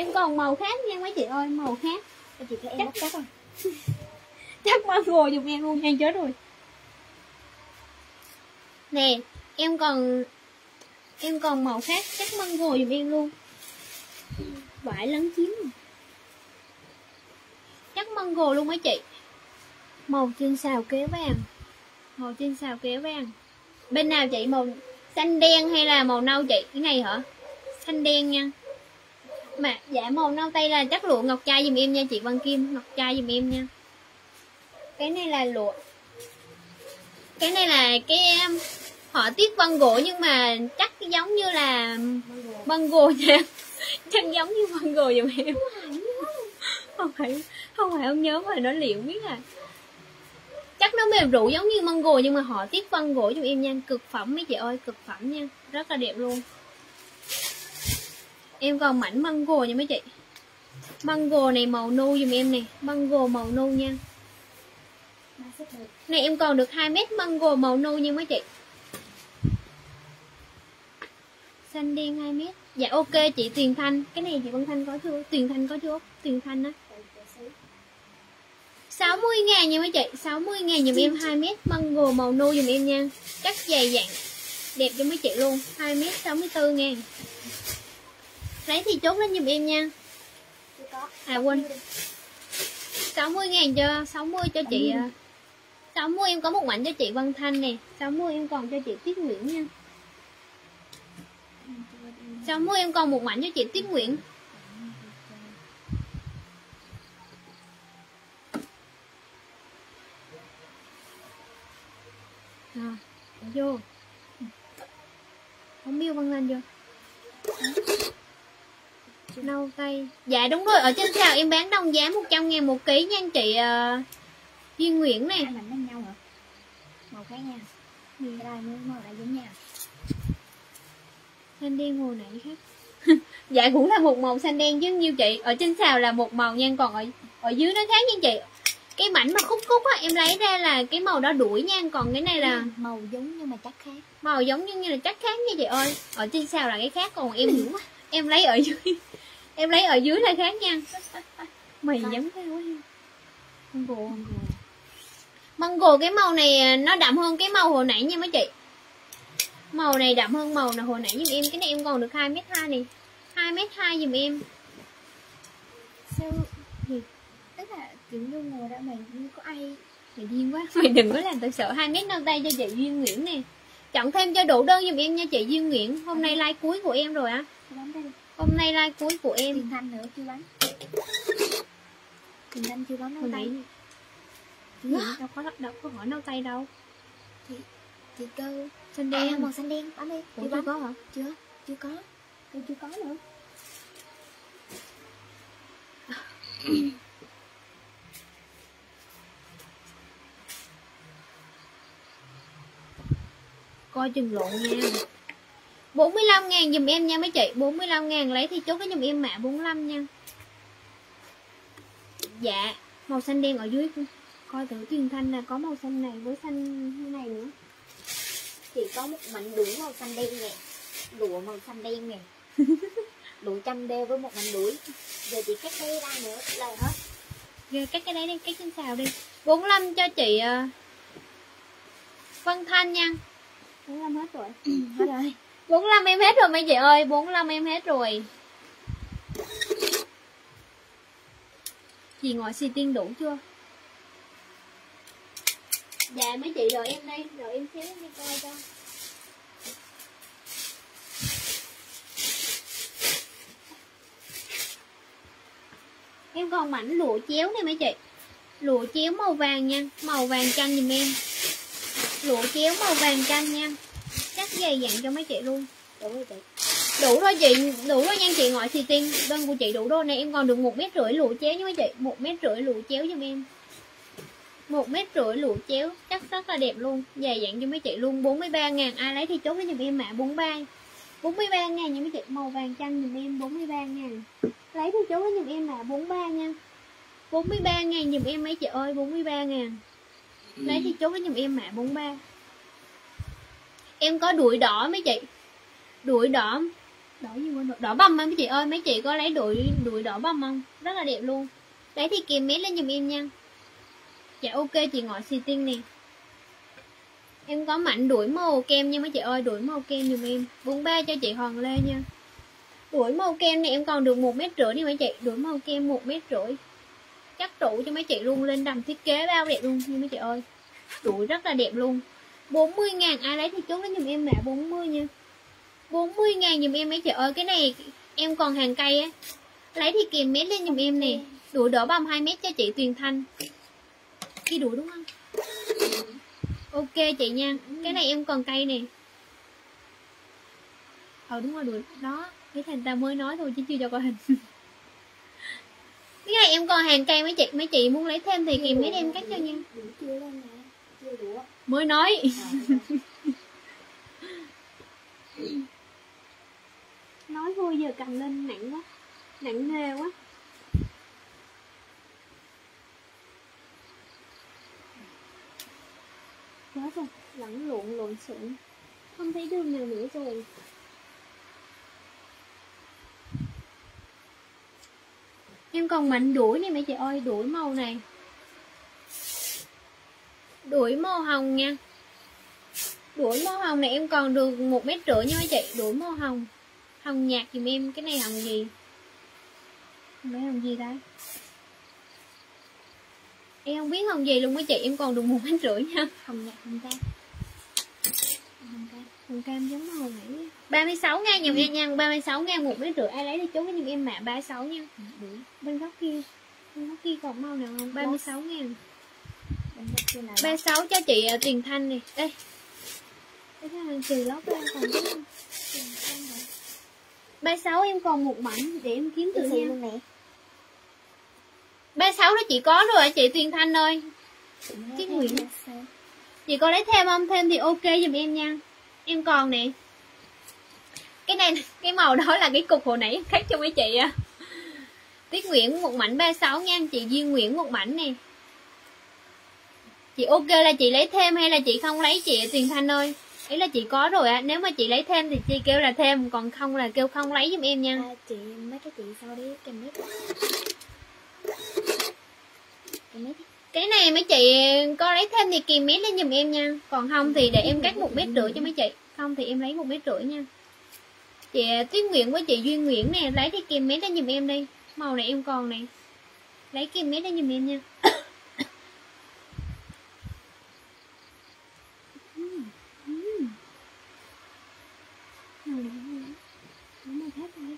em còn màu khác nha mấy chị ơi màu khác. Chị thấy em bắt chắc không chắc bao ngồi giùm em luôn nha chết rồi. Nè em còn em còn màu khác chắc mango giùm em luôn. Vải lấn chiếm. Rồi. chắc mango luôn mấy chị. Màu trên xào kế vàng. Màu trên xào kế vàng. Bên nào chị màu xanh đen hay là màu nâu chị? Cái này hả? Xanh đen nha mà dạ màu nâu tây là chắc lụa ngọc trai dùm em nha, chị Văn Kim, ngọc trai dùm em nha. Cái này là lụa. Cái này là cái, em họ tiết vân gỗ, nhưng mà chắc giống như là vân gỗ nha. Chắc giống như vân gỗ dùm em. Không phải không phải, không nhớ mà nó liệu biết à. Chắc nó mềm rũ giống như măng gồ nhưng mà họ tiết vân gỗ dùm em nha. Cực phẩm mấy chị ơi, cực phẩm nha. Rất là đẹp luôn em còn mảnh mango nha mấy chị. Mango này màu nu giùm em nè mango màu nu nha. Này, em còn được 2 mét mango màu nu nha mấy chị. Xanh đen 2 mét. Dạ ok chị, Tuyền Thanh. Cái này chị Vân Thanh có chưa Tuyền Thanh có chưa Tuyền Thanh á. 60 ngàn nha mấy chị 60 ngàn dùm em 2 mét mango màu nâu dùm em nha. Cắt dày dặn Đẹp cho mấy chị luôn. 2 mét 64 ngàn. Lấy thì chốt lên dùm em nha. À quên. 60 ngàn cho 60 cho chị à. 60 em có một mảnh cho chị Vân Thanh nè. 60 em còn cho chị Tiết Nguyễn nha. 60 em còn một mảnh cho chị Tiết Nguyễn. Rồi, bỏ vô. Không biết Vân Thanh chưa Nâu tay. Dạ đúng rồi, ở trên sào em bán đồng giá 100 ngàn một ký nha anh chị uh, Duyên Nguyễn nè hai mảnh giống nhau hả? Màu khác nha. Đây màu lại giống nhau. Xanh đen màu nãy khác. Dạ cũng là một màu xanh đen chứ nhiêu chị? Ở trên xào là một màu nha Còn ở ở dưới nó khác nha chị. Cái mảnh mà khúc khúc á Em lấy ra là cái màu đó đuổi nha. Còn cái này là màu giống nhưng mà chắc khác. Màu giống như, như là chắc khác nha chị ơi. Ở trên xào là cái khác Còn em em lấy ở dưới Em lấy ở dưới là khác nha. Mày Không. giống thế quá. Mango Mango cái màu này nó đậm hơn cái màu hồi nãy nha mấy chị. Màu này đậm hơn màu là hồi nãy giùm em Cái này em còn được 2m2 này. 2m2 giùm em. Sao thì tức là kiểu như ngồi ra mày như có ai Mày điên quá. Mày đừng có làm tôi sợ 2m nâng tay cho chị Duyên Nguyễn nè. Chọn thêm cho đủ đơn giùm em nha chị Duyên Nguyễn. Hôm nay like cuối của em rồi á. Đây Hôm nay like cuối của em. Tiền Thanh nữa chưa bấm Tiền Thanh chưa nâu nãy tay. Chưa, đâu có đâu có hỏi nâu tay đâu. Thì cơ. Xanh à, đen. màu xanh đen bấm đi. Ủa chưa có hả? Chưa chưa có. Tôi chưa có nữa. Coi chừng lộn nha 45 ngàn dùm em nha mấy chị. 45 ngàn lấy thì chốt cái dùm em mạ 45 nha. Dạ Màu xanh đen ở dưới Coi thử truyền thanh là có màu xanh này với xanh như này nữa. Chỉ có một mảnh đuổi màu xanh đen nè. Lụa màu xanh đen nè. Lụa trăm đeo với một mảnh đuổi. Giờ chỉ cắt đây ra nữa là hết. Rồi cắt cái đấy đi, cắt trên xào đi. 45 cho chị ờ, Vân Thanh nha. 45 hết rồi. Hết rồi 45 em hết rồi mấy chị ơi 45 em hết rồi. Chị ngồi xì tiên đủ chưa? Dạ mấy chị đợi em đây Đợi em xíu đi coi cho. Em còn mảnh lụa chéo này mấy chị. Lụa chéo màu vàng nha Màu vàng chanh giùm em. Lụa chéo màu vàng chanh nha dày dặn cho mấy chị luôn. Đủ rồi chị. Đủ thôi chị đủ rồi nha chị gọi xì tiên đơn của chị đủ đôi này em còn được một mét rưỡi lụa chéo nha mấy chị. Một mét rưỡi lụa chéo giùm em. Một mét rưỡi lụa chéo chắc rất là đẹp luôn. Dày dặn cho mấy chị luôn 43 ngàn ai lấy thì chốt với giùm em mã 43 43 ngàn nha mấy chị màu vàng chanh giùm em 43 ngàn. Lấy thì chốt với giùm em mã 43 nha. 43 ngàn giùm em mấy chị ơi 43 ngàn. Lấy thì chốt với giùm em mã 43 em có đuổi đỏ mấy chị? Đuổi đỏ? Đỏ gì quên đỏ? Bông mấy chị ơi, mấy chị có lấy đuổi đuổi đỏ bông không? Rất là đẹp luôn. Đấy thì kèm mét lên giùm em nha. Dạ ok, chị ngồi xì tiên nè. Em có mảnh đuổi màu kem nha mấy chị ơi, đuổi màu kem giùm em. 43 cho chị Hoàng Lê nha. Đuổi màu kem này em còn được một mét rưỡi đi mấy chị. Đuổi màu kem một mét rưỡi. Chắc trụ cho mấy chị luôn, lên đầm thiết kế bao đẹp luôn nha mấy chị ơi. Đuổi rất là đẹp luôn. 40 ngàn. Ai lấy thì chốt lấy giùm em mẹ 40 nha. 40 ngàn giùm em mấy chị ơi Cái này em còn hàng cây á. Lấy thì kèm mét lên giùm em nè. Đuổi đỡ bằng 2 mét cho chị Tuyền Thanh. Khi đuổi đúng không? Ok chị nha. Cái này em còn cây nè. Ờ đúng rồi đuổi Đó. Cái thành ta mới nói thôi chứ chưa cho coi hình. Cái này em còn hàng cây. Mấy chị Mấy chị muốn lấy thêm thì kèm mét em cắt cho nha mới nói. À. Nói vui giờ cầm lên nặng quá, nặng nề quá. Quá rồi, lẫn lộn lộn xộn. Không thấy đường nào nữa rồi. Em còn mạnh đuổi này mấy chị ơi, đuổi màu này đuổi màu hồng nha. Đuổi màu hồng này em còn được một mét rưỡi nha mấy chị. Đuổi màu hồng. Hồng nhạt giùm em. Cái này hồng gì? Biết hồng gì đây em không biết hồng gì luôn mấy chị. Em còn được một mét rưỡi nha. Hồng nhạt hồng cam. Hồng cam. Giống màu nãy. 36 ngàn giùm em nha. 36 ngàn một mét rưỡi. Ai lấy chốt với giùm em mã 36 nha. Bên góc kia. Bên góc kia còn màu nào không? 36 ngàn bên góc kia là 36 cho chị ờ, Tiền Thanh này. Đây. Cái hàng trừ lót còn 36 em còn một mảnh để em kiếm từ nha. Luôn nè 36 đó chị có rồi chị Tuyền Thanh ơi. Cái Nguyễn. Chị có lấy thêm không? Thêm thì ok giùm em nha. Em còn nè. Cái này cái màu đó là cái cục hồi nãy khác cho mấy chị à Tiết Nguyễn một mảnh 36 nha Chị Duyên Nguyễn một mảnh nè. Chị ok là chị lấy thêm hay là chị không lấy chị Tuyền Thanh ơi? Ý là chị có rồi á Nếu mà chị lấy thêm thì chị kêu là thêm Còn không là kêu không lấy giùm em nha. À, chị mấy cái chị sau đấy kèm mét Cái này mấy chị có lấy thêm thì kìm mét lên giùm em nha. Còn không thì để em cắt một mét rưỡi cho mấy chị. Không thì em lấy một mét rưỡi nha. Chị Tuyết Nguyễn với chị Duyên Nguyễn nè Lấy thì kìm mét lên giùm em đi. Màu này em còn này. Lấy kìm mét lên giùm em nha Màu này không lấy. Lấy màu khác thôi.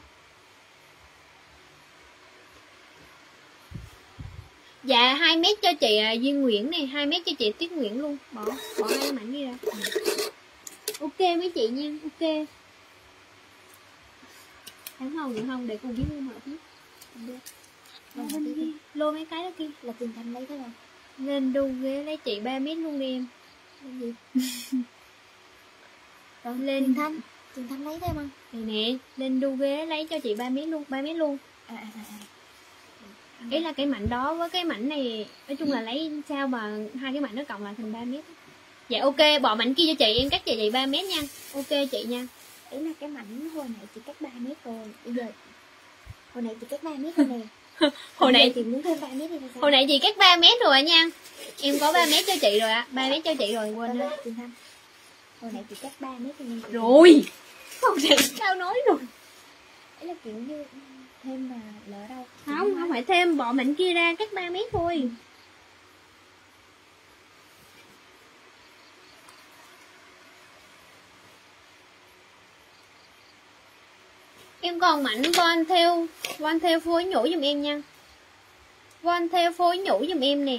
Dạ 2 mét cho chị à, Duyên Nguyễn này 2 mét cho chị Tuyết Nguyễn luôn. Bỏ bỏ hai mảnh đi ra. Ok mấy chị nha Ok. Tháng hồng nữa không? Để cùng tiếp. Không biết Lô mấy cái đó kia. Là tiền thanh lấy thế không Lên đu ghế lấy chị 3 mét luôn đi em. Gì? Rồi Lên. tiền thanh. Tiền thanh lấy thêm không? Này nè Lên đu ghế lấy cho chị 3 mét luôn 3 mét luôn. À à à, à. Ý là cái mảnh đó với cái mảnh này Nói chung là lấy sao mà hai cái mảnh nó cộng lại thành 3 mét. Dạ ok bỏ mảnh kia cho chị Em cắt chị 3 mét nha. Ok chị nha. Ý là cái mảnh hồi nãy chị cắt 3 mét rồi bây giờ hồi nãy chị cắt 3 mét rồi nè. Hồi nãy chị muốn thêm 3 mét thì sao? Hồi nãy chị cắt 3 mét rồi nha. Em có 3 mét cho chị rồi á 3 mét cho chị rồi quên Rồi, thanh hồi nãy chị cắt 3 mét chị- Rồi. Không thể sao nói rồi ý là kiểu như thêm mà lỡ đâu. Không không phải thêm, bỏ mảnh kia ra, cắt ba mét thôi. Em còn mảnh von theo Von theo phối nhũ giùm em nha. Von theo phối nhũ giùm em nè.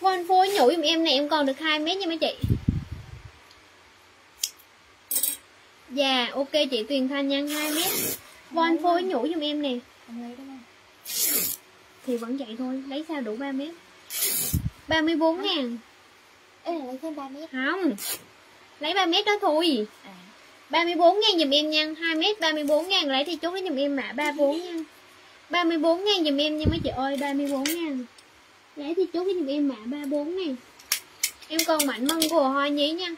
Von phối nhũ giùm em nè, Em còn được hai mét nha mấy chị. Dạ ok chị Tuyền Thanh nha 2 mét Von phối nhũ giùm em nè. Thì vẫn vậy thôi Lấy sao đủ 3 mét? 34 ngàn. Là lấy thêm 3 mét. Không Lấy 3 mét đó thôi. À. 34 ngàn giùm em nha 2 mét 34 ngàn lấy thì chốt lấy giùm em mã 34 nha. 34 ngàn giùm em nha mấy chị ơi 34 ngàn. Lấy thì chốt lấy giùm em mã 34 nè Em còn mảnh măng gồ hoa nhí nha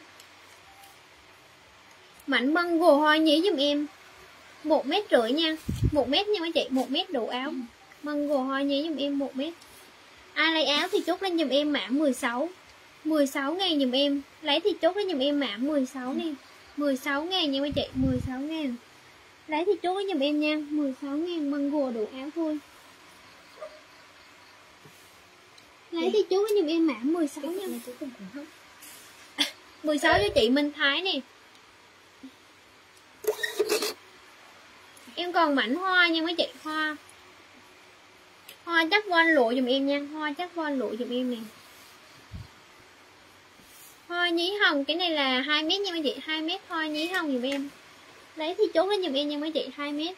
Mảnh măng gồ hoa nhí giùm em. Một mét rưỡi nha. Một mét nha mấy chị. Một mét đủ áo. Măng gồ hoa nhí giùm em một mét. Ai lấy áo thì chốt lên giùm em mã 16 16 ngàn giùm em. Lấy thì chốt lên giùm em mã 16 nè. 16 ngàn nha mấy chị. 16 ngàn. Lấy thì chốt lên giùm em nha. 16 ngàn măng gồ đủ áo thôi. Lấy thì chốt lên giùm em mã 16 cái nha. Này cuối cùng cũng không 16 cho chị Minh Thái nè Em còn mảnh hoa nha mấy chị, Hoa. Hoa chắc von lụa dùm em nha, Hoa chắc von lụa dùm em nè. Hoa nhí hồng, Cái này là 2 mét nha mấy chị 2 mét hoa nhí hồng dùm em. Lấy thì chốt lên dùm em nha mấy chị 2 mét.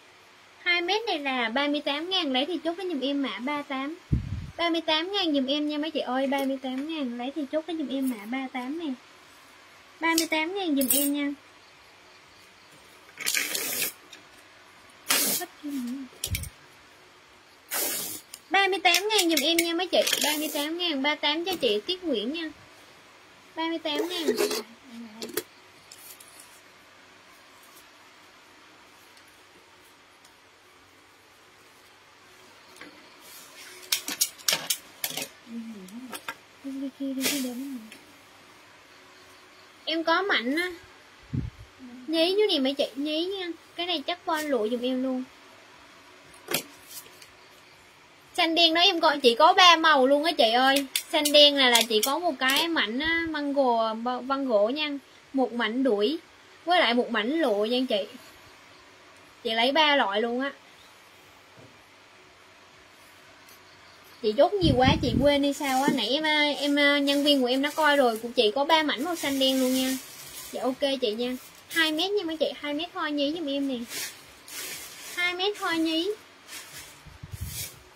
2 mét này là 38 ngàn, Lấy thì chốt lên dùm em mã 38 38 ngàn dùm em nha mấy chị ơi 38 ngàn, Lấy thì chốt lên dùm em mã 38 nè. 38 ngàn dùm em nha. 38 ngàn dùm em nha mấy chị. 38 ngàn 38 cho chị Tiết Nguyễn nha. 38 ngàn. Em có mạnh á nhí như gì mấy chị, nhí nha. Cái này chắc qua lụa dùm em luôn. Xanh đen đó em gọi chỉ có ba màu luôn á chị ơi. Xanh đen này là chỉ có một cái mảnh măng gồ văn gỗ nha. Một mảnh đuổi, với lại một mảnh lụa nha chị. Chị lấy ba loại luôn á. Chị chốt nhiều quá, chị quên đi sao á. Nãy em em, nhân viên của em đã coi rồi của chị có ba mảnh màu xanh đen luôn nha. Dạ ok chị nha. 2 mét nha mấy chị 2 mét hoa nhí giùm em nè. 2 mét hoa nhí.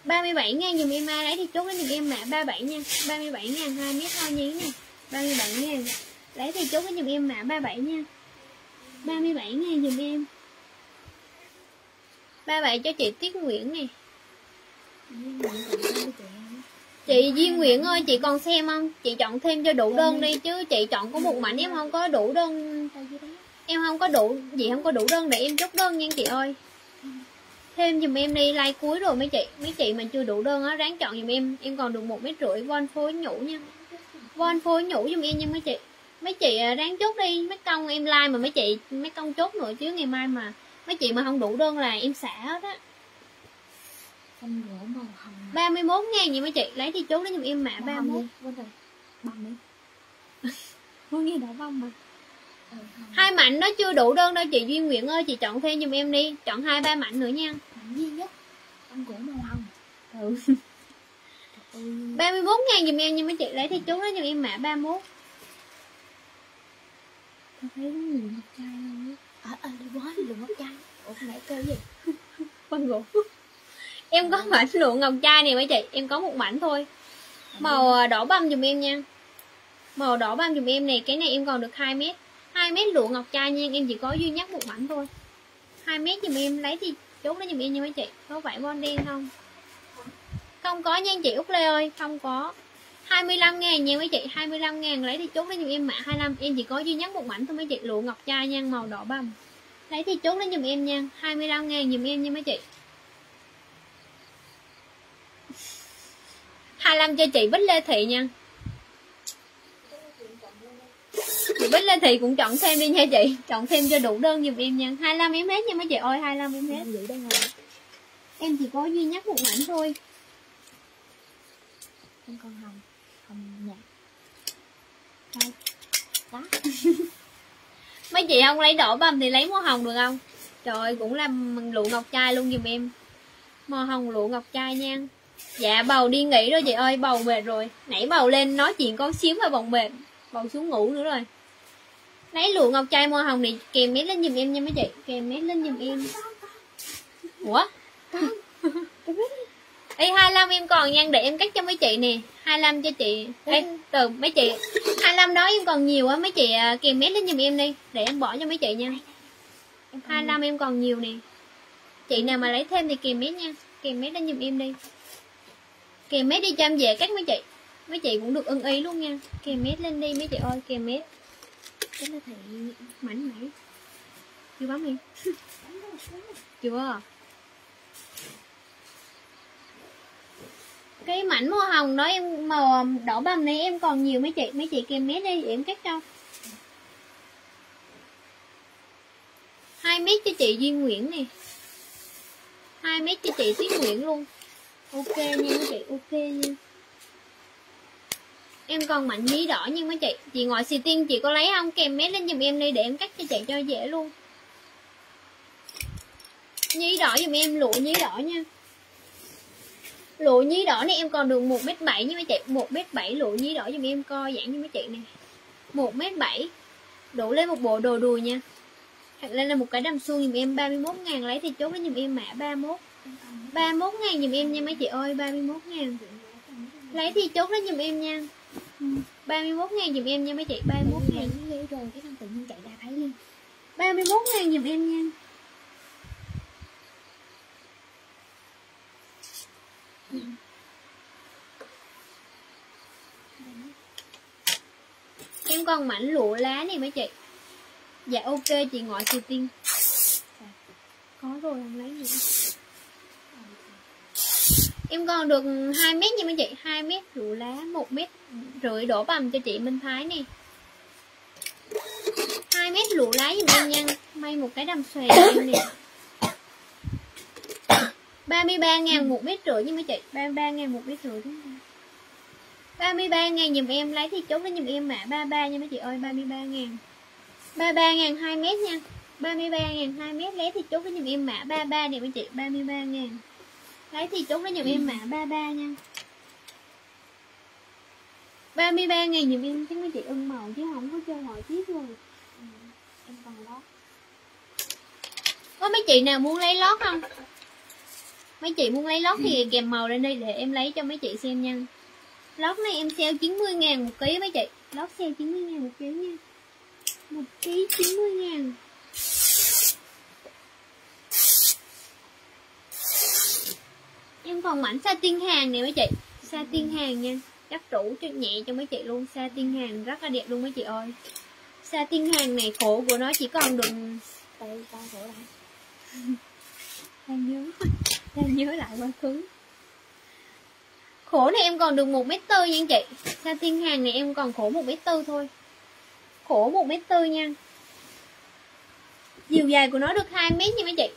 37 ngàn dùm em, ai lấy thì chốt lấy dùm em mã 37 nha. 37 ngàn 2 mét hoa nhí nè 37 ngàn. Lấy thì chốt lấy dùm em mã 37 nha. 37 ngàn dùm em. 37 cho chị Tiết Nguyễn nè. Chị Duy Nguyễn ơi, chị còn xem không? Chị chọn thêm cho đủ đơn đi, chứ chị chọn có một mảnh em không có đủ đơn em không có đủ gì không có đủ đơn để em chốt đơn nha chị ơi. Thêm giùm em đi like cuối rồi mấy chị mấy chị mà chưa đủ đơn á ráng chọn giùm em. Em còn được một mét rưỡi von phối nhũ nha. Von phối nhũ giùm em nha mấy chị. Mấy chị à, ráng chốt đi mấy công em like mà mấy chị mấy công chốt nữa chứ ngày mai mà mấy chị mà không đủ đơn là em xả hết á. Xanh gỗ màu hồng 31 ngàn vậy mấy chị lấy thì chốt lấy giùm em mã 31 quên rồi. Bằng đi Muốn nghe đỏ bông mà. Hai mảnh đó chưa đủ đơn đâu chị Duy Nguyễn ơi chị chọn thêm giùm em đi. Chọn hai ba mảnh nữa nha. Mảnh duy nhất xanh gỗ màu hồng ừ. ừ. 31 ngàn giùm em nha mấy chị lấy thì chốt lấy giùm em mã 31 Tôi thấy có nhiều ngọc trai luôn á. Ờ ờ quá đừng ngốc chai ủa nãy kêu gì? Văn gỗ. Em có mảnh lụa ngọc trai này mấy chị? Em có một mảnh thôi. Màu à, đỏ băm giùm em nha. Màu đỏ băm giùm em này Cái này em còn được 2 mét 2 mét lụa ngọc trai nha Em chỉ có duy nhất một mảnh thôi. 2 mét giùm em, lấy thì chốt nó giùm em nha mấy chị. Có vải bon đen không? Không có nha chị Úc Lê ơi, Không có. 25 ngàn nha mấy chị 25 ngàn. Lấy thì chốt lấy giùm em mã 25 Em chỉ có duy nhất một mảnh thôi mấy chị. Lụa ngọc trai nha, màu đỏ băm Lấy thì chốt lấy giùm em nha 25 ngàn giùm em nha mấy chị. 25 cho chị Bích Lê Thị nha. Chị Bích Lê Thị cũng chọn thêm đi nha chị. Chọn thêm cho đủ đơn giùm em nha. 25 em hết nha mấy chị ơi 25 em hết. Em giữ đây rồi Em chỉ có duy nhất một mảnh thôi. Em còn hồng hồng nhạt Đây. đó. Mấy chị không lấy đỏ bầm thì lấy màu hồng được không? Trời ơi cũng là lụa ngọc trai luôn giùm em. Màu hồng lụa ngọc trai nha. Dạ bầu đi nghỉ rồi chị ơi Bầu mệt rồi. Nãy bầu lên nói chuyện con xíu mà bầu mệt. Bầu xuống ngủ nữa rồi Lấy lụa ngọc trai màu hồng này kèm mét lên giùm em nha mấy chị. Kèm mét lên giùm em. Ủa? Ê 25 em còn nha để em cắt cho mấy chị nè. 25 cho chị. Ê từ mấy chị. 25 đó em còn nhiều á mấy chị à, kèm mét lên giùm em đi Để em bỏ cho mấy chị nha. Em còn 25 em còn nhiều nè. Chị nào mà lấy thêm thì kèm mét nha Kèm mét lên giùm em đi. Kèm mét đi cho em về cắt mấy chị. Mấy chị cũng được ưng ý luôn nha. Kèm mét lên đi mấy chị ơi kèm mét cái nó thị Mảnh mảnh Chưa bấm đi. Chưa. Cái mảnh màu hồng đó em màu um, đỏ bầm này em còn nhiều mấy chị Mấy chị kèm mét đi em cắt cho. Hai mét cho chị Duy Nguyễn nè. Hai mét cho chị Tuyết Nguyễn luôn. Ok nha mấy chị, ok nha em còn mảnh nhí đỏ nhưng mấy chị chị ngồi xì tiên chị có lấy không? Kèm mét lên giùm em đi để em cắt cho chị cho dễ luôn. Nhí đỏ giùm em, lụa nhí đỏ nha. Lụa nhí đỏ này em còn được một mét bảy nha mấy chị. Một mét bảy lụa nhí đỏ giùm em, co giãn như mấy chị nè. Một mét bảy đủ lên một bộ đồ đùi nha. Hoặc lên là một cái đầm xuông giùm em 31 ngàn lấy thì chốt với giùm em mã 31 31 ngàn giùm em nha mấy chị ơi 31 ngàn. Lấy thì chốt lấy giùm em nha. 31 ngàn giùm em nha mấy chị 31 ngàn. Rồi cái thằng tự nhiên chạy ra thấy liền 31 ngàn giùm em nha. Em còn mảnh lụa lá này mấy chị. Dạ ok chị gọi chị tiên. Có rồi không lấy nữa Em còn được 2 mét nha mấy chị 2 mét rủ lá 1 mét rưỡi đổ bầm cho chị Minh Thái nè. 2 mét lũ lá giùm em nha, may một cái đầm xòe cho em nè. 33 ngàn một mét rưỡi nha mấy chị 33 ngàn một mét rưỡi đúng không? 33 ngàn giùm em lấy thì chốt lấy giùm em mã 33 nha mấy chị ơi 33 ngàn. 33 ngàn 2 mét nha 33 ngàn 2 mét lấy thì chốt lấy giùm em mã 33 nè mấy chị 33 ngàn lấy thì chốt lấy giùm em mã 33 nha. 33 ngàn giùm em chứ mấy chị ưng màu chứ không có chơi hỏi tiếp rồi Ừ, em còn lót. Có mấy chị nào muốn lấy lót không? Mấy chị muốn lấy lót thì kèm màu lên đây để em lấy cho mấy chị xem nha. Lót này em sale 90 ngàn một ký mấy chị. Lót sale 90 ngàn một ký nha. Một ký 90 ngàn em còn mảnh satin hàng nè mấy chị. Satin hàng nha. Cắt rũ cho nhẹ cho mấy chị luôn. Satin hàng rất là đẹp luôn mấy chị ơi. Satin hàng này khổ của nó chỉ còn được tay con khổ lại. Đang nhớ đang nhớ lại quá khứ. Khổ này em còn được 1 mét tư nha anh chị satin hàng này em còn khổ 1 mét tư thôi. Khổ 1 mét tư nha. Chiều dài của nó được 2 mét nha mấy chị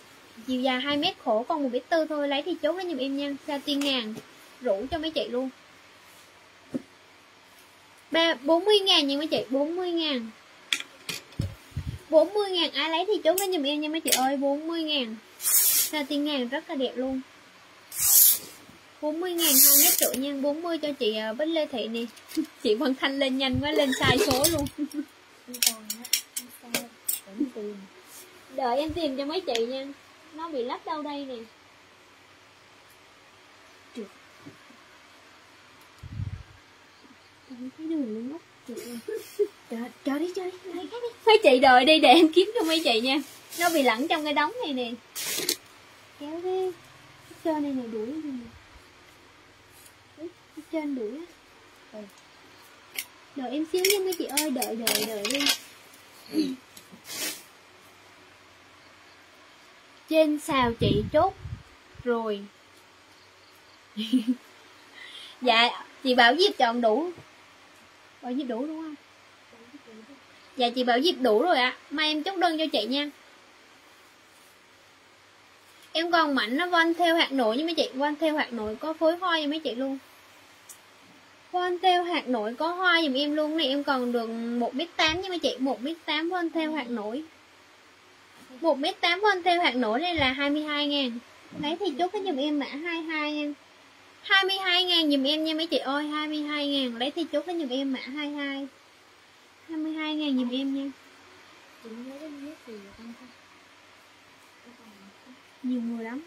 chiều dài 2 mét khổ còn một mét tư thôi lấy thì chốt lấy giùm em nha. Satin ngàn rủ cho mấy chị luôn. Ba bốn mươi ngàn nha mấy chị bốn mươi ngàn. 40 ngàn ai lấy thì chốt lên giùm em nha mấy chị ơi 40 ngàn. Satin ngàn rất là đẹp luôn. 40 ngàn 2 mét rưỡi nha 40 cho chị à, Bích Lê Thị nè. Chị Vân Thanh lên nhanh quá lên sai số luôn. Đợi em tìm cho mấy chị nha Nó bị lắp đâu đây nè. Không thấy đường luôn mất chờ chờ đi chờ đi. Lấy cái đi. Mấy chị đợi đi để em kiếm cho mấy chị nha. Nó bị lẫn trong cái đống này nè. Kéo đi Cái trên này này đuổi gì nè. Cái trên đuổi á. Ừ. Đợi em xíu nha mấy chị ơi. Đợi đợi đợi đi trên xào chị chốt Rồi. Dạ Chị Bảo Diệp chọn đủ. Bảo Diệp đủ đúng không? Dạ chị Bảo Diệp đủ rồi ạ. Mai em chốt đơn cho chị nha. Em còn mảnh nó von theo hạt nội như mấy chị. Von theo hạt nội có phối hoa như mấy chị luôn. Von theo hạt nội có hoa giùm em luôn. Này, Em còn được 1m8 nha mấy chị. Một mét tám von theo hạt nội 1m8 von theo hạt nổi đây là 22 ngàn. Đấy thì chốt cái giùm em mã 22 nha 22 ngàn. giùm em nha mấy chị ơi 22 ngàn. Lấy thì chốt cái giùm em mã 22 22 ngàn giùm em nha. Con. Nhiều người lắm.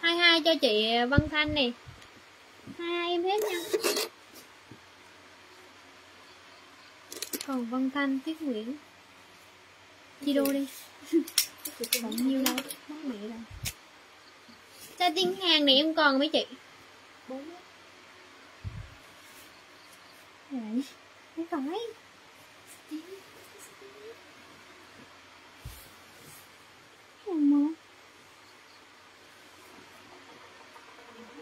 22 cho chị Văn Thanh nè. 22 em hết nha. Còn Văn Thanh, Tuyết Nguyễn Chi đô đi? Còn nhiêu đâu? Mất mẹ rồi Sa tiên hàng này em còn mấy chị? Bốn Không phải Không mơ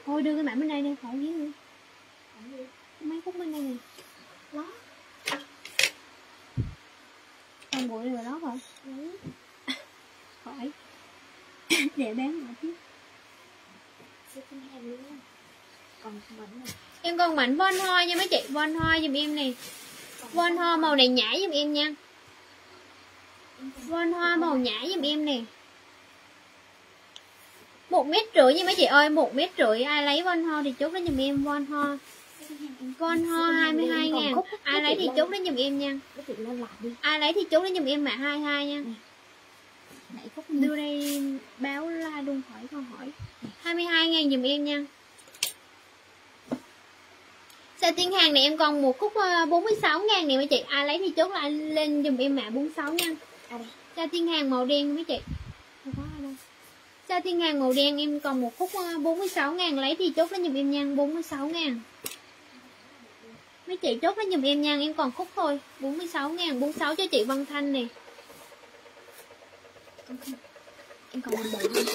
Thôi đưa cái mã bên đây đi khỏi Không đi Mấy phút bên đây nè. Lót Con bụi rồi đó rồi Khỏi. Để bán luôn. Nha còn mảnh này Em còn mảnh von hoa nha mấy chị. Von hoa giùm em nè. Von hoa màu này nhã giùm em nha. Em Von hoa màu nhã giùm em nè. Một mét rưỡi nha mấy chị ơi. Một mét rưỡi ai lấy von hoa thì chốt lấy giùm em von hoa von hoa 22 ngàn. ai lấy thì chốt lấy giùm em nha. Ai lấy thì chốt lấy giùm em mã 22 nha. Nãy khúc đưa đây báo like luôn hỏi câu hỏi. 22 ngàn giùm em nha. Sa tiên hàng này em còn một khúc ờ, 46 ngàn nè mấy chị? Ai lấy thì chốt lại lên giùm em mã 46 nha. À đây. Sa tiên hàng màu đen mấy chị? Không có ai đâu. Sa tiên hàng màu đen em còn một khúc ờ, 46 ngàn Lấy thì chốt lên giùm em nha 46 ngàn Mấy chị chốt lên giùm em nha Em còn khúc thôi. 46 ngàn 46 cho chị Văn Thanh nè. Em còn chị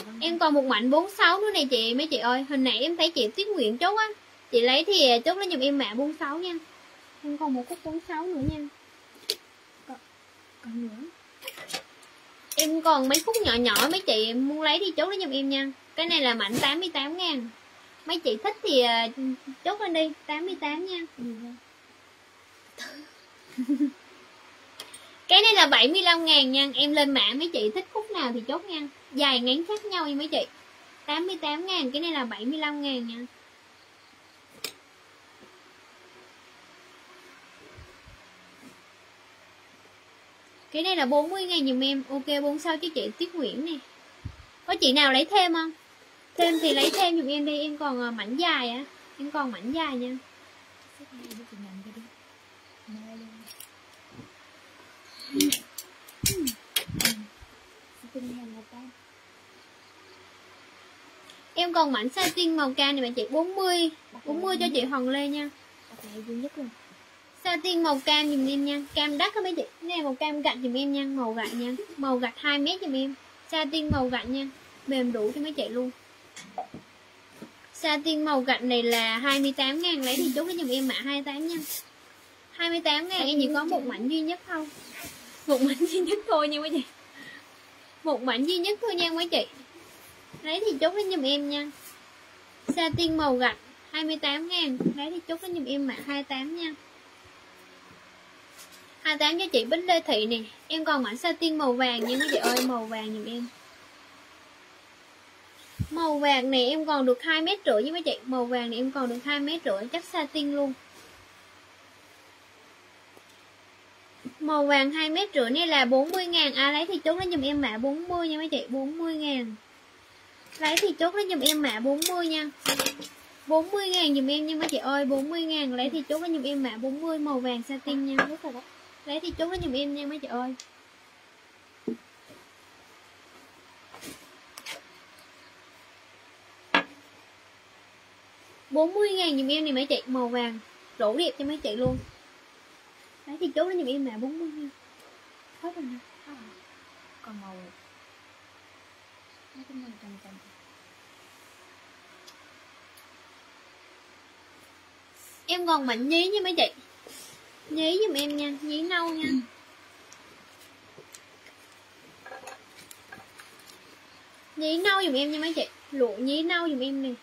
Văn Em còn một mảnh 46 nữa này chị mấy chị ơi. Hồi nãy em thấy chị Tuyết Nguyễn chốt á. Chị lấy thì chốt lên giùm em mã 46 nha. Em còn một khúc 46 nữa nha. Còn- còn nữa? Em còn mấy phút nhỏ nhỏ mấy chị em muốn lấy thì chốt lấy giùm em nha. Cái này là mảnh 88 ngàn. Mấy chị thích thì à, chốt lên đi 88 nha Cái này là 75 ngàn nha. Em lên mạng mấy chị thích khúc nào thì chốt nha. Dài ngắn khác nhau nha mấy chị. 88 ngàn, Cái này là 75 ngàn nha. Cái này là 40 ngàn dùm em. Ok 4 sao cho chị Tuyết Nguyễn nè. Có chị nào lấy thêm không? Thêm thì lấy thêm dùm em đi. Em còn ờ, mảnh dài á. Em còn mảnh dài nha. Em còn mảnh satin màu cam này bạn chị 40 40 cho chị Hoàng Lê nha. Satin màu cam dùm em nha. Cam đắt á mấy chị. Cái này màu cam gạch dùm em nha. Màu gạch nha. Màu gạch 2 mét dùm em. Satin màu gạch nha. Mềm đủ cho mấy chị luôn. Satin màu gạch này là 28 ngàn, Lấy thì chốt lấy dùm em mã 28 nha. 28 ngàn em chỉ có một mảnh duy nhất không Một mảnh duy nhất thôi nha mấy chị Một mảnh duy nhất thôi nha mấy chị. Lấy thì chốt lấy dùm em nha. Satin màu gạch 28 ngàn. Lấy thì chốt lấy dùm em mã 28 nha. 28 cho chị Bích Lê Thị nè. Em còn mảnh satin màu vàng nha mấy chị ơi Màu vàng giùm em. Màu vàng này em còn được 2 mét rưỡi với mấy chị. Màu vàng này em còn được 2 mét rưỡi Chắc satin luôn Màu vàng 2 mét rưỡi này là 40 ngàn. À lấy thì chốt lấy dùm em mã 40 nha mấy chị 40 ngàn. Lấy thì chốt lấy dùm em mã 40 nha. 40 ngàn dùm em nha mấy chị ơi 40 ngàn. Lấy thì chốt lấy dùm em mã 40 Màu vàng satin nha. Biết rồi đó Lấy thì chốt lấy dùm em nha mấy chị ơi. bốn mươi ngàn dùm em này mấy chị, Màu vàng. Rổ đẹp cho mấy chị luôn. Lấy thì chốt lấy giùm em mà 40 ngàn Hết rồi nè À, còn màu. Mấy cái màu trầm trầm Em còn mảnh nhí nha mấy chị. Nhí giùm em nha Nhí nâu nha. Nhí nâu giùm em nha mấy chị. Lụa nhí nâu giùm em nè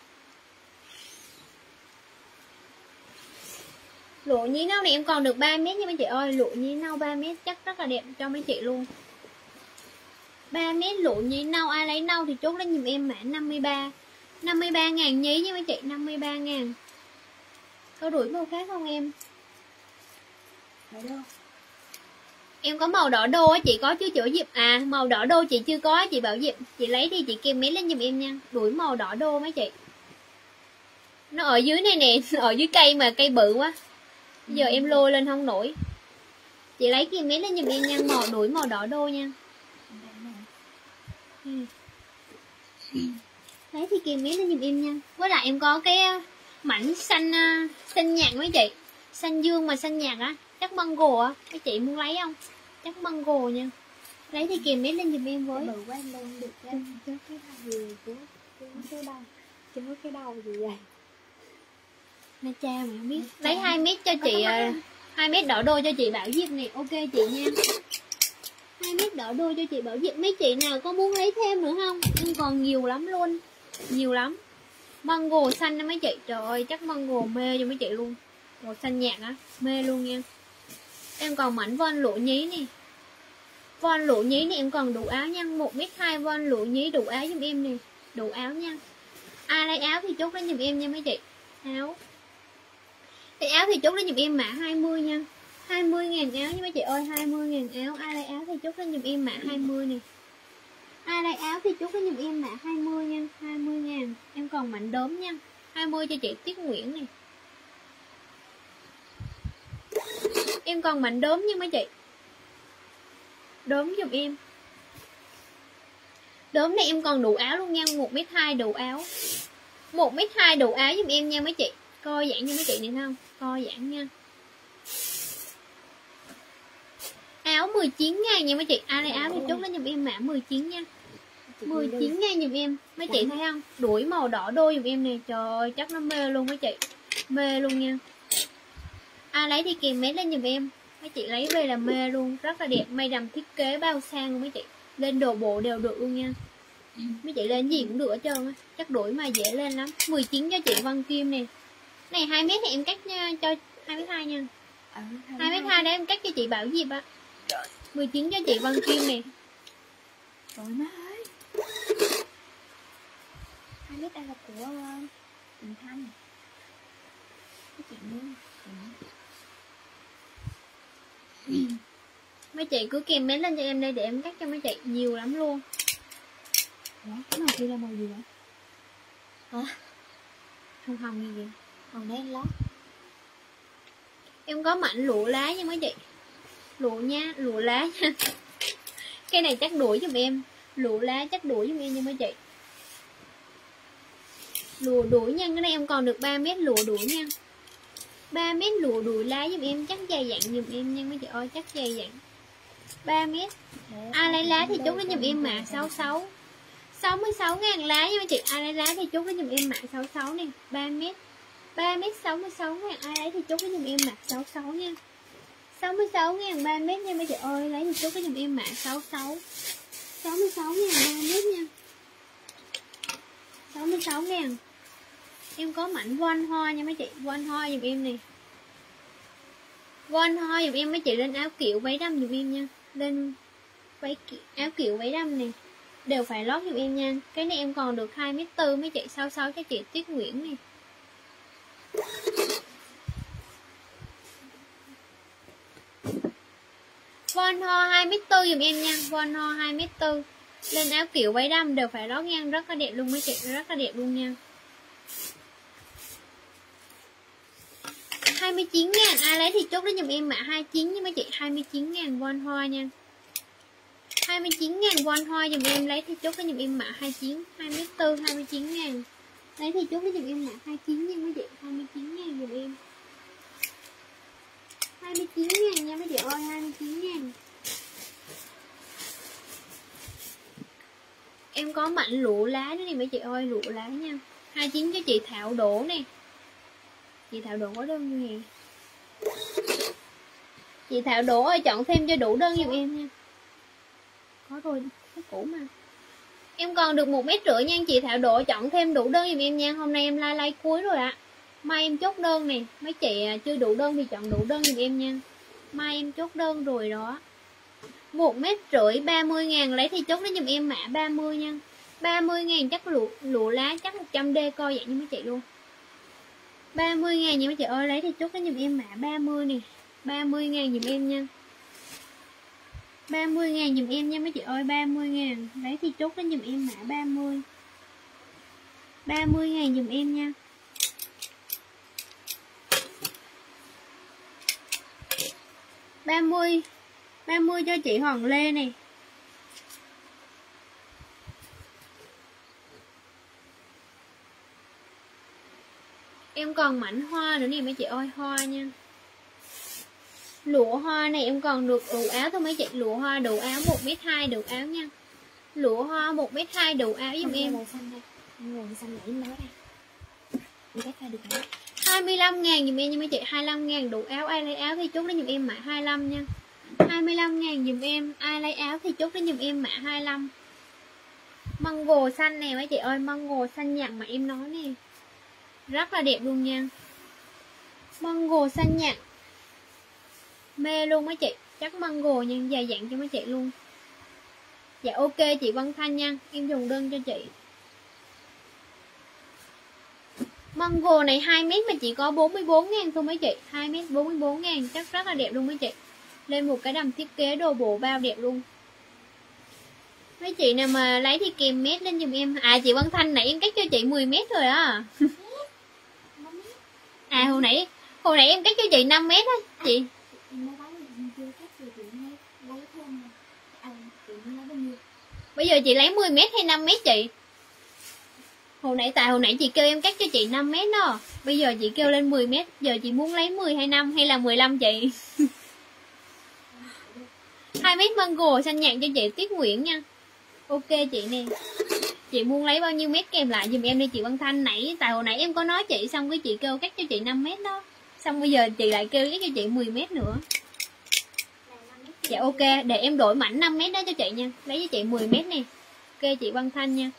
Lụa nhí nâu này em còn được 3 mét nha mấy chị ơi. Lụa nhí nâu 3 mét chắc rất là đẹp cho mấy chị luôn. 3 mét lụa nhí nâu, Ai lấy nâu thì chốt lên giùm em mã 53 53 ngàn nhí nha mấy chị 53 ngàn. Có đuổi màu khác không em? Đâu Em có màu đỏ đô á, chị có chứ chỗ Diệp À màu đỏ đô chị chưa có chị bảo Diệp Chị lấy đi, chị kèm mét lên giùm em nha. Đuổi màu đỏ đô mấy chị. Nó ở dưới này nè, Ở dưới cây mà, cây bự quá. Giờ em lôi lên không nổi. Chị lấy kim mét lên giùm em nha Màu đuổi màu đỏ đô nha. Ừ. Lấy thì kim mét lên giùm em nha. Với lại em có cái ờ, mảnh xanh ờ, xanh nhạt mấy chị. Xanh dương mà xanh nhạt á, Chắc băng gồ á. Mấy chị muốn lấy không? Chắc băng gồ nha. Lấy thì kìm mét lên giùm em với. Bự quá em được em cái đầu gì cái cái đầu gì vậy? Na cha mà không biết Lấy 2 mét cho chị ờ, 2 mét đỏ đô cho chị Bảo Diệp này Ok chị nha. 2 mét đỏ đô cho chị Bảo Diệp. Mấy chị nào có muốn lấy thêm nữa không? Em còn nhiều lắm luôn. Nhiều lắm. Mango xanh đó mấy chị. Trời ơi chắc mango mê cho mấy chị luôn. Màu xanh nhạt á Mê luôn nha. Em còn mảnh von lụa nhí nè. Von lụa nhí này em còn đủ áo nha. 1m2 von lụa nhí đủ áo giùm em nè. Đủ áo nha. Ai lấy áo thì chốt lên giùm em nha mấy chị. Áo cái áo thì chốt lên giùm em mã 20 nha. 20 ngàn áo nha mấy chị ơi 20 ngàn áo. Ai lấy áo thì chốt lên giùm em mã 20 nè. Ai lấy áo thì chốt lên giùm em mã 20 nha. 20 ngàn. Em còn mảnh đốm nha. 20 cho chị Tiết Nguyễn nè. Em còn mảnh đốm nha mấy chị. Đốm giùm em. Đốm này em còn đủ áo luôn nha. 1m2 đủ áo. 1m2 đủ áo giùm em nha mấy chị. Coi dạng như mấy chị này không? Co giãn nha. Áo 19 ngàn nha mấy chị à, Ai lấy áo thì chốt lên giùm em mã 19 nha. 19 ngàn giùm em. Mấy chị thấy không? Đuổi màu đỏ đôi giùm em nè. Trời ơi, chắc nó mê luôn mấy chị. Mê luôn nha. Ai lấy thì kèm mấy lên giùm em. Mấy chị lấy về là mê luôn. Rất là đẹp. May đầm thiết kế bao sang luôn mấy chị. Lên đồ bộ đều được luôn nha. Mấy chị lên gì cũng được hết trơn á. Chắc đuổi mà dễ lên lắm. 19 cho chị, Văn Kim nè này hai mét thì em cắt nha, cho hai mét hai nha. Ừ, hai mét hai đấy em cắt cho chị Bảo Diệp á 19 cho chị Văn Kim nè. Trời má ơi. Hai mét đây là của uh, Quỳnh Thanh. Cái chị Nương mấy chị cứ kèm mét lên cho em đây để em cắt cho mấy chị nhiều lắm luôn. Ủa, cái màu kia là màu gì vậy? Hả? hồng hồng gì vậy Màu đen lót em có mảnh lụa lá nha mấy chị. Lụa nha lụa lá nha. Cái này chắc đuổi giùm em. Lụa lá chắc đuổi giùm em nha mấy chị. Lụa đuổi nha cái này em còn được 3 mét lụa đuổi nha. 3 mét lụa đuổi lá giùm em chắc dày dặn giùm em nha mấy chị ơi chắc dày dặn. 3 mét. Ai lấy lá thì chốt lấy giùm em mã 66 66 ngàn lá nha mấy chị. Ai lấy lá thì chốt lấy giùm em mã 66 nè. 3 mét 3 mét 66 ngàn ai lấy thì chốt cái dùm em mặt 66 nha. 66 ngàn 3 mét nha mấy chị ơi lấy thì chốt cái dùm em mã 66 66 ngàn 3 mét nha. 66 ngàn Em có mảnh voan hoa nha mấy chị Voan hoa dùm em nè. Voan hoa dùm em mấy chị lên áo kiểu váy đầm dùm em nha. Lên váy kiểu, áo kiểu váy đầm nè. Đều phải lót dùm em nha. Cái này em còn được 2 mét 4 mấy chị 66 cho chị Tuyết Nguyễn nè. Von ho 2 mét tư giùm em nha. Von ho 2 mét 4 Lên áo kiểu váy đầm đều phải lót ngang, rất là đẹp luôn, mấy chị, Rất là đẹp luôn nha. 29 ngàn, Ai lấy thì chốt đó giùm em mã 29 nha mấy chị 29 ngàn von ho nha. 29 ngàn von ho giùm em, lấy thì chốt đó giùm em mã 29 2 mét 4 29 ngàn. Lấy thì chốt đó giùm em mã 29 nha mấy chị 29 ngàn giùm em. 29 ngàn nha mấy chị ơi 29 ngàn. Em có mạnh lụa lá nữa nè mấy chị ơi Lụa lá nha. 29 cho chị Thảo Đỗ nè. Chị Thảo Đỗ có đơn nè Chị Thảo Đỗ ơi, chọn thêm cho đủ đơn giùm em nha. Có rồi cái cũ mà. Em còn được một mét rưỡi nha, chị Thảo Đỗ, chọn thêm đủ đơn giùm em nha. Hôm nay em like like cuối rồi ạ. À. Mai em chốt đơn nè. Mấy chị à, chưa đủ đơn thì chọn đủ đơn giùm em nha. Mai em chốt đơn rồi đó một mét rưỡi 30 ngàn lấy thì chốt lấy giùm em mã 30 nha. 30 ngàn chắc lụa, lụa lá chắc 100D coi vậy nha mấy chị luôn. 30 ngàn nha mấy chị ơi lấy thì chốt lấy giùm em mã 30 nè. 30 ngàn giùm em nha. 30 ngàn giùm em nha mấy chị ơi 30 ngàn. Lấy thì chốt lấy giùm em mã 30 30 ngàn giùm em nha. ba mươi em mươi cho chị Hoàng Lê này em còn mảnh hoa nữa nè mấy chị ơi, hoa nha. Lụa hoa này em còn được đủ áo thôi mấy chị. Lụa hoa đủ áo, một mét hai đủ áo nha. Lụa hoa một mét hai đủ áo giùm em. Màu xanh đây Màu xanh em nói đây ra được hả? 25 ngàn dùm em nha mấy chị. 25 ngàn đủ áo, ai lấy áo thì chốt đó dùm em mã 25 nha. 25 ngàn dùm em. Ai lấy áo thì chốt đến dùm em mã 25 mango xanh nè mấy chị ơi, mango xanh nhạt mà em nói nè. Rất là đẹp luôn nha. Mango xanh nhạt. Mê luôn mấy chị. Chắc mango nha, dài dạng cho mấy chị luôn. Dạ ok chị Văn Thanh nha. Em dùng đơn cho chị. Mango này 2 mét mà chỉ có 44 ngàn thôi mấy chị. 2 mét 44 ngàn, chắc rất là đẹp luôn mấy chị. Lên một cái đầm thiết kế đồ bộ bao đẹp luôn. Mấy chị nào mà lấy thì kèm mét lên giùm em. À chị Văn Thanh nãy em cắt cho chị 10 mét rồi á. À hồi nãy Hồi nãy em cắt cho chị 5 mét á, chị. Bây giờ chị lấy 10 mét hay 5 mét chị? Hồi nãy, tại hồi nãy chị kêu em cắt cho chị 5 mét đó. Bây giờ chị kêu lên 10 mét. Giờ chị muốn lấy 10 hay 5 hay là 15 chị? 2 mét mango xanh nhạt cho chị Tuyết Nguyễn nha. Ok chị nè. Chị muốn lấy bao nhiêu mét kèm lại dùm em đi chị Văn Thanh. Nãy, Tại hồi nãy em có nói chị, xong cái chị kêu cắt cho chị 5 mét đó. Xong bây giờ chị lại kêu cắt cho chị 10 mét nữa. Dạ ok, để em đổi mảnh 5 mét đó cho chị nha. Lấy cho chị 10 mét nè. Ok chị Văn Thanh nha.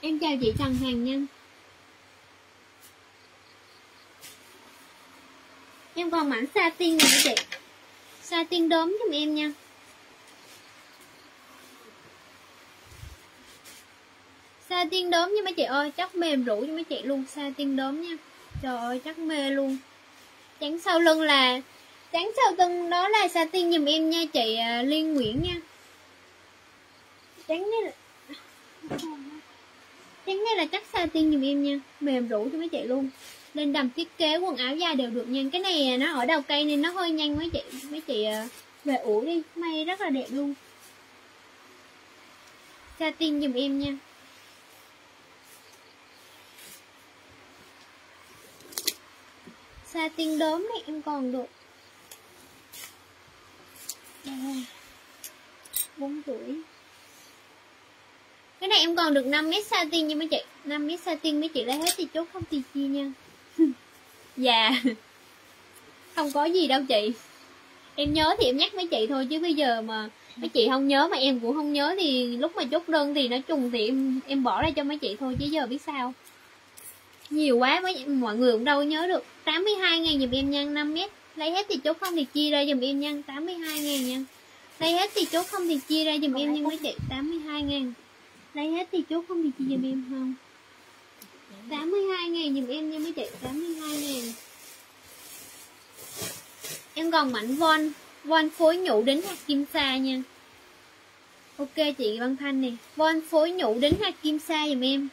Em chào chị Trần Hàng nha. Em còn mảnh satin này chị satin đốm giùm em nha. Satin đốm nha mấy chị ơi, chắc mềm rủ cho mấy chị luôn. Satin đốm nha. Trời ơi, chắc mê luôn. Chắn sau lưng là chắn sau lưng đó là satin giùm em nha chị à, Liên Nguyễn nha. Chắn này là chắn này là chắc satin giùm em nha. Mềm rủ cho mấy chị luôn lên đầm thiết kế quần áo dài đều được nhanh cái này nó ở đầu cây nên nó hơi nhanh mấy chị mấy chị ờ, về ủ đi. May rất là đẹp luôn. Satin giùm em nha. Satin đốm này em còn được. Bốn tuổi. Cái này em còn được 5 mét satin nha mấy chị. 5 mét satin mấy chị lấy hết thì chốt không thì chia nha dạ. Không có gì đâu chị. Em nhớ thì em nhắc mấy chị thôi, chứ bây giờ mà mấy chị không nhớ mà em cũng không nhớ thì lúc mà chốt đơn thì nói chung thì em em bỏ ra cho mấy chị thôi, chứ giờ biết sao. Nhiều quá, mấy, mọi người cũng đâu nhớ được. 82 ngàn dùm em nhân 5 mét. Lấy hết thì chốt không thì chia ra dùm em nhân 82 ngàn nha. lấy hết thì chốt không thì chia ra dùm em nhân mấy chị. 82 ngàn. Lấy hết thì chốt không thì chia dùm em, không? 82 ngàn dùm em nha mấy chị 82 ngàn. Em còn mảnh von von phối nhũ đến hạt kim sa nha. Ok chị Văn Thanh nè, von phối nhũ đến hạt kim sa dùm em.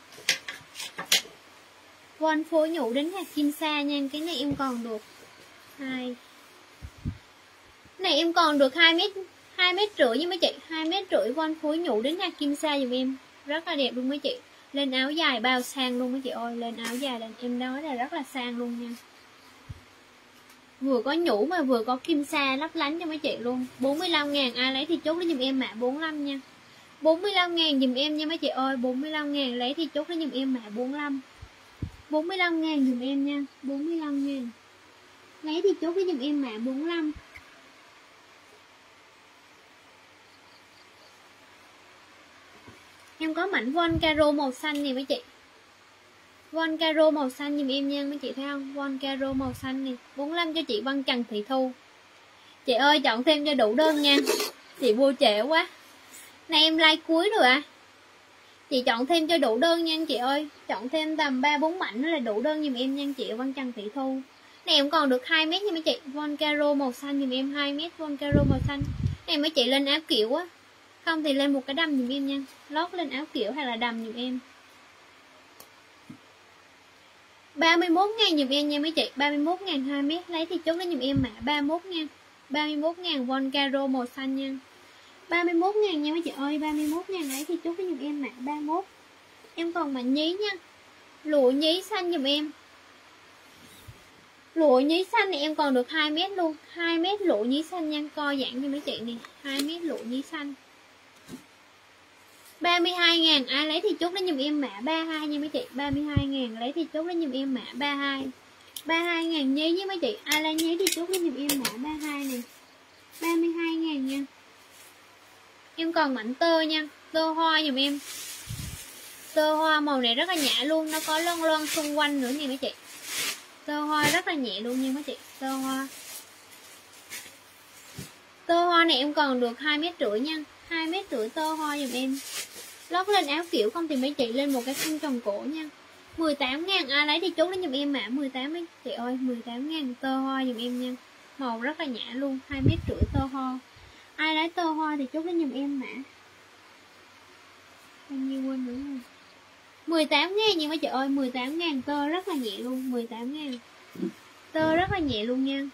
Von phối nhũ đến hạt kim sa nha, cái này em còn được hai này em còn được 2 mét 2 mét rưỡi với mấy chị 2 mét rưỡi von phối nhũ đến hạt kim sa dùm em. Rất là đẹp luôn mấy chị lên áo dài bao sang luôn mấy chị ơi, lên áo dài là em nói là rất là sang luôn nha. Vừa có nhũ mà vừa có kim sa lấp lánh cho mấy chị luôn. 45 ngàn, ai lấy thì chốt lấy giùm em mã 45 nha. 45 ngàn giùm em nha mấy chị ơi 45 ngàn lấy thì chốt lấy giùm em mã 45 45 ngàn dùm em nha 45 ngàn. Lấy thì chốt với dùm em mã 45 Em có mảnh von caro màu xanh nè mấy chị? Von caro màu xanh giùm em nha, mấy chị thấy không? Von caro màu xanh nè 45 cho chị Văn Trần Thị Thu. Chị ơi, chọn thêm cho đủ đơn nha. Chị vô trễ quá. Nay em like cuối rồi à chị chọn thêm cho đủ đơn nha chị ơi. Chọn thêm tầm ba, bốn mảnh là đủ đơn giùm em nha chị, Văn Trần Thị Thu. Này, em còn được 2 mét nha mấy chị. Von caro màu xanh giùm em 2 mét, von caro màu xanh. Này, mấy chị lên áo kiểu á không thì lên một cái đầm giùm em nha. Lót lên áo kiểu hay là đầm giùm em. 31 ngàn dùm em nha mấy chị. 31 ngàn 2 mét lấy thì chốt lấy dùm em mã 31 ngàn. 31 ngàn von caro màu xanh nha. 31 ngàn nha mấy chị ơi 31 ngàn lấy thì chốt với giùm em mã 31 Em còn mảnh nhí nha. Lụa nhí xanh giùm em. Lụa nhí xanh này em còn được 2 mét luôn. 2 mét lụa nhí xanh nha. Co dạng như mấy chị nè. 2 mét lụa nhí xanh. 32.000 ai lấy thì chốt lấy giùm em mã 32 nha mấy chị. 32.000 lấy thì chốt lấy giùm em mã 32 32.000 nhí với mấy chị. Ai lấy nhí thì chốt lấy giùm em mã 32 này. 32.000 nha. Em còn mảnh tơ nha. Tơ hoa giùm em. Tơ hoa màu này rất là nhẹ luôn. Nó có lon lon xung quanh nữa nha mấy chị. Tơ hoa rất là nhẹ luôn nha mấy chị. Tơ hoa. Tơ hoa này em còn được 2 mét rưỡi nha hai mét rưỡi tơ hoa dùm em. Lót lên áo kiểu không thì mấy chị lên một cái khăn trồng cổ nha. 18 ngàn ai à, lấy thì chú lấy dùm em mã 18 ấy. Chị ơi 18 ngàn tơ hoa dùm em nha. Màu rất là nhã luôn. Hai mét rưỡi tơ hoa ai lấy tơ hoa thì chú lấy dùm em mã bao nhiêu quên nữa rồi. 18 ngàn nhưng mà chị ơi 18 ngàn tơ rất là nhẹ luôn. 18 ngàn. Tơ rất là nhẹ luôn nha.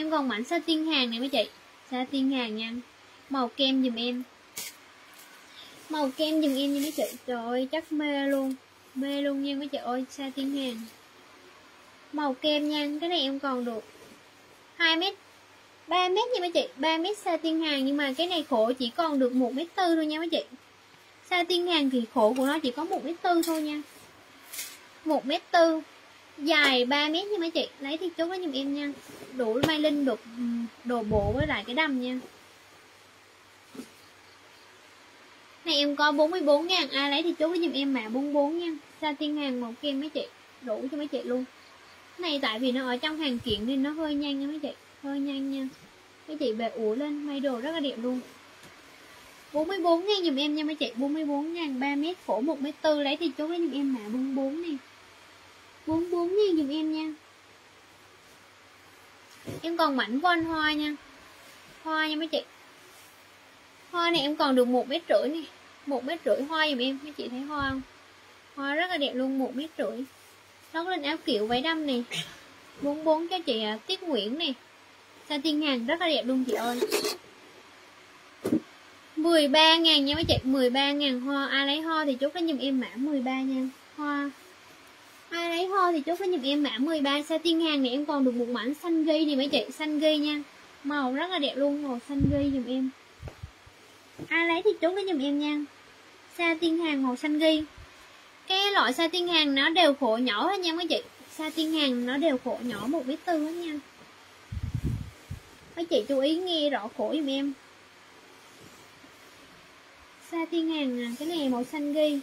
Em còn mảnh sa tiên hàng này mấy chị. Sa tiên hàng nha. Màu kem dùm em. Màu kem dùm em nha mấy chị. Trời ơi, chắc mê luôn. Mê luôn nha mấy chị ơi, sa tiên hàng. Màu kem nha, cái này em còn được 2 mét 3 mét nha mấy chị. 3 mét sa tiên hàng, nhưng mà cái này khổ chỉ còn được 1 mét tư thôi nha mấy chị. Sa tiên hàng thì khổ của nó chỉ có 1 mét tư thôi nha. 1 mét tư dài 3 mét nha mấy chị lấy thì chốt đó giùm em nha. Đủ mai linh được ừ, đồ bộ với lại cái đầm nha. Này em có 44 ngàn ai à, lấy thì chốt đó giùm em mà 44 nha. Sa tiên hàng một kem mấy chị đủ cho mấy chị luôn. Này tại vì nó ở trong hàng kiện nên nó hơi nhanh nha mấy chị hơi nhanh nha. Mấy chị về ủ lên may đồ rất là đẹp luôn. 44 ngàn dùm em nha mấy chị 44 ngàn 3 mét khổ 1 mét 4 lấy thì chốt đó dùm em mà 44 này 44 ngàn dùm em nha. Em còn mảnh von hoa nha. Hoa nha mấy chị. Hoa này em còn được một mét rưỡi nè. Một mét rưỡi hoa dùm em. Mấy chị thấy hoa không? Hoa rất là đẹp luôn một mét rưỡi. Lót lên áo kiểu váy đâm nè. 44 cho chị à, Tiết Nguyễn nè. Sa tiên hàng rất là đẹp luôn chị ơi. 13 ngàn nha mấy chị. 13 ngàn hoa. Ai lấy hoa thì chốt cái dùm em mã 13 nha. Hoa. Ai lấy hoa thì chốt phải giùm em mã 13 Sa tiên hàng này em còn được một mảnh xanh ghi thì mấy chị, Xanh ghi nha. Màu rất là đẹp luôn, Màu xanh ghi dùm em. Ai lấy thì chốt cái dùm em nha. Sa tiên hàng màu xanh ghi Cái loại sa tiên hàng nó đều khổ nhỏ hết nha mấy chị. Sa tiên hàng nó đều khổ nhỏ một mét tư hết nha. Mấy chị chú ý nghe rõ khổ dùm em. Sa tiên hàng cái này màu xanh ghi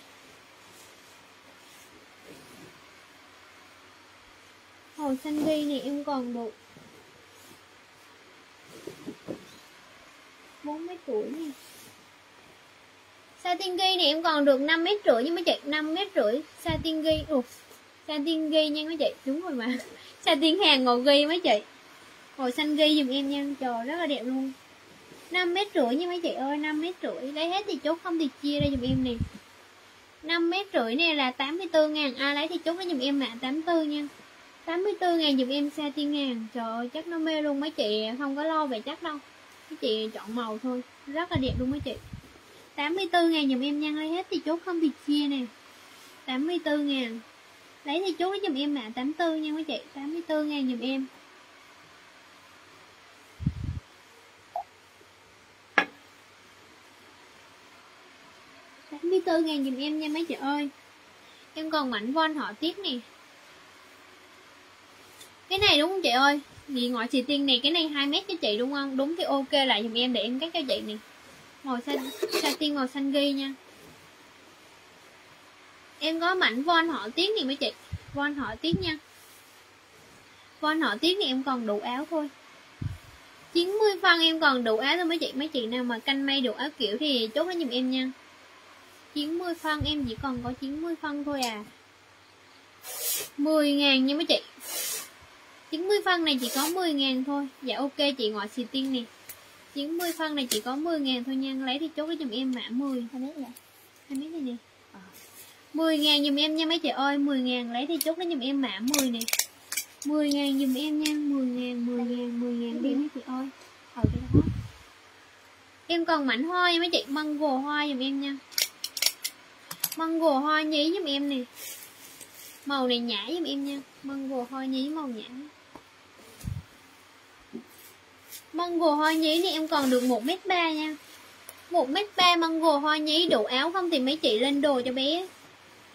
Màu xanh ghi này em còn được bốn mấy tuổi nè Satin ghi này em còn được 5 mét rưỡi nha mấy chị 5 mét rưỡi. Satin ghi Ủa, Satin ghi nha mấy chị? Đúng rồi mà. Satin hàng ngồi ghi mấy chị? Màu xanh ghi dùm em nha. Trời rất là đẹp luôn. 5 mét rưỡi nha mấy chị ơi 5 mét rưỡi. Lấy hết thì chốt không thì chia ra dùm em nè. 5 mét rưỡi này là 84 ngàn. Ai à, lấy thì chốt nó dùm em mã 84 nha. 84 ngàn dùm em xa tiên ngàn Trời ơi, chắc nó mê luôn mấy chị, Không có lo về chắc đâu. Mấy chị chọn màu thôi, Rất là đẹp luôn mấy chị. 84 ngàn dùm em nhăn Lấy hết thì chốt không thì chia nè. 84 ngàn. Lấy thì chốt nó dùm em mã 84 nha mấy chị. 84 ngàn dùm em. 84 ngàn dùm em nha mấy chị ơi. Em còn mảnh von họ tiết nè. Cái này đúng không chị ơi? Vì ngoại xì tiên này, cái này 2 mét cho chị đúng không? Đúng thì ok, lại dùm em để em cắt cho chị nè Màu xanh, Sa tiên màu xanh ghi nha. Em có mảnh von họ tiếng thì mấy chị? Von họ tiếng nha. Von họ tiếng thì em còn đủ áo thôi. 90 phân em còn đủ áo thôi mấy chị. Mấy chị nào mà canh may đủ áo kiểu thì chốt nó dùm em nha. 90 phân em chỉ còn có 90 phân thôi à. 10 ngàn nha mấy chị. 90 phân này chỉ có 10 ngàn thôi. Dạ ok chị ngoại xì tiên nè. 90 phân này chỉ có 10 ngàn thôi nha. Lấy thì chốt cái dùm em mã 10 Hai mét vậy 2 mét này nè Ờ. 10 ngàn dùm em nha mấy chị ơi 10 ngàn. Lấy thì chốt cái dùm em mã 10 nè. 10 ngàn dùm em nha 10 ngàn 10 ngàn 10 ngàn đi mấy chị ơi. Ờ cái đó. Em còn mảnh hoa nha mấy chị Mango hoa dùm em nha. Mango hoa nhí giúp em nè. Màu này nhã giúp em nha. Mango hoa nhí màu nhã Mango hoa nhí này em còn được 1m3 nha. 1m3 mango hoa nhí đủ áo không thì mấy chị lên đồ cho bé.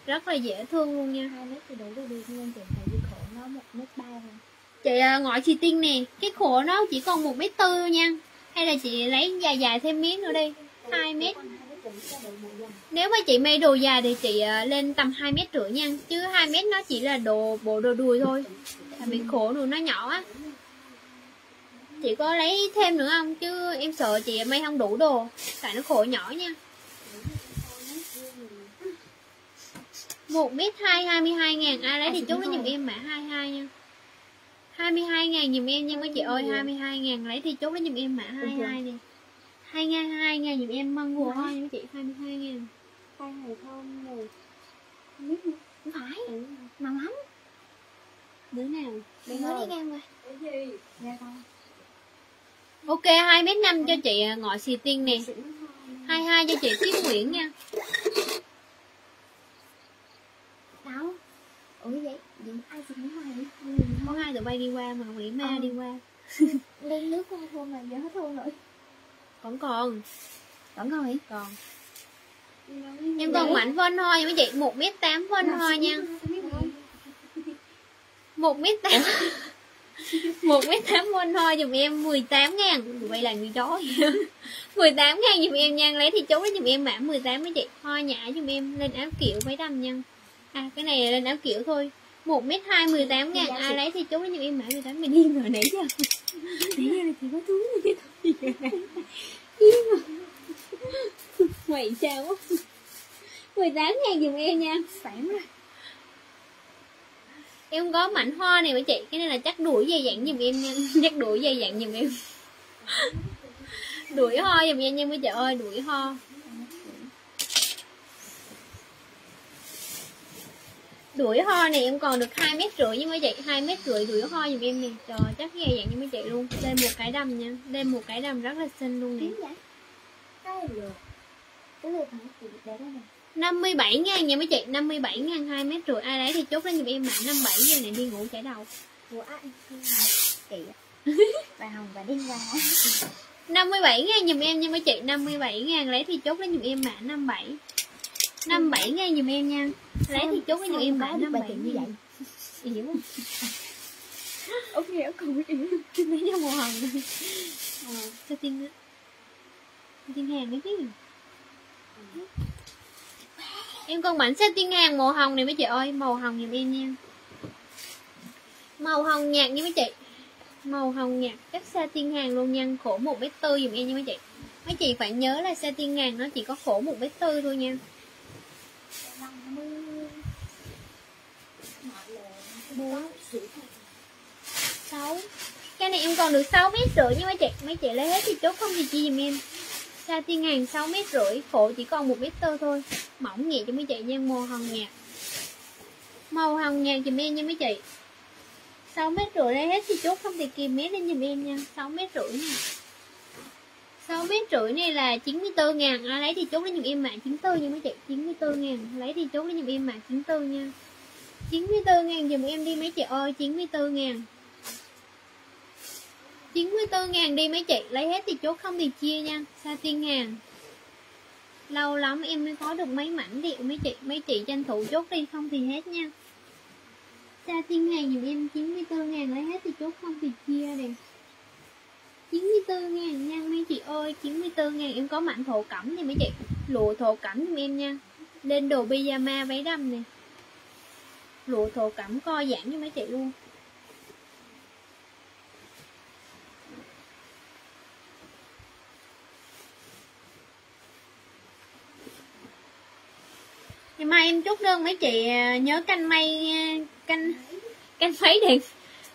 Rất là dễ thương luôn nha. Hai mét thì đủ rồi đi Nên chị phải đi khổ nó một mét ba thôi. Chị à, ngọi chị tiên nè Cái khổ nó chỉ còn 1m4 nha. Hay là chị lấy dài dài thêm miếng nữa đi 2 mét. Con hai mét rưỡi cho đủ một dần Nếu mà chị may đồ dài thì chị à, lên tầm 2 mét rưỡi nha. Chứ 2 mét nó chỉ là đồ bộ đồ đùi thôi. Tại vì khổ đồ nó nhỏ á Chị có lấy thêm nữa không? Chứ em sợ chị may không đủ đồ. Tại nó khổ nhỏ nha. Một mét hai hai mươi hai ngàn. Ai lấy thì chốt nó giùm em mã 22 nha. 22 ngàn giùm em nha mấy chị ơi. 22 ngàn lấy thì chốt nó giùm em mã 22 nè 22 ngàn giùm em măng hồ hoa nha mấy chị. 22 ngàn. Hai ngày thơm rồi Không phải. Ngon lắm. Đứa nào? Đừng nói đi ngang qua. Nghe con ok 2 mét 5 cho chị à, ngọi xì tiên nè. 22 cho chị Tiết Nguyễn nha. Đâu? Ủa vậy ai nó mày có hai tụi bay đi qua mà Nguyễn Ma Ờ. đi qua? Lên nước con thôn là giờ hết thôn rồi. Còn còn. Vẫn còn hả? còn. Em còn von hoa nha mấy chị một mét tám von hoa nha. một mét tám một mét tám won thôi dùm em 18 ngàn. Tụi là người chó 18 ngàn dùm em nha. Lấy thì chốt lấy dùm em mã 18 mấy chị hoa nhã dùm em, lên áo kiểu váy đầm nha. À cái này là lên áo kiểu thôi. Một mét hai 18 ngàn. Ai lấy thì chú lấy dùm em mã 18 mày điên rồi nãy giờ. Nãy giờ là chỉ có túi như thế thôi. Điên rồi. Mày sao 18 ngàn dùm em nha. Sẵn rồi em có mảnh hoa này với chị, cái này là chắc đuổi dây dặn giùm em nha. Chắc đuổi dây dặn giùm em. Đuổi hoa giùm em nha mấy chị ơi, đuổi hoa. Đuổi hoa này em còn được hai mét rưỡi nhưng mà chị, hai mét rưỡi đuổi hoa giùm em nè. Trời chắc dây dặn như mấy chị luôn. Đây một cái đầm nha đây một cái đầm rất là xinh luôn nè. Cái lượt cái hả chị để đó nè. 57 ngàn nha mấy chị. 57 ngàn 2 mét rưỡi. Ai lấy thì chốt lên giùm em mã 57 giờ này đi ngủ chảy đầu của ai chị bà hồng bà đi qua 57 ngàn giùm em nha mấy chị. 57 ngàn. Lấy thì chốt lên giùm em mã 57 57 ngàn giùm em nha. Lấy thì chốt lên giùm em mã 57 như vậy? Yếu không? Ok, không biết yếu. Lấy cho màu hồng Ờ, sao tiên á Tiên hàng đấy chứ Em còn bản xe tiên hàng màu hồng này mấy chị ơi. Màu hồng giùm em nha. Màu hồng nhạt nha mấy chị. Màu hồng nhạt các xe tiên hàng luôn nha. Khổ một mét tư giùm em nha mấy chị. Mấy chị phải nhớ là xe tiên hàng nó chỉ có khổ một mét tư thôi nha. Bốn sáu. Cái này em còn được 6 mét rưỡi nha mấy chị. Mấy chị lấy hết thì chốt không thì chi giùm em sa tiên hàng 6 mét rưỡi khổ chỉ còn 1 mét tơ thôi. Mỏng nhẹ cho mấy chị nha màu hồng nhạt. Màu hồng nhạt giùm em nha mấy chị. 6 mét rưỡi đây hết thì chốt không thì kìm mét lên giùm em nha. 6 mét rưỡi nha. 6 mét rưỡi này là 94 ngàn à, lấy thì chốt lên giùm em mạng 94 nha mấy chị. 94 ngàn lấy thì chốt lên giùm em mạng 94 nha. 94 ngàn dùm em đi mấy chị ơi 94 ngàn. 94 ngàn đi mấy chị? Lấy hết thì chốt không thì chia nha. Sa tiên hàng Lâu lắm em mới có được mấy mảnh điệu mấy chị. Mấy chị tranh thủ chốt đi, không thì hết nha. Sa tiên hàng dùm em 94 ngàn, Lấy hết thì chốt không thì chia đi. 94 ngàn nha, mấy chị ơi 94 ngàn. Em có mảnh thổ cẩm nha mấy chị, Lụa thổ cẩm dùm em nha. Lên đồ pyjama váy đầm nè. Lụa thổ cẩm co giãn cho mấy chị luôn. Ngày mai, em chốt đơn mấy chị à, nhớ canh may à, canh canh máy điện.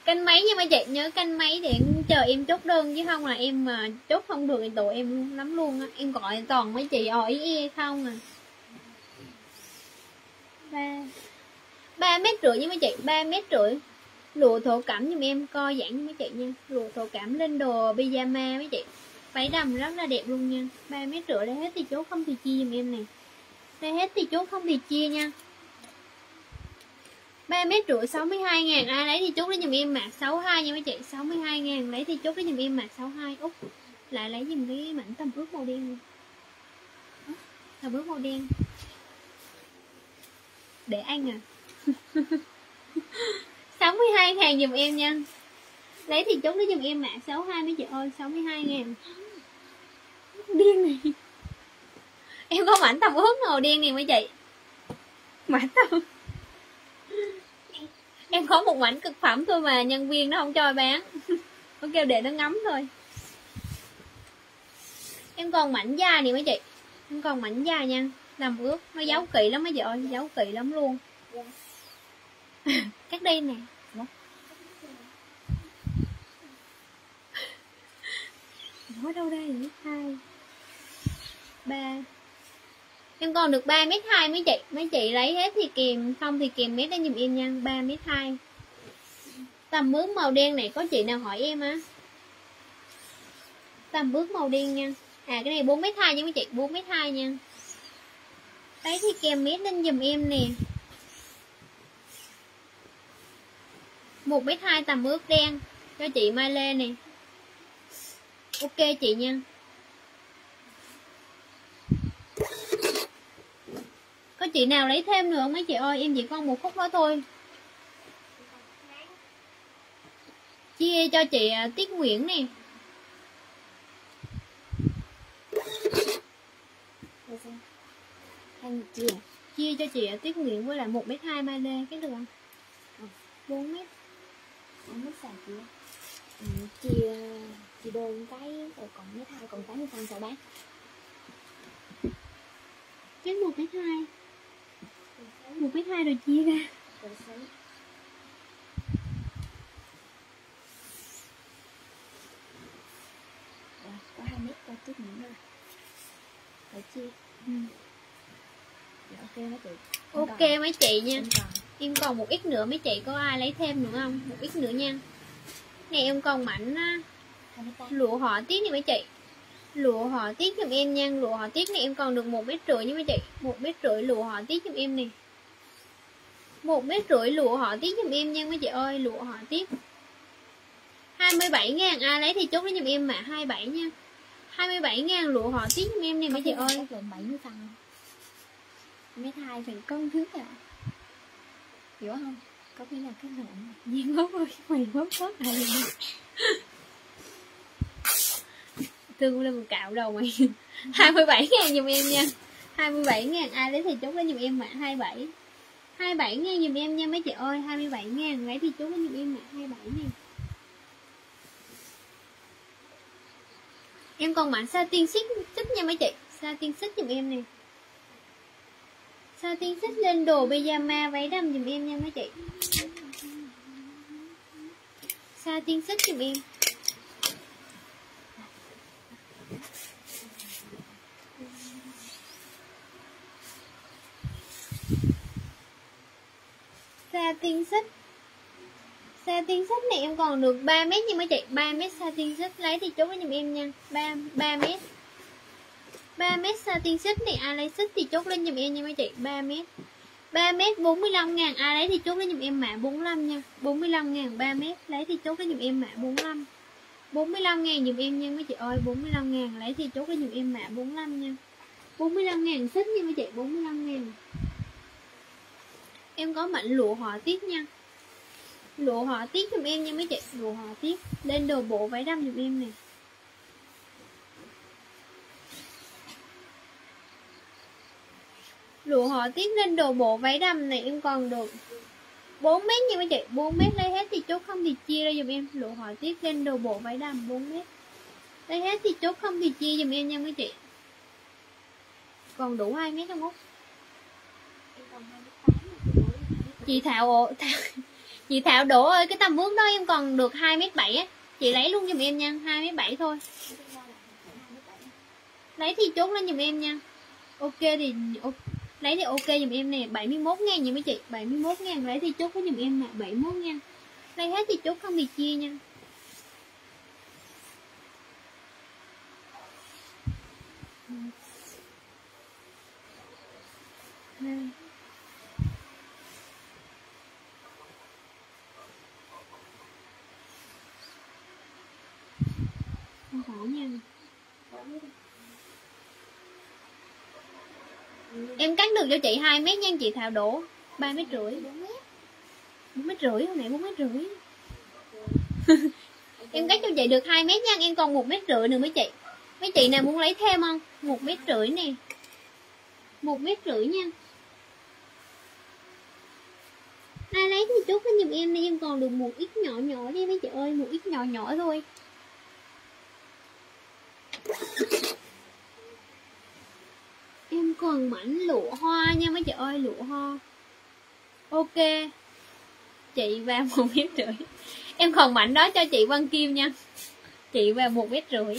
Canh máy nhưng mấy chị, nhớ canh máy điện. Chờ em chốt đơn chứ không là em mà chốt không được thì tụi em lắm luôn á. Em gọi toàn mấy chị hỏi ý không à. Ba ba mét rưỡi nhưng mấy chị, ba mét rưỡi. Lụa thổ cẩm giùm em, co giãn với mấy chị nha. Lụa thổ cẩm lên đồ pyjama mấy chị. Váy đầm rất là đẹp luôn nha. Ba mét rưỡi đã hết thì chốt không thì chia giùm em này đây hết thì chú không thì chia nha. 3 mét rưỡi 62 ngàn, ai lấy thì chốt lấy giùm em mạc 62 nha mấy chị 62 ngàn lấy thì chốt lấy giùm em mạc 62 út, lại lấy giùm cái mảnh tầm ướt màu đen. Luôn tầm ướt màu đen. Để anh à. 62 ngàn giùm em nha. Lấy thì chốt lấy giùm em mã 62 mấy chị ơi 62 ngàn. Điên này. Em có mảnh tầm ướt màu đen này mấy chị Mảnh tầm Em có một mảnh cực phẩm thôi mà nhân viên nó không cho bán. Nó kêu để nó ngắm thôi. Em còn mảnh da này mấy chị Em còn mảnh da nha. Làm ướt Nó giấu kỹ lắm mấy chị ơi Giấu kỹ lắm luôn. Cắt đây nè. Nói đâu đây? Hai ba Em còn được 3 mét 2 mấy chị Mấy chị lấy hết thì kìm Không thì kìm mét đó dùm em nha 3 mét 2 Tầm bước màu đen này có chị nào hỏi em á? À? Tầm bước màu đen nha. À cái này 4 mét 2 nha mấy chị 4 mét 2 nha. Đấy, thì kèm mét lên dùm em nè. một mét hai tầm ướt đen, cho chị Mai Lê nè. Ok chị nha có chị nào lấy thêm nữa không mấy chị ơi em chỉ còn một phút nữa thôi chia cho chị à, Tiết Nguyễn nè sao? Chia chia cho chị à, Tiết Nguyễn với lại 1 m 2 ba lê cái được không? Ừ. 4 mét Anh mất sạc chia ừ, Chia Chia đôi cái Rồi còn mấy hai còn 80 phân sao bác cái 1 m 2 1 m 2 rồi chia ra. Rồi Rồi có 2 mét cho tiếp nữa rồi Rồi chia. Ừ. Dạ ok mấy chị. Ok mấy chị nha. Em còn em còn một ít nữa mấy chị có ai lấy thêm nữa không? Một ít nữa nha. Này em còn mảnh á, 2 mét tám lụa họ tiết này mấy chị. Lụa họ tiết giùm em nha. Lụa họ tiết này em còn được một mét rưỡi nha mấy chị. Một mét rưỡi lụa họ tiết giùm em nè một mét rưỡi lụa họ tiết giùm em nha mấy chị ơi lụa họ tiết 27 ngàn ai lấy thì chốt lấy giùm em mà 27 nha. 27 ngàn lụa họ tiết giùm em nè mấy chị ơi. Lượng 70 phân không? Mét hai thì con thứ à. Hiểu không? Có nghĩa là cái lượng này Nhiên ngốc ơi, mày ngốc ngốc à Thương lên một cạo đầu mày 27 ngàn giùm em nha. 27 ngàn ai lấy thì chốt lấy giùm em mã 27 27 ngàn dùm em nha mấy chị ơi 27 ngàn lấy thì chú có dùm em mã 27 nè. Em còn mã sa tiên xích xích nha mấy chị Sa tiên xích dùm em nè. Sa tiên xích lên đồ pyjama váy đầm dùm em nha mấy chị. Sa tiên xích dùm em. Sa tiên xích. Sa tiên xích này em còn được 3 mét nhưng mà chị 3 mét sa tiên xích. Lấy thì chốt với giùm em nha. 3, 3 mét. 3 mét sa tiên xích này ai lấy xích thì chốt lên giùm em nha mấy chị 3 mét. 3 mét 45 ngàn ai lấy thì chốt lên giùm em mã 45 nha. 45 ngàn 3 mét lấy thì chốt lên giùm em mã 45 45 ngàn giùm em nha mấy chị ơi 45 ngàn lấy thì chốt lên giùm em mã 45 nha. 45 ngàn xích nha mấy chị 45 ngàn. Em có mảnh lụa họa tiết nha. Lụa họa tiết giùm em nha mấy chị. Lụa họa tiết. Lên đồ bộ váy đầm giùm em nè. Lụa họa tiết lên đồ bộ váy đầm này em còn được 4 mét nha mấy chị. 4 mét lấy hết thì chốt không thì chia ra giùm em. Lụa họa tiết lên đồ bộ váy đầm 4 mét. Lấy hết thì chốt không thì chia giùm em nha mấy chị. Còn đủ 2 mét không Út Em còn 2 mét tám mà chị nói 2 mét chị Thảo Thảo, chị Thảo đổ ơi cái tầm bước đó em còn được hai mét bảy á. Chị lấy luôn giùm em nha hai mét bảy thôi. Lấy thì chốt lên giùm em nha. Ok thì lấy thì ok giùm em nè 71 ngàn nha mấy chị 71 ngàn lấy thì chốt với giùm em nè 71 ngàn. Lấy hết thì chốt không thì chia nha. Hai. Không có nha. Em cắt được cho chị 2 mét nha, chị Thảo đổ 3 mét rưỡi. 4 mét 4 mét rưỡi hồi nãy 4 mét rưỡi. Em cắt cho chị được 2 mét nha, em còn 1 mét rưỡi nữa mấy chị. Mấy chị nào muốn lấy thêm không? 1 mét rưỡi nè. 1 mét rưỡi nha. Ai lấy thì chút cái giùm em đi, em còn được một ít nhỏ nhỏ đi mấy chị ơi, một ít nhỏ nhỏ thôi em còn mảnh lụa hoa nha mấy chị ơi, lụa hoa. Ok. Chị vào một mét rưỡi. Em còn mảnh đó cho chị Văn Kim nha. Chị vào một mét rưỡi.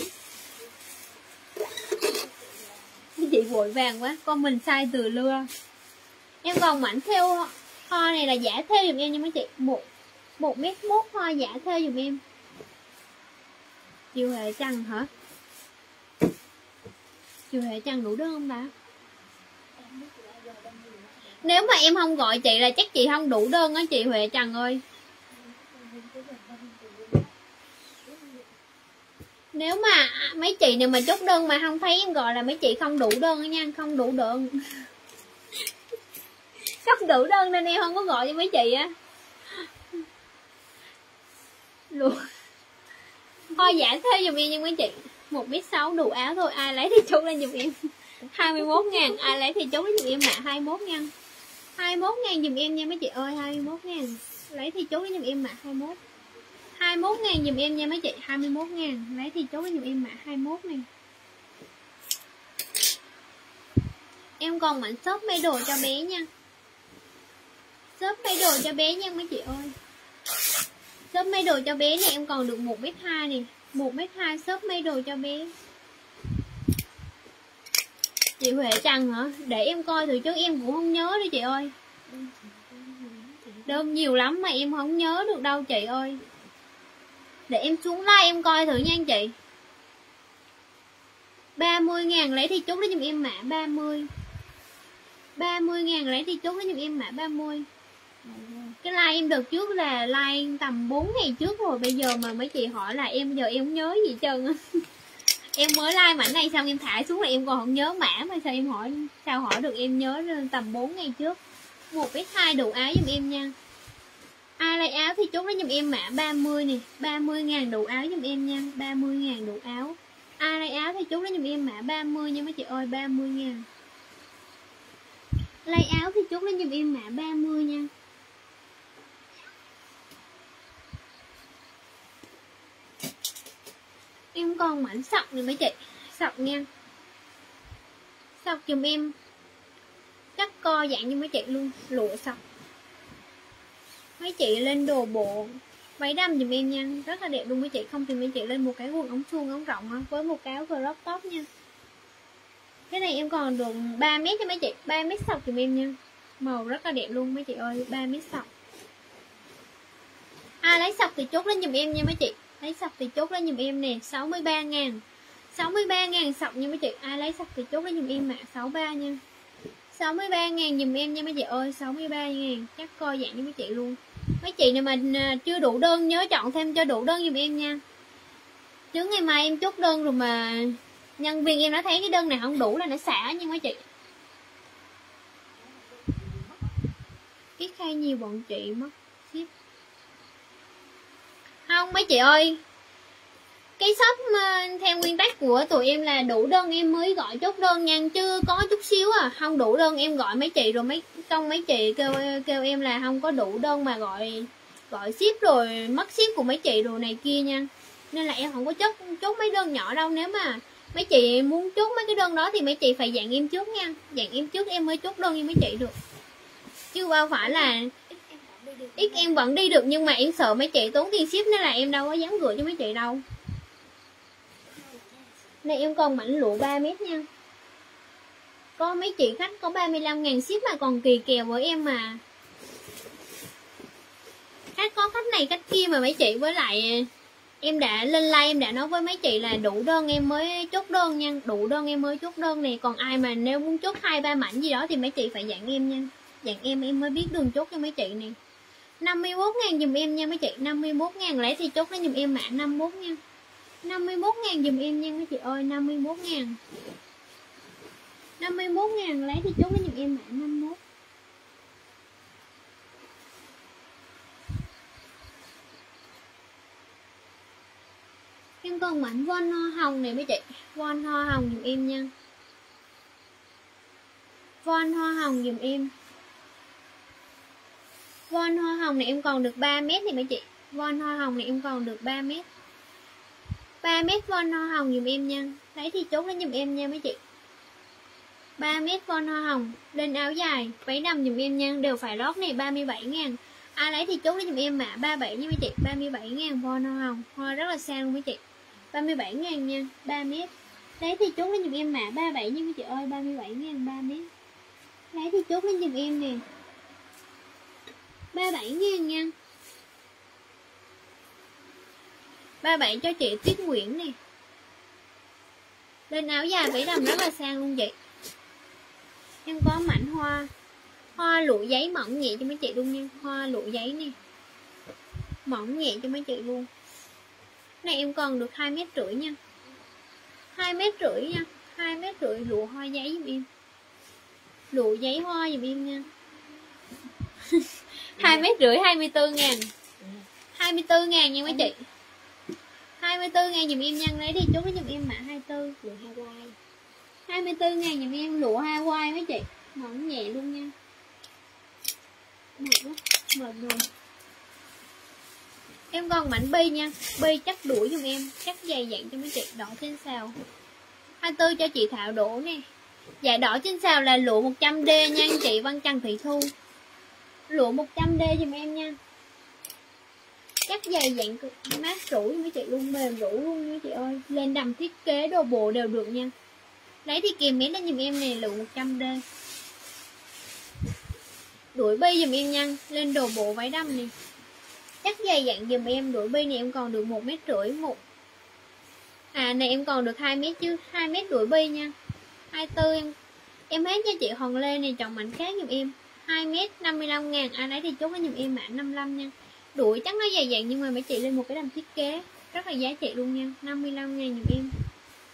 Chị vội vàng quá, con mình sai từ lưa. Em còn mảnh theo hoa này là giả theo dùm em nha mấy chị. Một một mét mốt hoa giả theo dùm em. Chiều hệ trăng hả? Chị huệ chẳng đủ đơn không ta nếu mà em không gọi chị là chắc chị không đủ đơn á chị Huệ Trần ơi. Nếu mà mấy chị nào mà chốt đơn mà không thấy em gọi là mấy chị không đủ đơn á nha, Không đủ đơn. Không đủ đơn nên em không có gọi cho mấy chị á. Luôn thôi giả thế giùm em nha mấy chị một mét sáu đủ áo thôi ai lấy thì chốt lên giùm em. 21 ngàn ai lấy thì chốt lên giùm em mã 21 ngàn. 21 ngàn giùm em nha mấy chị ơi 21 ngàn. Lấy thì chốt lên giùm em mã 21 21 ngàn giùm em nha mấy chị 21 ngàn. Lấy thì chốt lên giùm em mã 21 này em còn mảnh shop may đồ cho bé nha. Shop may đồ cho bé nha mấy chị ơi. Shop may đồ cho bé này em còn được một mét hai này một mét hai shop mấy đồ cho bé. Chị huệ trần hả? Để em coi thử chứ em cũng không nhớ đi chị ơi. Đơn nhiều lắm mà em không nhớ được đâu chị ơi. Để em xuống like em coi thử nha anh chị. 30 ngàn lấy thì chốt lấy giùm em mã 30 30 ngàn lấy thì chốt lấy giùm em mã 30 cái like em đợt trước là like tầm 4 ngày trước rồi, bây giờ mà mấy chị hỏi là em giờ em không nhớ gì trơn em mới like mảnh này xong em thả xuống là em còn không nhớ mã mà sao em hỏi, sao hỏi được em nhớ tầm 4 ngày trước. Một cái hai đủ áo giùm em nha. Ai lấy áo thì chốt lấy giùm em mã 30 nè 30 ngàn đủ áo giùm em nha 30 ngàn đủ áo. Ai lấy áo thì chốt lấy giùm em mã 30 nha mấy chị ơi 30 ngàn. Lấy áo thì chốt lấy giùm em mã 30 nha. Em còn mảnh sọc này mấy chị sọc nha. Sọc giùm em. Cắt co dạng như mấy chị luôn. Lụa sọc. Mấy chị lên đồ bộ. Váy đầm giùm em nha. Rất là đẹp luôn. Mấy chị không thì mấy chị lên một cái quần ống suông, ống rộng với một cái crop top nha. Cái này em còn được 3 mét cho mấy chị 3 mét sọc giùm em nha. Màu rất là đẹp luôn. Mấy chị ơi 3 mét sọc. Ai lấy sọc thì chốt lên giùm em nha mấy chị lấy sọc thì chốt lên giùm em nè 63 ngàn. 63 ngàn sọc nha mấy chị. Ai lấy sọc thì chốt lên giùm em mã 63 nha. 63 ngàn giùm em nha mấy chị ơi 63 ngàn. Chắc coi dạng như mấy chị luôn. Mấy chị này mà à, chưa đủ đơn, nhớ chọn thêm cho đủ đơn giùm em nha. Chứ ngày mai em chốt đơn rồi mà nhân viên em đã thấy cái đơn này không đủ là nó xả nha mấy chị. Ít khai nhiều bọn chị mất không, mấy chị ơi. Cái shop ờ, theo nguyên tắc của tụi em là đủ đơn em mới gọi chốt đơn nha, chứ có chút xíu à không đủ đơn em gọi mấy chị rồi mấy trong mấy chị kêu kêu em là không có đủ đơn mà gọi gọi ship rồi mất ship của mấy chị đồ này kia nha. Nên là em không có chốt chốt mấy đơn nhỏ đâu, nếu mà mấy chị muốn chốt mấy cái đơn đó thì mấy chị phải dặn em trước nha. Dặn em trước, em mới chốt đơn với mấy chị được. Chứ bao phải là ít em vẫn đi được nhưng mà em sợ mấy chị tốn tiền ship nên là em đâu có dám gửi cho mấy chị đâu. Này, em còn mảnh lụa 3 mét nha. Có mấy chị khách có 35 ngàn ship mà còn kỳ kèo với em mà. Khách có khách này khách kia mà mấy chị với lại à, Em đã lên like em đã nói với mấy chị là đủ đơn em mới chốt đơn nha. Đủ đơn em mới chốt đơn này Còn ai mà nếu muốn chốt hai ba mảnh gì đó thì mấy chị phải dặn em nha. Dặn em em mới biết đường chốt cho mấy chị này 51 ngàn dùm em nha mấy chị. 51 ngàn lấy thì chốt nó dùm em mã 51 nha. 51 ngàn dùm em nha mấy chị ơi. 51 ngàn. 51 ngàn lấy thì chốt nó dùm em mã 51 Em còn mảnh von hoa hồng này mấy chị. Von hoa hồng dùm em nha. Von hoa hồng dùm em. Von hoa hồng này em còn được 3 mét thì mấy chị? Von hoa hồng này em còn được 3 mét. 3 mét von hoa hồng dùm em nha. Đấy thì chốt lên dùm em nha mấy chị. 3 mét von hoa hồng, Lên áo dài, Váy đầm dùm em nha. Đều phải lót này 37 ngàn. Ai lấy thì chốt lên dùm em mã 37 nha mấy chị. 37 ngàn von hoa hồng. Hoa rất là sang luôn mấy chị. 37 ngàn nha 3 mét. Lấy thì chốt lên dùm em mã 37 nha mấy chị ơi 37 ngàn 3 mét. Lấy thì chốt lên dùm em nè. 37 ngàn nha 37 cho chị Tuyết Nguyễn nè. Lên áo dài vẫy đầm rất là sang luôn chị Em có mảnh hoa Hoa lụa giấy mỏng nhẹ cho mấy chị luôn nha. Hoa lụa giấy nè. Mỏng nhẹ cho mấy chị luôn. Này em còn được 2 mét rưỡi nha. 2 mét rưỡi nha. 2 mét rưỡi lụa hoa giấy giùm em. Lụa giấy hoa giùm em nha. 2 mét rưỡi 24 ngàn. 24 ngàn nha mấy chị. 24 ngàn dùm em nhân lấy đi, chú lấy dùm em mã 24 lụa Hawaii 24 ngàn dùm em lụa Hawaii mấy chị. Mỏng nhẹ luôn nha. Mệt quá mệt rồi. Em còn mảnh bi nha, bi chắc đuổi dùm em, chắc dày dặn cho mấy chị, đỏ trên xào. 24 cho chị Thảo đổ nè. Dạ đỏ trên xào là lụa 100D nha anh chị, Văn Trần Thị Thu. Lụa 100D dùm em nha. Chắc dày dạng mát rủ mấy chị luôn, Mềm rủ luôn mấy chị ơi. Lên đầm thiết kế đồ bộ đều được nha. Lấy thì kèm miếng lên dùm em này lụa 100D Đuổi bi dùm em nha, Lên đồ bộ váy đầm này Chắc dày dạng dùm em Đuổi bi này em còn được 1 mét rưỡi, một À này em còn được 2 mét chứ 2 mét đuổi bi nha. 24 em Em hết nha chị Hồng Lê này, chọn mảnh khác dùm em. 2 mét 55 ngàn. Ai lấy thì chốt với nhầm em mã 55 nha. Đuổi chắc nó dày dặn nhưng mà mấy chị lên một cái đầm thiết kế. Rất là giá trị luôn nha. 55 ngàn giùm em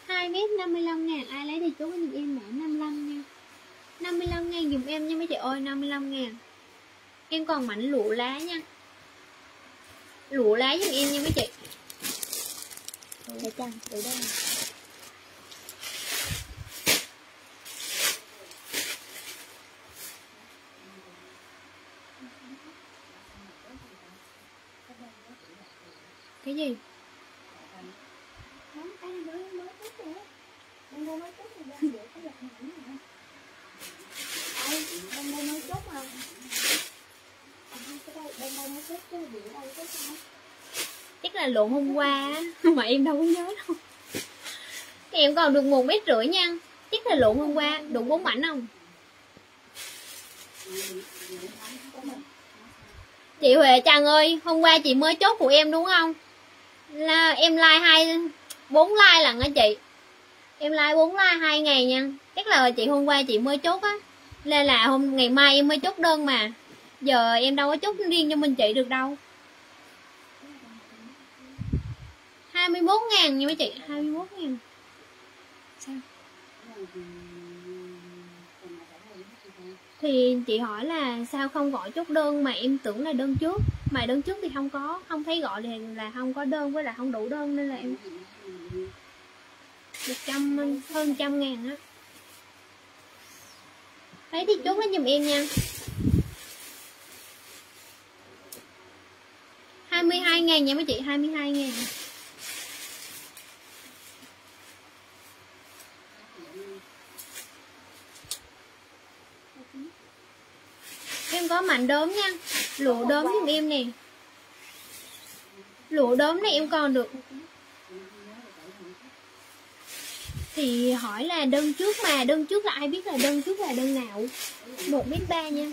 2 mét 55 ngàn. Ai lấy thì chốt với nhầm em mã 55 nha. 55 ngàn dùm em nha mấy chị ơi 55 ngàn. Em còn mảnh lụa lá nha. Lụa lá dùm em nha mấy chị. Để chăng để đây Cái gì? Không, cái này mới mới chút rồi Bên đây mới chút rồi đang dựa cái giặt nhẫn này Đây, bên đây mới chút mà À, cái đây, bên đây mới chút chứ dựa đây chút chắc là lộn hôm qua mà em đâu có nhớ đâu. Em còn được một mét rưỡi nha. Chắc là lộn hôm qua đủ bốn mảnh không? Chị huệ, trần ơi, hôm qua chị mới chốt của em đúng không? Là em like hai, bốn like lần á chị. Em like bốn like hai ngày nha. Chắc là chị hôm qua chị mới chốt á. Nên là hôm, ngày mai em mới chốt đơn mà. Giờ em đâu có chốt riêng cho mình chị được đâu. 21 ngàn nha mấy chị 21 ngàn. Sao? Thì chị hỏi là sao không gọi chốt đơn mà em tưởng là đơn trước? Mà đơn trước thì không có, Không thấy gọi thì là không có đơn, với là không đủ đơn Nên là em một trăm hơn trăm ngàn á. Thấy thì chốt nó giùm em nha. 22 ngàn nha mấy chị 22 ngàn. Em có mảnh đốm nha. Lụa đốm giùm em nè. Lụa đốm này em còn được. Thì hỏi là đơn trước mà, đơn trước là ai biết là đơn trước là đơn nào? Một mét ba nha.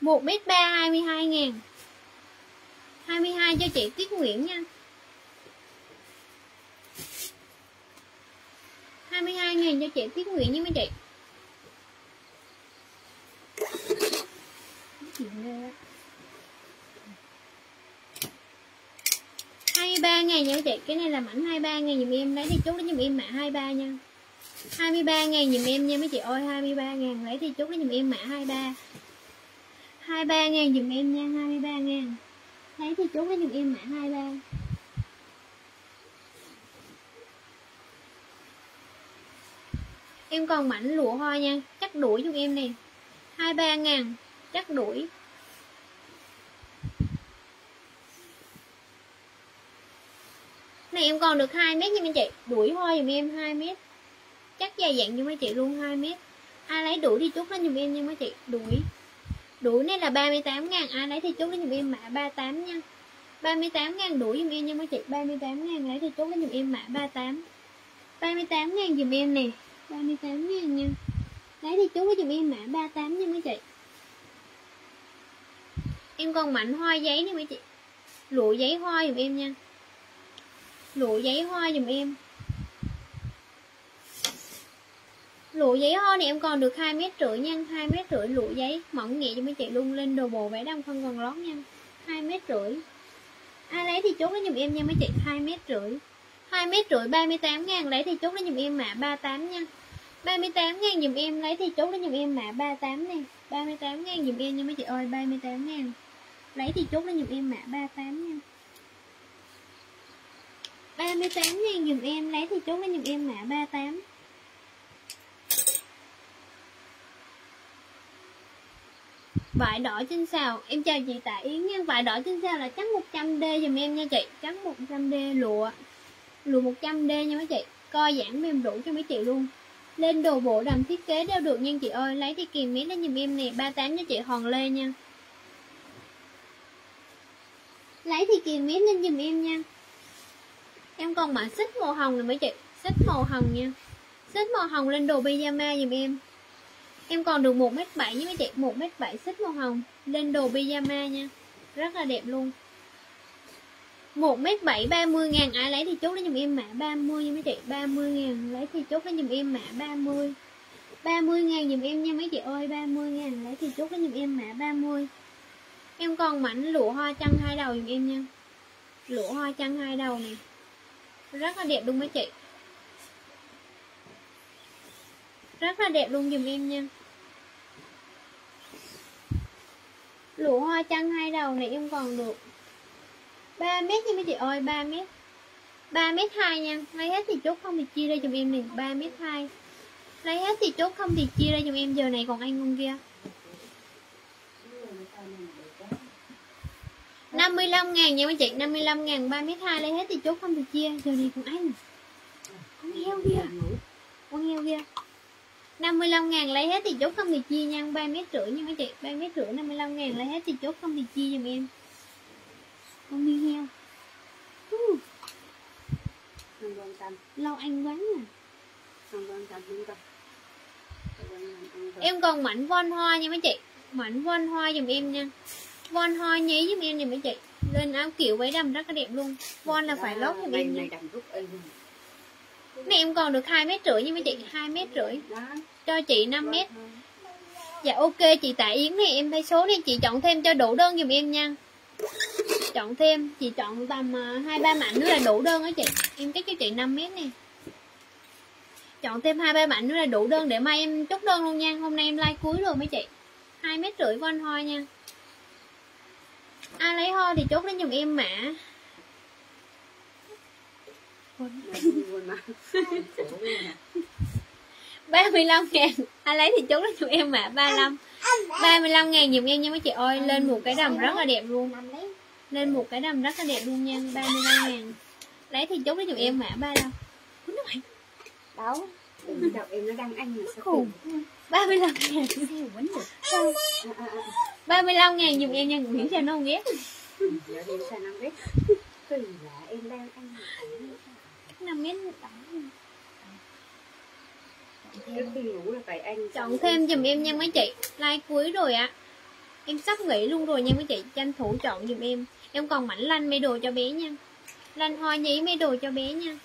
Một mét ba, hai mươi hai ngàn. Hai mươi hai cho chị Tuyết Nguyễn nha. 22 ngàn cho chị Tuyết Nguyễn nha mấy chị. Hai ba ngàn nha chị. Cái này là mảnh 23 ngàn dùm em lấy thì chốt lấy dùm em mã 23 nha. 23 ngàn dùm em nha mấy chị. Ơi 23 ngàn lấy thì chốt lấy dùm em mã 23 23 ngàn dùm em nha 23 ngàn lấy thì chốt lấy dùm em mã 23 Em còn mảnh lụa hoa nha, Chắc đuổi giúp em nè. 23 ngàn, Chắc đuổi. Này, em còn được 2 mét nha mấy chị, Đuổi hoa dùm em 2 mét. Chắc dài dặn cho mấy chị luôn 2 mét. Ai lấy đuổi thì chút lên dùm em nha mấy chị, Đuổi. Đuổi này là 38 ngàn, Ai lấy thì chút lên dùm em mã 38 nha. 38 ngàn đuổi dùm em nha mấy chị 38 ngàn lấy thì chút lên dùm em mã 38 38 ngàn dùm em nè. 38 ngàn nha Đấy thì chú với dùm em mã 38 nha mấy chị. Em còn mảnh hoa giấy nha mấy chị. Lụa giấy hoa dùm em nha. Lụa giấy hoa dùm em. Lụa giấy hoa này em còn được 2 mét rưỡi nha. 2 mét rưỡi lụa giấy. Mỏng nhẹ cho mấy chị luôn lên đồ bộ vẽ đâm không còn lót nha. 2 mét rưỡi. Ai lấy thì chốt nó dùm em nha mấy chị. 2 mét rưỡi. 2 mét rưỡi 38 ngàn. Lấy thì chốt nó dùm em mã 38 nha. 38 ngàn dùm em, lấy thì chốt lấy dùm em mã 38 nè 38 ngàn dùm em nha mấy chị ơi 38 ngàn. Lấy thì chốt lên dùm em mã 38 nha 38 ngàn. dùm em, Lấy thì chốt lên dùm em mã 38 Vải đỏ trên xào Em chào chị Tạ Yến nha. Vải đỏ trên xào là trắng 100D dùm em nha chị, trắng 100D lụa. Lụa 100D nha mấy chị coi giãn mềm đủ cho mấy chị luôn lên đồ bộ đầm thiết kế đeo được nha chị ơi. Lấy thì kìm miếng lên dùm em nè. 38 cho chị Hoàng Lê nha. Lấy thì kìm miếng lên giùm em nha. Em còn mã xích màu hồng này mấy chị. Xích màu hồng nha. Xích màu hồng lên đồ pyjama giùm em. Em còn được 1 m bảy với mấy chị. 1 m bảy xích màu hồng. Lên đồ pyjama nha. Rất là đẹp luôn. 1 m 7 30 ngàn. Ai lấy thì chốt lấy dùm em mã 30 nha mấy chị. 30 ngàn. Lấy thì chốt lấy dùm em mã 30 30 ngàn dùm em nha mấy chị ơi. 30 ngàn. Lấy thì chốt lấy dùm em mã 30 em còn mảnh lụa hoa chăn hai đầu dùm em nha. Lụa hoa chăn hai đầu này rất là đẹp luôn mấy chị. Rất là đẹp luôn dùm em nha. Lụa hoa chăn hai đầu này em còn được 3 mét nha mấy chị ơi 3 mét. 3 mét 2 nha. Lấy hết thì chốt không thì chia ra dùm em này 3 mét 2 lấy hết thì chốt không thì chia ra dùm em, giờ này còn ăn không kia. 55 ngàn nha mấy chị 55 ngàn 3 mét 2 lấy hết thì chốt không thì chia, giờ này còn ăn con heo kia con heo kia 55 ngàn, lấy hết thì chốt không thì chia nha 3 mét rưỡi nha mấy chị 3 mét rưỡi 55 ngàn, lấy hết thì chốt không thì chia dùm em con đi heo. Uh, không quan tâm lâu anh quán à? Không quan tâm không tâm em còn mảnh von hoa nha mấy chị. Mảnh von hoa giùm em nha. Von hoa nhí giùm em nha mấy chị. Lên áo kiểu váy đầm rất là đẹp luôn. Von là phải lót giùm em nha. Này em còn được hai mét rưỡi nha mấy chị. Hai mét rưỡi. Cho chị 5 mét. Dạ ok chị Tạ Yến này em thấy số này chị chọn thêm cho đủ đơn giùm em nha chọn thêm chị chọn tầm ờ, hai ba mảnh nữa là đủ đơn á chị. Em cắt cho chị 5 mét nè. Chọn thêm hai ba mảnh nữa là đủ đơn để mai em chốt đơn luôn nha. Hôm nay em like cuối rồi mấy chị. Hai mét rưỡi của anh hoa nha. Ai lấy hoa thì chốt lấy giùm em mã. Quên mà 35 ngàn. Ai lấy thì chốt lấy giùm em mã 35 35 ngàn giùm em nha mấy chị ơi lên một cái đầm rất là đẹp luôn. lên một cái đầm rất là đẹp luôn nha 35 ngàn. Lấy thì chốt lấy giùm em mã 35 Ủa, nó mày đâu? Đọc em nó đang ăn mà sao khùng. 35 ngàn. Theo quấn được? À, à, à. 35 ngàn giùm em nha Nguyễn sao nó không ghét. Giờ đi sao năm biết Kỳ lạ em đang ăn mà 5 mét. Trước khi ngủ là phải ăn chọn thêm giùm em nha mấy chị. Like cuối rồi ạ. Em sắp nghỉ luôn rồi nha mấy chị. Tranh thủ chọn giùm em. Em còn mảnh lanh mê đồ cho bé nha. Lanh hoa nhí mê đồ cho bé nha.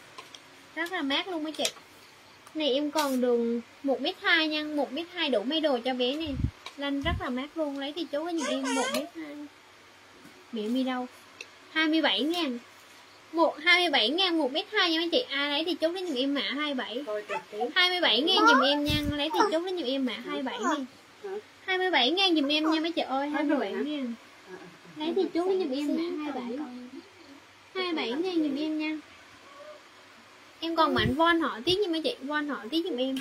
Rất là mát luôn mấy chị. Này em còn đường một mét hai nha. Một mét hai đủ mê đồ cho bé nè. Lanh rất là mát luôn. Lấy thì chú có giùm em một mét hai. Mẹ mi đâu? 27 ngàn một 27 ngàn một mét hai nha mấy chị. Ai lấy thì chốt lấy giùm em mã 27 Thôi trực tiếp 27 ngàn giùm em nha. Lấy thì chốt lấy giùm em mã 27 nè 27 ngàn giùm em nha mấy chị ơi 27 ngàn À, à, lấy thì chốt lấy giùm em mã 27 27 ngàn giùm em nha. Em còn mảnh von họ tiết nha mấy chị. Von họ tiết giùm em.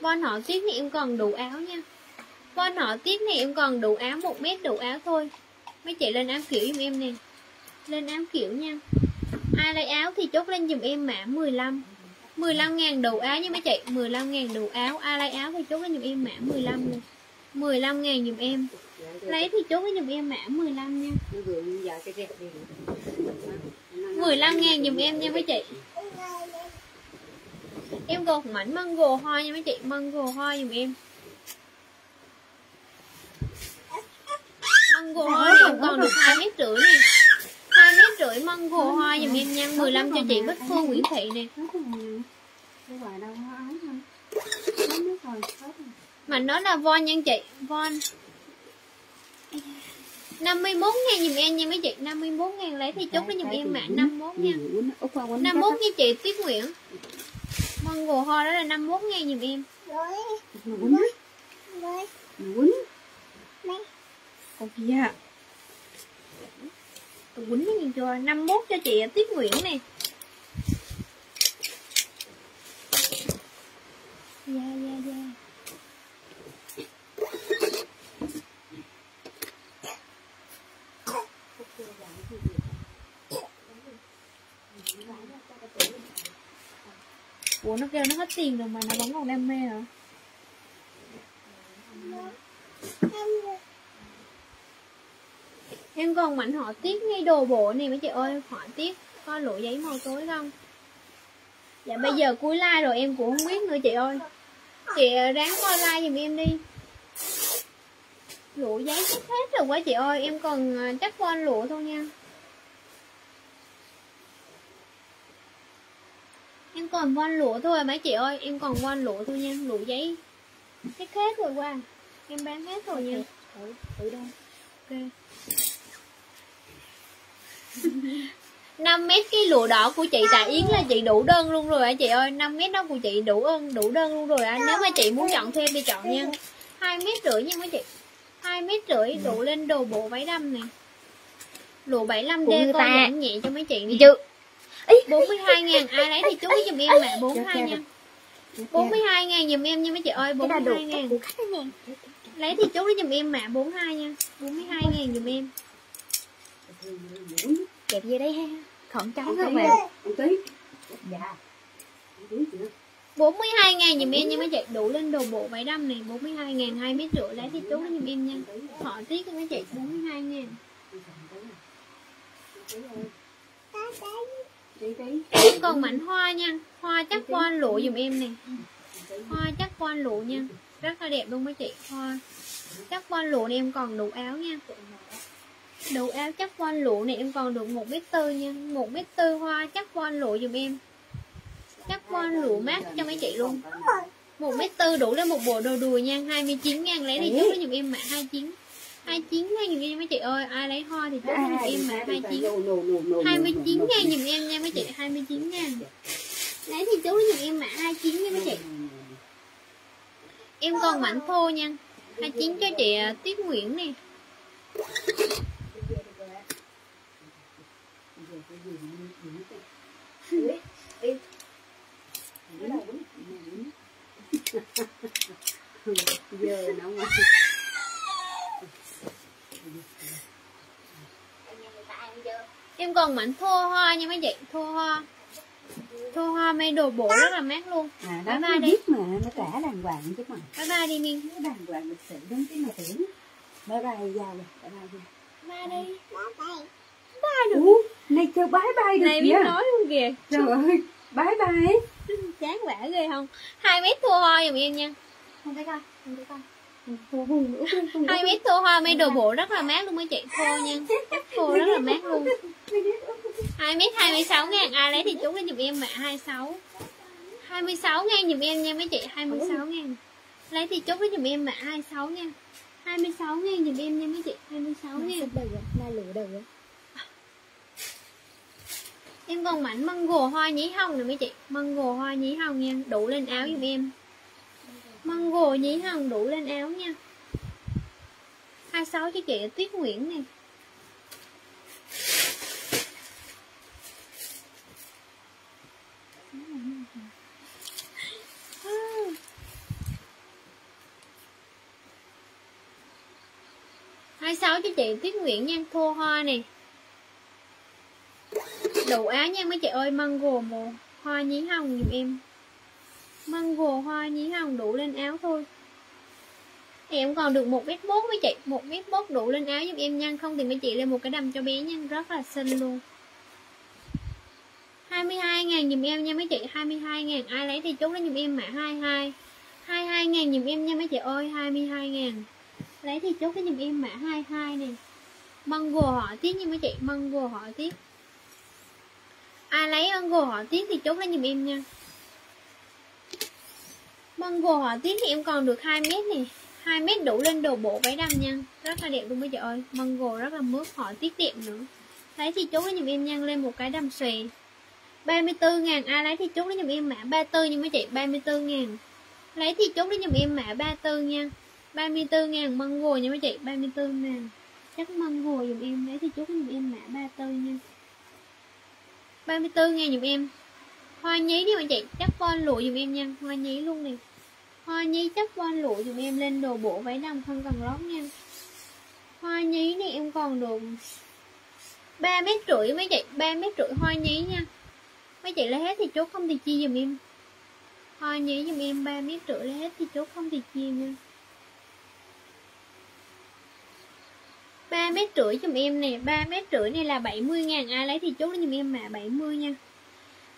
Von họ tiết này em còn đủ áo nha. Von họ tiết này em còn đủ áo một mét đủ áo thôi. Mấy chị lên áo kiểu giùm em nè. Lên áo kiểu nha ai lấy áo thì chốt lên dùm em mã 15 15 ngàn đủ áo nha mấy chị. 15 ngàn đủ áo. Ai lấy áo thì chốt lên dùm em mã 15 nè 15 ngàn dùm em. Lấy thì chốt lên dùm em mã 15 nha. 15 ngàn dùm em nha mấy chị. Em gột mảnh mango hoa nha mấy chị. Mango hoa dùm em. Mango hoa này em còn được 2 mét rưỡi nè. 2 mét rưỡi mango hoa giùm em nha. 15 cho chị Bích Phương Nguyễn Thị nè. Nó không Nó rồi rồi là von nha chị Von 51 ngàn giùm em nha mấy chị 51 ngàn lấy thì chốt lấy giùm em mã 51 nha. 51 nha chị Tuyết Nguyễn. Mango hoa đó là 51 ngàn giùm em. Rồi Nó rồi Nó quýnh Ồ kìa Tôi quýnh nó nhìn cho 51 cho chị Tiết Nguyễn nè Dạ dạ dạ Ủa, nó kêu nó hết tiền rồi mà nó vẫn còn đam mê hả? Dạ, Em còn mạnh họ tiết ngay đồ bộ này mấy chị ơi? Họ tiết có lụa giấy màu tối không? Dạ bây giờ cuối like rồi em cũng không biết nữa chị ơi. Chị ráng coi like giùm em đi. Lụa giấy chắc hết rồi quá chị ơi Em còn à, chắc con lụa thôi nha. Em còn von lụa thôi mấy chị ơi? Em còn von lụa thôi nha Lụa giấy Chắc hết rồi qua Em bán hết rồi nha. Thử, thử đây. Ok 5 mét cái lụa đỏ của chị Tạ Yến là chị đủ đơn luôn rồi hả chị ơi. 5 mét đó của chị đủ ơn đủ đơn luôn rồi anh nếu mà chị muốn chọn thêm thì chọn nha. 2 mét rưỡi nha mấy chị. 2 mét rưỡi đủ lên đồ bộ váy đầm này lụa 75 Của d con ta. giảm nhẹ cho mấy chị nè Chứ 42 ngàn. Ai lấy thì chú với giùm em mẹ 42 nha. 42 ngàn giùm em nha mấy chị ơi. Cái là đủ 42 ngàn. Lấy thì chú với giùm em mẹ 42 nha. 42 ngàn giùm em Kẹp gì đây ha. Khẩn trắng không tí. Dạ. Ăn tí chị ơi. 42 ngàn giùm em nha mấy chị đủ lên đồ bộ váy đầm này. 42 ngàn 2 mét rưỡi lấy thì chú với giùm em nha. Họ tiết cho mấy chị 42 ngàn. Em còn mảnh hoa nha. Hoa chắc hoa lụa giùm em này. Hoa chắc hoa lụa nha. Rất là đẹp luôn mấy chị. Hoa. Chắc hoa lụa này em còn đủ áo nha đủ áo chắc hoa lụa này em còn được một mét tư nha. Một mét tư hoa chắc hoa lụa giùm em. Chắc hoa lụa mát cho mấy chị luôn. Một mét tư đủ lên một bộ đồ đùi nha. 29 ngàn lấy đi chút đó giùm em mã 29 29 ngàn giùm em mấy chị ơi. Ai lấy hoa thì chút đó giùm em mã 29 29 nô, ngàn giùm em nha mấy chị 29 ngàn. Lấy thì chú giùm em mã 29 nha mấy chị. Em còn mảnh thô nha. 29 cho chị à, Tuyết Nguyễn nè. Giờ nó ngoan. Em còn mảnh thô hoa nha mấy chị Thô hoa. Thô hoa mây đồ bổ rất là mát luôn. À, Bye đó bye nó đi. biết mà nó trả đàng hoàng chứ mà. Bye bye đi Miên. Nó đàng hoàng lịch sự đến cái mà tưởng. Bye bye giao rồi. Bye bye Bye giao đi Bye Ủa, này cho bye bye được Này biết nói luôn kìa. Trời ơi bye bye Chán vả ghê không? 2 mét thô hoa giùm em nha. Không thấy coi Không thấy coi. 2 mét thô hoa mây đồ bổ rất là mát luôn mấy chị Thô nha. Thô rất là mát luôn. 2 mét 26 ngàn ai lấy thì chú lên giùm em mã 26 26 ngàn giùm em nha mấy chị 26 ngàn lấy thì chốt với giùm em mã 26 nha. 26 ngàn giùm em nha mấy chị 26 ngàn Đầu rồi Mai lửa đầu rồi em còn mảnh măng hoa nhí hồng nè mấy chị. Măng hoa nhí hồng nha. Đủ lên áo giùm em. Măng nhí hồng đủ lên áo nha. 26 cho chị Tuyết Nguyễn nè. hai sáu cho chị Tuyết Nguyễn nha. Thô hoa này đủ áo nha mấy chị ơi, mango gồ hoa nhí hồng giùm em. Mango hoa nhí hồng đủ lên áo thôi. Thì em còn được một mét bốn mấy chị, một mét bốn đủ lên áo giúp em nhanh không thì mấy chị lên một cái đầm cho bé nhanh rất là xinh luôn. 22 ngàn dùm em nha mấy chị 22 ngàn. Ai lấy thì chốt lấy dùm em mã 22 22 ngàn dùm em nha mấy chị ơi 22 ngàn. Lấy thì chốt cái dùm em mã 22 này mango gồ họ tiết nha mấy chị, mango gồ họ tiết ai lấy mango gồ họ tiết thì chốt lên giùm em nha. Mango gồ họ tiết thì em còn được 2 mét nè. 2 mét đủ lên đồ bộ váy đầm nha. Rất là đẹp luôn bây giờ ơi. Mango rất là mướt họ tiết đẹp nữa. Lấy thì chốt lên giùm em nha, lên một cái đầm xòe 34 ngàn, ai lấy thì chốt lấy giùm em mã 34 nha mấy chị. 34 ngàn. Lấy thì chốt lấy giùm em mã 34 nha. 34 ngàn mango nha mấy chị. 34 ngàn. Chắc mango giùm em. Lấy thì chốt dùm em mã 34 nha. 34 nghe dùm em. Hoa nhí đi mà chị chắc von lụa dùm em nha. Hoa nhí luôn nè. Hoa nhí chắc von lụa dùm em lên đồ bộ váy đầm không cần lót nha. Hoa nhí này em còn được ba mét rưỡi mấy chị ba mét rưỡi hoa nhí nha. Mấy chị lấy hết thì chốt không thì chia dùm em. Hoa nhí dùm em ba mét rưỡi, lấy hết thì chốt không thì chia nha. 3 mét rưỡi giùm em nè. 3 mét rưỡi này là 70 ngàn. Ai lấy thì chốt giùm em mà 70 nha.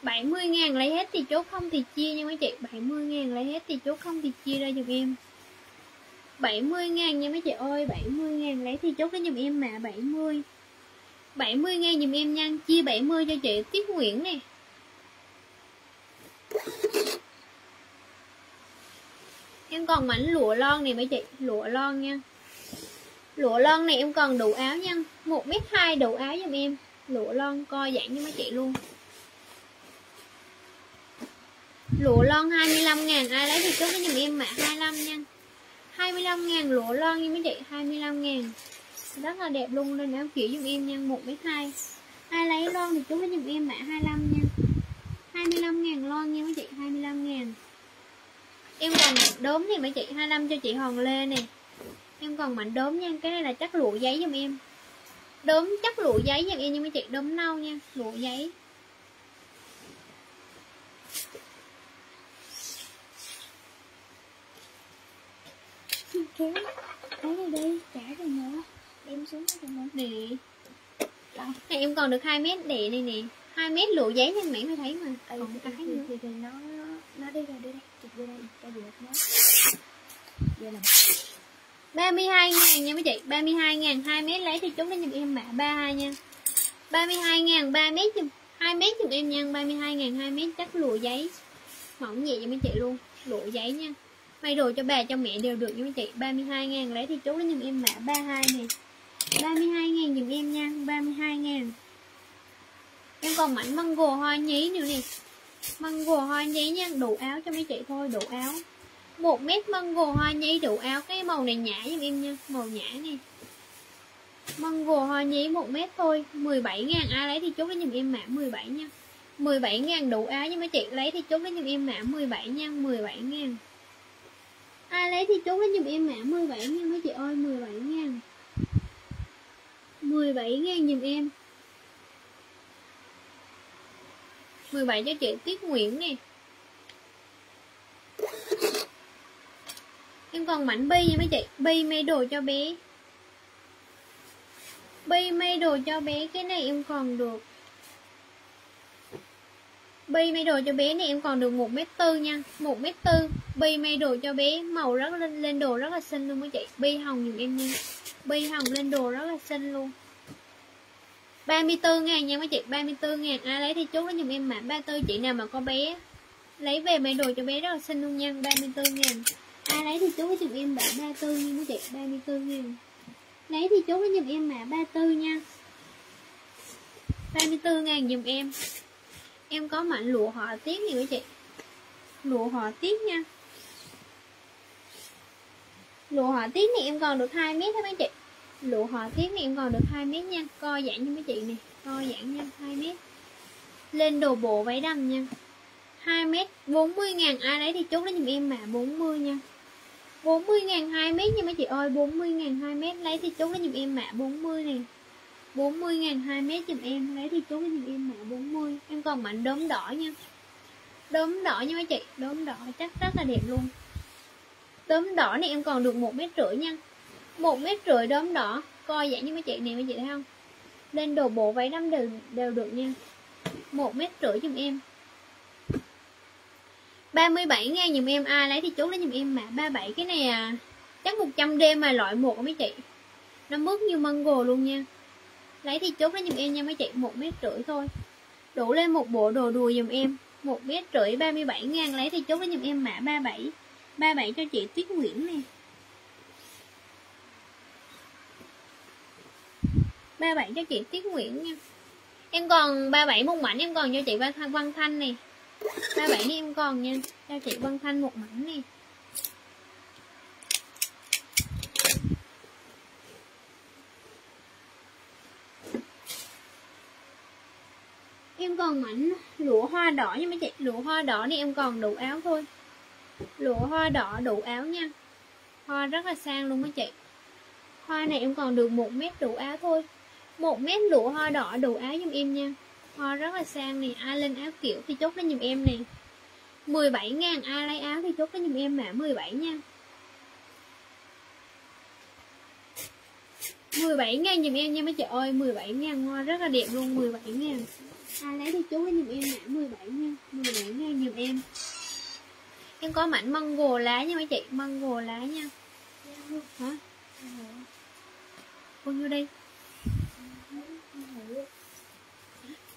70 ngàn lấy hết thì chốt, không thì chia nha mấy chị. 70 ngàn lấy hết thì chốt, không thì chia ra giùm em. 70 ngàn nha mấy chị ơi 70 ngàn lấy thì chốt cái giùm em mà 70 70 ngàn giùm em nha. Chia 70 cho chị, Tiết Nguyễn nè. Em còn mảnh lụa lon này mấy chị, Lụa lon nha. Lụa lon này em cần đủ áo nha. 1 mét 2 đủ áo giùm em. Lụa lon coi giãn như mấy chị luôn. Lụa lon 25 ngàn, Ai lấy thì chốt cái giùm em mã 25 nha. 25 ngàn lụa lon như mấy chị 25 ngàn. Rất là đẹp luôn Nên áo kiểu giùm em nha 1 mét 2 Ai lấy lon thì chốt cái giùm em mã 25 nha. 25 ngàn lon nha mấy chị 25 ngàn. Em còn đốm thì mấy chị 25 cho chị Hòn Lê nè. Em còn mảnh đốm nha Cái này là chắc lụa giấy giùm em. Đốm chắc lụa giấy giùm em nha mấy chị Đốm nâu nha Lụa giấy. Kéo lấy đây đi trả rồi nữa. Đem xuống cho nữa Nè? Này em còn được 2 mét để đây nè. 2 mét lụa giấy nha mẹ mới thấy mà. Ừ, Còn cái nữa. thì, thì nó nó đi ra đi đây. Chụp vô đây cho được nó vậy là 32 ngàn nha mấy chị 32 ngàn 2 mét lấy thì chúng nó giùm em mã 32 nha. 32 ngàn 3 mét giùm 2 mét giùm em nha. 32 ngàn 2 mét chắc lụa giấy. Mỏng nhẹ cho mấy chị luôn, Lụa giấy nha. May đồ cho bà, cho mẹ đều được nha mấy chị 32 ngàn lấy thì chú nó giùm em mã 32 này. 32 ngàn giùm em nha 32 ngàn. Em còn mảnh măng gồ hoa nhí nữa nè. Măng gồ hoa nhí nha, Đủ áo cho mấy chị thôi, đủ áo một mét măng gồ hoa nhí đủ áo, Cái màu này nhã giùm em nha, Màu nhã nè Măng gồ hoa nhí một mét thôi 17 ngàn ai lấy thì chốt lấy giùm em mã 17 nha. 17 ngàn đủ áo nhưng mấy chị lấy thì chốt lấy giùm em mã 17 nha 17 ngàn. Ai lấy thì chốt lấy giùm em mã 17 nha, mấy chị ơi 17 ngàn. 17 ngàn giùm em. 17 cho chị Tiết Nguyễn nè. Em còn mảnh bi nha mấy chị. Bi may đồ cho bé. Bi may đồ cho bé Cái này em còn được. Bi may đồ cho bé này em còn được một mét tư nha. Một mét tư, Bi may đồ cho bé. Màu rất lên, lên đồ rất là xinh luôn mấy chị. Bi hồng dùm em nha. Bi hồng lên đồ rất là xinh luôn. 34 ngàn nha mấy chị. 34 ngàn. Ai lấy thì chốt nó dùm em mã 34 chị nào mà có bé Lấy về may đồ cho bé rất là xinh luôn nha. 34 ngàn ai lấy thì chú có giùm em mã 34 nha quý chị 34 nghìn Lấy thì chú có giùm em mã 34 nha. 34 ngàn giùm em. Em có mảnh lụa họa tiết này quý chị? Lụa họa tiết nha. Lụa họa tiết thì em còn được 2 mét thôi mấy chị. Lụa họa tiết thì em còn được 2 mét nha. Co giãn cho mấy chị nè. Co giãn nha 2 mét. Lên đồ bộ váy đầm nha. 2 mét 40 ngàn. Ai đấy thì chốt lấy giùm em mà 40 nha. 40 ngàn 2 mét nha mấy chị ơi 40 ngàn 2 mét. Lấy thì chốt lấy giùm em mã 40 nè 40 ngàn 2 mét giùm em. Lấy thì chốt lấy giùm em mã 40 Em còn mảnh đốm đỏ nha. Đốm đỏ nha mấy chị. Đốm đỏ chắc rất là đẹp luôn. Đốm đỏ này em còn được một mét rưỡi nha. Một mét rưỡi đốm đỏ. Coi vậy như mấy chị. Nè mấy chị thấy không? Lên đồ bộ váy đâm đều, đều được nha. Một mét rưỡi giùm em. 37 ngàn dùm em ai lấy thì chốt lấy dùm em mà. 37 cái này à chắc 100 d mà loại một mấy chị. Nó mướt như mango luôn nha. Lấy thì chốt lấy dùm em nha mấy chị một mét rưỡi thôi. Đủ lên một bộ đồ đùa dùm em. Một mét rưỡi 37 ngàn lấy thì chốt lấy dùm em mã 37 37 cho chị Tuyết Nguyễn nè. 37 cho chị Tiết Nguyễn nha. Em còn 37 một mảnh em còn cho chị Văn Thanh, Văn Thanh ba bảy đi em còn nha. Cho chị Vân Thanh một mảnh đi. Em còn mảnh lụa hoa đỏ nha mấy chị. Lụa hoa đỏ thì em còn đủ áo thôi. Lụa hoa đỏ đủ áo nha. Hoa rất là sang luôn mấy chị. Hoa này em còn được một mét đủ áo thôi. Một mét lụa hoa đỏ đủ áo giùm em nha hoa rất là sang nè ai lên áo kiểu thì chốt lên giùm em nè. 17 ngàn ai lấy áo thì chốt lên giùm em mã 17 nha. 17 ngàn giùm em nha mấy chị ơi 17 ngàn hoa rất là đẹp luôn 17 ngàn. Ai lấy thì chốt lên giùm em mã 17 nha 17 ngàn giùm em. Em có mảnh măng gồ lá nha mấy chị măng gồ lá nha. Hả? Bao nhiêu đây.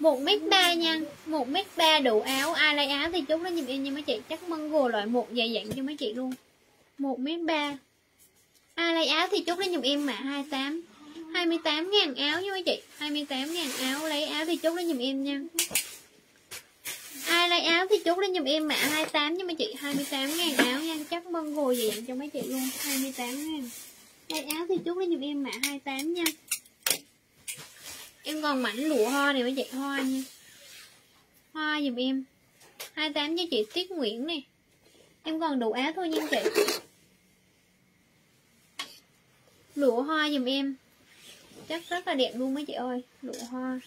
Một mét ba nha. Một mét ba đủ áo, ai lấy áo thì chốt nó giùm em nha mấy chị. Chắc măng gồ loại một dày dặn cho mấy chị luôn. Một mét ba. Ai lấy áo thì chốt nó giùm em mã 28 28 ngàn áo nha mấy chị. 28 ngàn áo lấy áo thì chốt nó giùm em nha. Ai lấy áo thì chốt lên giùm em mã 28 nha mấy chị. 28 ngàn áo nha. Chắc mân gồ dặn cho mấy chị luôn. 28 ngàn. Lấy áo thì chốt lên giùm em mã 28 nha em còn mảnh lụa hoa này mấy chị hoa nha. Hoa giùm em. 28 cho chị Tuyết Nguyễn nè. Em còn đủ áo thôi nha chị. Lụa hoa giùm em. Chắc rất là đẹp luôn mấy chị ơi, lụa hoa.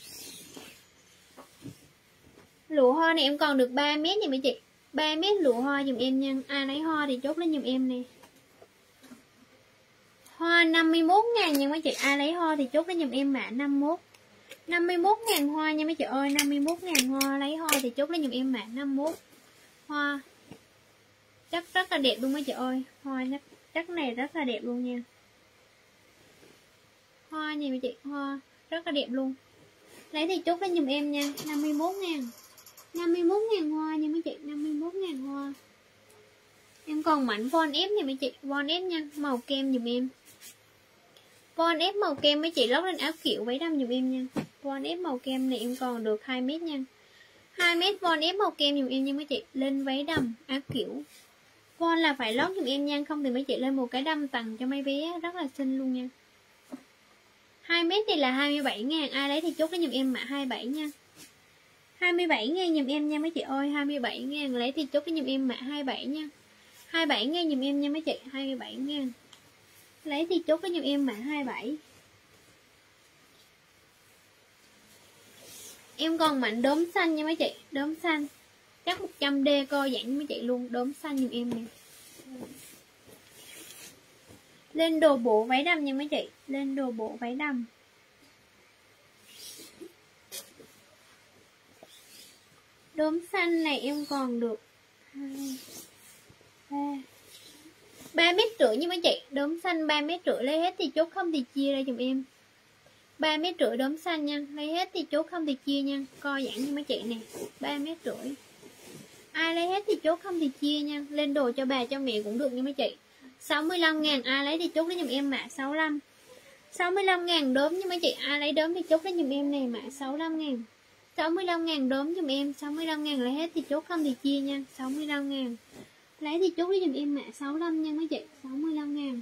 Lụa hoa này em còn được 3 mét nha mấy chị. 3 mét lụa hoa dùm em nha. Ai lấy hoa thì chốt lên dùm em nè. Hoa 51 ngàn nha mấy chị. Ai lấy hoa thì chốt lên dùm em mã 51 51.000 hoa nha mấy chị ơi 51.000 hoa lấy hoa thì chốt lên dùm em mã 51 hoa. Chắc rất là đẹp luôn mấy chị ơi hoa chắc, chắc này rất là đẹp luôn nha. Hoa nha mấy chị hoa rất là đẹp luôn. Lấy thì chốt lên dùm em nha 51 ngàn. 51 ngàn hoa nha mấy chị 51 ngàn hoa. Em còn mảnh von ép nha mấy chị Von ép nha Màu kem dùm em. Von ép màu kem mấy chị lót lên áo kiểu váy đầm dùm em nha. Von ép màu kem này em còn được 2 mét nha. 2 mét von ép màu kem dùm em nha mấy chị. Lên váy đầm, áo kiểu. Von là phải lót dùm em nha, Không thì mấy chị lên một cái đầm tặng cho mấy bé Rất là xinh luôn nha. 2 mét này là 27 ngàn, Ai lấy thì chốt cái dùm em mã 27 nha. 27 ngàn dùm em nha mấy chị ơi 27 ngàn lấy thì chốt cái dùm em mã 27 nha. 27 ngàn dùm em nha mấy chị 27 ngàn lấy thì chốt cái nhiêu em mã 27 em còn mảnh đốm xanh nha mấy chị, đốm xanh. Chắc 100D co giãn mấy chị luôn, đốm xanh nhiều em nè. Lên đồ bộ váy đầm nha mấy chị, lên đồ bộ váy đầm. Đốm xanh này em còn được hai, ba 3 mét rưỡi nhưng mà chị. Đốm xanh 3 mét rưỡi, lấy hết thì chốt không thì chia ra dùm em. 3 mét rưỡi đốm xanh nha, lấy hết thì chốt không thì chia nha. Coi giảng như mấy chị nè. 3 mét rưỡi. Ai lấy hết thì chốt không thì chia nha. Lên đồ cho bà cho mẹ cũng được nha mấy chị. 65 ngàn, ai lấy thì chốt lấy dùm em mã 65 65 ngàn đốm như mấy chị. Ai lấy đốm thì chốt lấy dùm em này mã 65 ngàn. 65 ngàn đốm dùm em 65 ngàn lấy hết thì chốt không thì chia nha. 65 ngàn lấy thì chốt lấy giùm em mã 65 nha mấy chị 65 ngàn.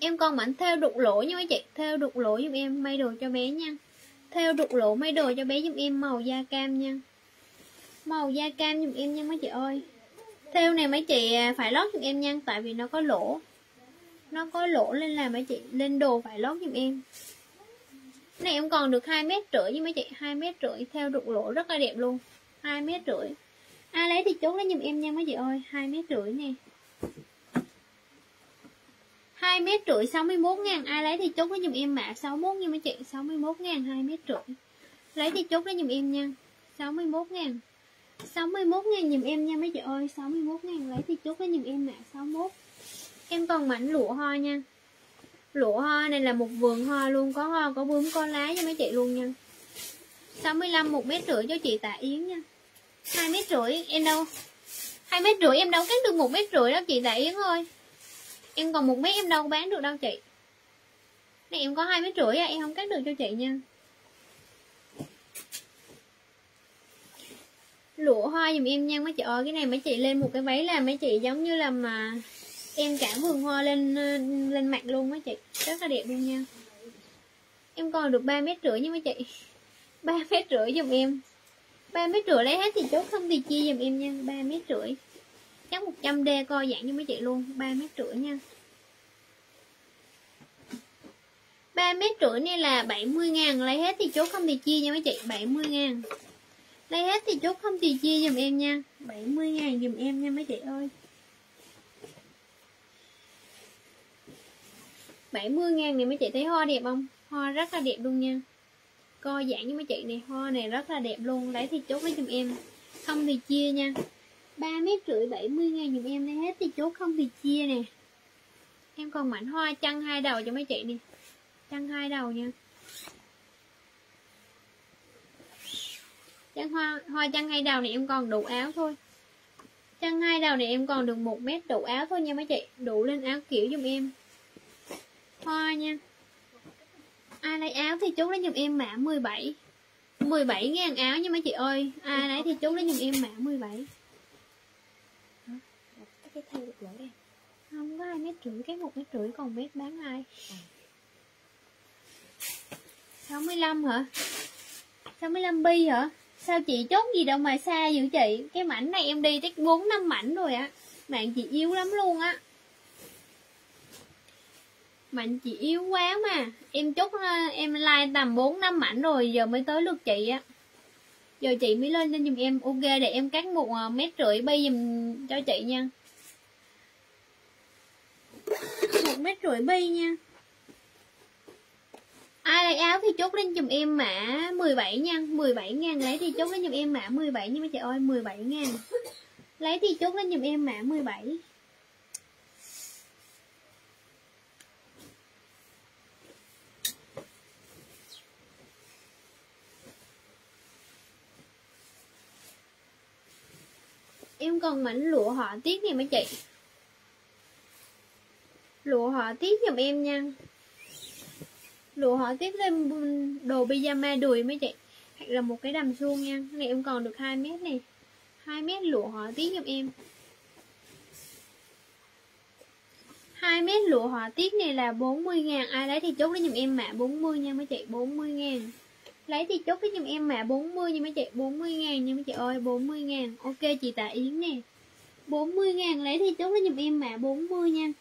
Em còn mảnh theo đục lỗ nha mấy chị theo đục lỗ giùm em may đồ cho bé nha. Theo đục lỗ may đồ cho bé giùm em màu da cam nha. Màu da cam giùm em nha mấy chị ơi. Theo này mấy chị à, phải lót giùm em nha, tại vì nó có lỗ. Nó có lỗ nên là mấy chị lên đồ phải lót giùm em. Này em còn được hai mét rưỡi với mấy chị, hai mét rưỡi theo đục lỗ rất là đẹp luôn. Hai mét rưỡi ai lấy thì chốt lấy giùm em nha mấy chị ơi, hai mét rưỡi nè. Hai mét rưỡi 61 ngàn, ai lấy thì chốt lấy giùm em mã 61 nha mấy chị 61 ngàn, hai mét rưỡi. Lấy thì chốt lấy giùm em nha 61 ngàn. 61 ngàn giùm em nha mấy chị ơi 61 ngàn lấy thì chốt lấy giùm em mã 61 em còn mảnh lụa hoa nha. Lụa hoa này là một vườn hoa luôn, có hoa, có bướm, có lá cho mấy chị luôn nha. 65 một mét rưỡi cho chị tạ yến nha hai mét rưỡi, em đâu? hai mét rưỡi em đâu cắt được một mét rưỡi đâu chị đại yến ơi. Em còn một mét em đâu bán được đâu chị. Này, em có hai mét rưỡi à em không cắt được cho chị nha. Lụa hoa giùm em nha, mấy chị ơi, cái này mấy chị lên một cái váy là mấy chị giống như là mà em cả vườn hoa lên lên mặt luôn mấy chị. Rất là đẹp luôn nha. Em còn được ba mét rưỡi nha mấy chị. Ba mét rưỡi giùm em ba mét rưỡi lấy hết thì chốt không thì chia dùm em nha, ba mét rưỡi. Chắc 100 d coi dạng cho mấy chị luôn, ba mét rưỡi nha. Ba mét rưỡi này là 70 ngàn, Lấy hết thì chốt không thì chia nha mấy chị 70 ngàn. Lấy hết thì chốt không thì chia dùm em nha 70 ngàn dùm em nha mấy chị ơi. 70 ngàn này mấy chị thấy hoa đẹp không? Hoa rất là đẹp luôn nha co dạng với mấy chị này Hoa này rất là đẹp luôn. Lấy thì chốt với giùm em Không thì chia nha. Ba mét rưỡi 70 ngàn dùm em Lấy hết thì chốt không thì chia nè. Em còn mảnh hoa chăn hai đầu cho mấy chị nè Chăn hai đầu nha. Chăn hoa, hoa chăn hai đầu này em còn đủ áo thôi. Chăn hai đầu này em còn được một mét đủ áo thôi nha mấy chị. Đủ lên áo kiểu giùm em. Hoa nha. Ai lấy áo thì chú lấy giùm em mã 17 17 ngàn áo nha mấy chị ơi. Ai lấy thì chú lấy giùm em mã 17 cái theo được lỗi em. Không có hai mét rưỡi Cái một mét rưỡi còn mét bán ai? 65 hả? 65 bi hả? Sao chị chốt gì đâu mà xa dữ chị? Cái mảnh này em đi tới 4 năm mảnh rồi á. Bạn chị yếu lắm luôn á mà anh chị yếu quá mà. Em chúc ờ, em like tầm 4 năm ảnh rồi, Giờ mới tới lượt chị á. Giờ chị mới lên cho giùm em. Ok, để em cắt một ờ, mét rưỡi bay giùm cho chị nha. Một mét rưỡi bi nha. Ai lấy áo thì chốt lên giùm em mã 17 nha. 17 ngàn lấy thì chốt lên giùm em mã 17 nhưng mà chị ơi 17 ngàn. Lấy thì chốt lên giùm em mã 17 em cần mảnh lụa họa tiết này mấy chị? Lụa họa tiết giùm em nha. Lụa họa tiết lên đồ pyjama đùi mấy chị. Hoặc là một cái đầm suông nha. Cái này, em còn được 2 mét này. 2 mét lụa họa tiết giùm em. 2 mét lụa họa tiết này là 40 ngàn. Ai lấy thì chốt lấy giùm em mã 40 nha, mấy chị. 40 ngàn. Lấy thì chốt lấy giùm em mã 40 nha mấy chị 40 ngàn nha mấy chị ơi 40 ngàn. Ok, chị Tạ Yến nè. 40 ngàn lấy thì chốt lấy giùm em mã 40 nha.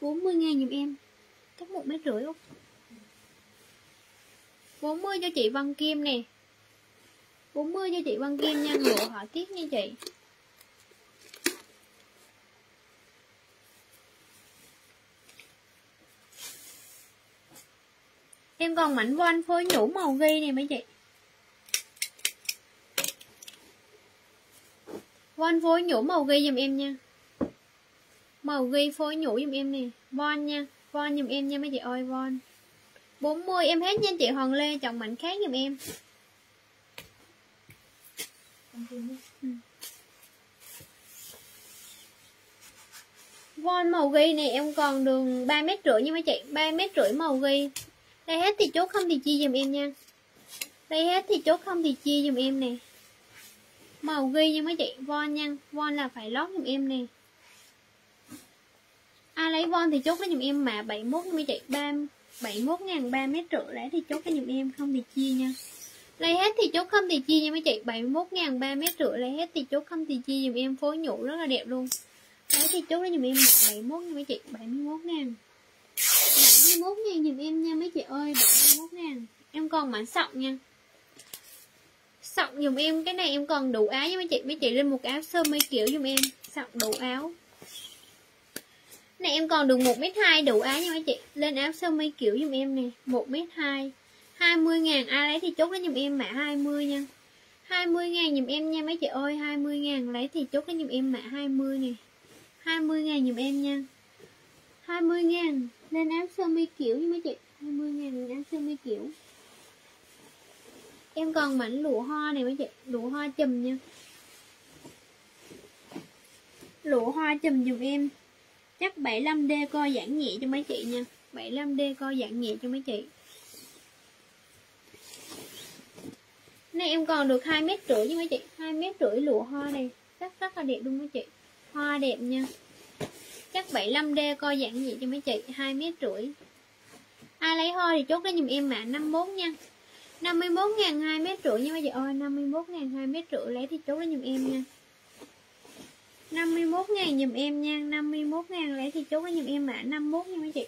40 ngàn giùm em. Cắt một mét rưỡi không? 40 cho chị Văn Kim nè. 40 cho chị Văn Kim nha Lụa họa tiết nha chị. Em còn mảnh voan phối nhũ màu ghi nè mấy chị. Voan phối nhũ màu ghi giùm em nha. Màu ghi phối nhũ giùm em nè. Von nha Von giùm em nha mấy chị ơi Von 40 em hết nha chị Hoàng Lê, chọn mảnh khác giùm em. Ừ. Von màu ghi này em còn đường 3 mét rưỡi nha mấy chị. 3 mét rưỡi màu ghi. Đây hết thì chốt không thì chia giùm em nha. Đây hết thì chốt không thì chia giùm em nè. Màu ghi nha mấy chị Von nha. Von là phải lót giùm em nè. Ai lấy von thì chốt cái giùm em mà 71 nha mấy chị 71 ngàn 3 mét rưỡi. Lấy thì chốt cái giùm em, không thì chia nha. Lấy hết thì chốt không thì chia nha mấy chị 71 ngàn 3 mét rưỡi. Lấy hết thì chốt không thì chia giùm em. Phối nhũ rất là đẹp luôn. Lấy thì chốt cái giùm em 71 nha mấy chị 71 ngàn. 71 ngàn dùm em nha mấy chị ơi 71 ngàn em còn mảnh sọc nha. Sọc dùm em, cái này em còn đủ áo nha mấy chị mấy chị lên một áo sơ mi kiểu dùm em. Sọc đủ áo. Này, em còn được 1m2 đủ áo nha mấy chị. Lên áo sơ mi kiểu dùm em nè. 1m2 20 ngàn, Ai lấy thì chốt lấy dùm em mã 20 nha. 20 ngàn dùm em nha mấy chị ơi. 20 ngàn lấy thì chốt lấy dùm em mã 20 nè. 20 ngàn dùm em nha. 20 ngàn. Lên áo sơ mi kiểu nha mấy chị? 20 ngàn áo sơ mi kiểu. Em còn mảnh lụa hoa này mấy chị? Lụa hoa chùm nha. Lụa hoa chùm dùm em. Chắc 75D co giãn nhẹ cho mấy chị nha. 75D co giãn nhẹ cho mấy chị. Này, em còn được 2 mét rưỡi nha mấy chị? 2 mét rưỡi lụa hoa này Rất rất là đẹp luôn mấy chị. Hoa đẹp nha. Chắc 75D coi dạng gì cho mấy chị 2 mét rưỡi. Ai lấy hoa thì chốt lấy giùm em mã 51 nha. 51 ngàn 2 mét rưỡi nha mấy chị. Ơi 51 ngàn 2 mét rưỡi lấy thì chốt lên giùm em nha. 51 ngàn giùm em nha. 51 ngàn lấy thì chốt lên giùm em mã 51 nha mấy chị.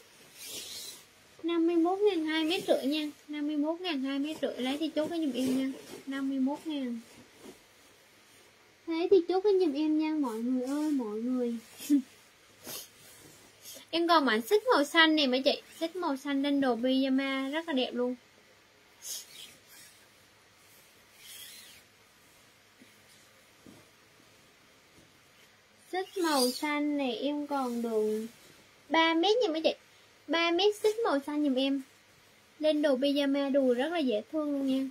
51 ngàn 2 mét rưỡi nha. 51 ngàn 2 mét rưỡi lấy thì chốt lên giùm em nha. 51 ngàn. Thế thì chốt lên giùm em nha, mọi người ơi, mọi người. Em còn mảnh xích màu xanh này mấy chị Xích màu xanh lên đồ pyjama rất là đẹp luôn. Xích màu xanh này em còn đường 3 mét nha mấy chị. 3 mét xích màu xanh giùm em. Lên đồ pyjama đùi rất là dễ thương luôn nha.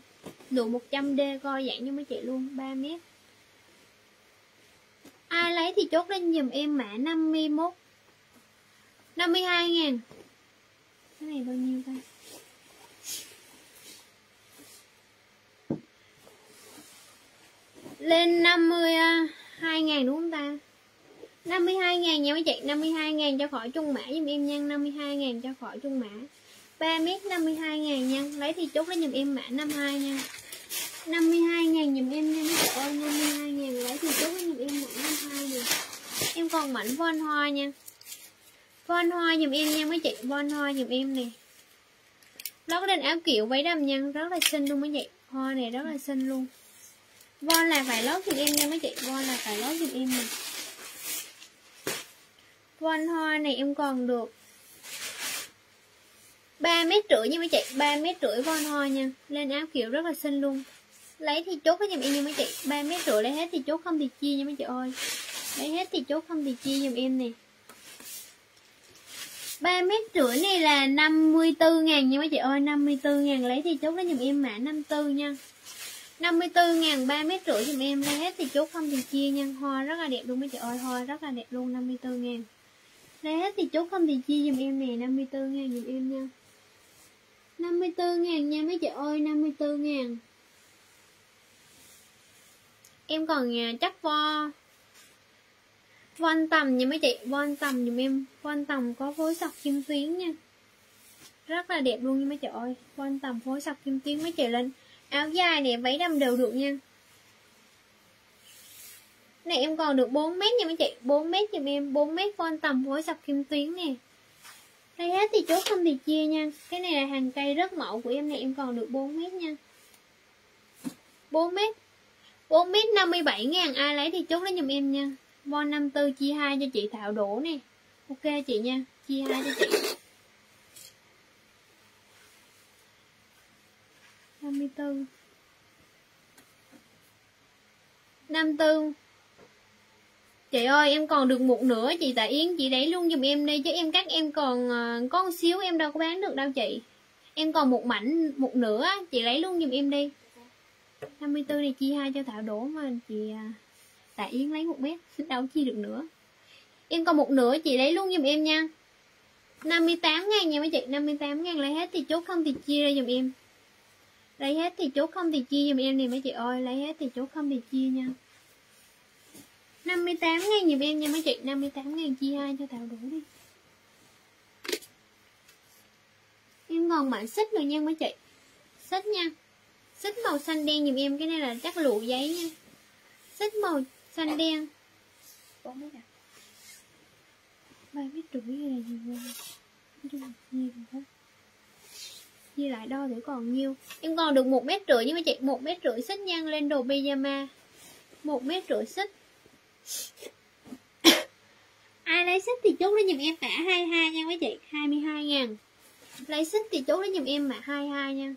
Đủ 100D coi dạng cho mấy chị luôn 3 mét. Ai lấy thì chốt lên giùm em mã 51 52 ngàn Cái này bao nhiêu ta Lên 52 ngàn đúng không ta 52 ngàn nha mấy chị 52 ngàn cho khỏi chung mã giùm em nha 52 ngàn cho khỏi chung mã 3 mét 52 ngàn nha Lấy thì chốt lên giùm em mã 52 nha 52 ngàn giùm em nha mấy chị ơi 52 ngàn lấy thì chốt lên giùm em mã 52 nè Em còn mảnh von hoa nha Von hoa giùm em nha mấy chị. Von hoa giùm em nè. Có lên áo kiểu váy đầm nha Rất là xinh luôn mấy chị. Hoa này rất là xinh luôn. Von là phải lót giùm em nha mấy chị. Von là phải lót giùm em nè. Von hoa này em còn được 3 mét rưỡi nha mấy chị. 3 mét rưỡi von hoa nha. Lên áo kiểu rất là xinh luôn. Lấy thì chốt với giùm em nha mấy chị. 3 mét rưỡi lấy hết thì chốt, không thì chia nha mấy chị ơi. Lấy hết thì chốt, không thì chia giùm em nè. 3 mét rưỡi này là 54 ngàn nha mấy chị ơi 54 ngàn lấy thì chốt lấy dùm em mã 54 nha. 54 ngàn 3 mét rưỡi dùm em lấy hết thì chốt không thì chia nha. Hoa rất là đẹp luôn mấy chị ơi, Hoa rất là đẹp luôn 54 ngàn. Lấy hết thì chốt không thì chia dùm em nè 54 ngàn dùm em nha. 54 ngàn nha mấy chị ơi 54 ngàn. Em còn à, chắc vo Von tầm nha mấy chị Von tầm dùm em. Von tầm có phối sọc kim tuyến nha. Rất là đẹp luôn nha mấy chị ơi. Von tầm phối sọc kim tuyến mấy chị lên. Áo dài nè, váy đầm đều được nha. Này, em còn được 4 mét nha mấy chị. 4 mét dùm em. 4 mét von tầm phối sọc kim tuyến nè. Đây hết thì chốt không thì chia nha. Cái này là hàng cây rất mẫu của em này Em còn được 4 mét nha. 4 mét. 4 mét 57 ngàn. Ai lấy thì chốt lấy giùm em nha. Von 54 chia 2 cho chị Thảo Đỗ nè. Ok chị nha, Chia 2 cho chị. 54 54 Chị ơi, em còn được một nửa, chị Tạ Yến, Chị đẩy luôn giùm em đi, chứ em cắt em còn ờ, có một xíu em đâu có bán được đâu chị. Em còn một mảnh, một nửa, Chị lấy luôn giùm em đi. 54 này, chia hai cho Thảo Đỗ mà, chị à, Tạ Yến lấy một mét Đâu chia được nữa. Em còn một nửa chị lấy luôn giùm em nha. 58 ngàn nha mấy chị 58 ngàn lấy hết thì chốt không thì chia ra giùm em. Lấy hết thì chốt không thì chia giùm em nè mấy chị ơi, Lấy hết thì chốt không thì chia nha. 58 ngàn giùm em nha mấy chị 58 ngàn chia hai cho tạo đủ đi. Em còn mảnh xích rồi nha mấy chị. Xích nha. Xích màu xanh đen giùm em, Cái này là chắc lụa giấy nha. Xích màu xanh đen. 4 mét à 3 mét rưỡi là gì vậy? Nhiều quá lại đo thử còn nhiêu? Em còn được một mét rưỡi nha mấy chị một mét rưỡi xích nha lên đồ pyjama một mét rưỡi xích. Ai lấy xích thì chốt lấy giùm em mã 22 nha mấy chị. 22 ngàn. Lấy xích thì chốt lấy giùm em mã 22 nha.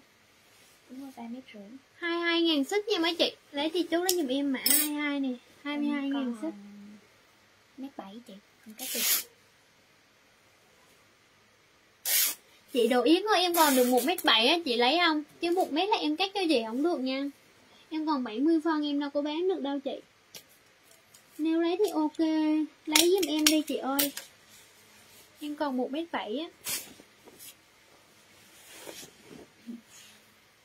Đúng rồi 3 mét rưỡi. 22 ngàn xích nha mấy chị. Lấy thì chốt lấy giùm em mã 22 nè 22 ngàn xích mét 7 chị không cách gì? Chị đồ yến ơi em còn được một mét bảy á chị lấy không? Chứ một mét là em cắt cho chị không được nha. Em còn 70 phân em đâu có bán được đâu chị. Nếu lấy thì ok lấy giùm em đi chị ơi. Em còn một mét bảy á.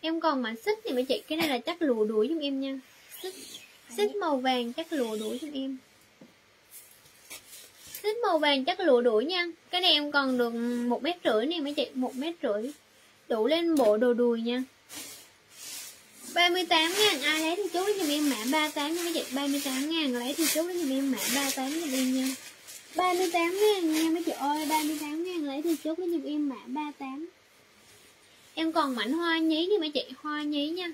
Em còn mảnh xích thì mấy chị cái này là chắc lùa đuổi giùm em nha. Xích xích màu vàng chắc lụa đuổi cho em. Xích màu vàng chắc lụa đuổi nha. Cái này em còn được một mét rưỡi nè mấy chị, một mét rưỡi. Đủ lên bộ đồ đùi nha. 38 ngàn, ai lấy thì chốt lấy giùm em mã 38 nha mấy chị. 38 ngàn lấy thì chốt lấy giùm em mã 38 giùm em nha. 38 ngàn nha mấy chị ơi 38 ngàn lấy thì chốt lấy giùm em mã 38 Em còn mảnh hoa nhí nha mấy chị, Hoa nhí nha.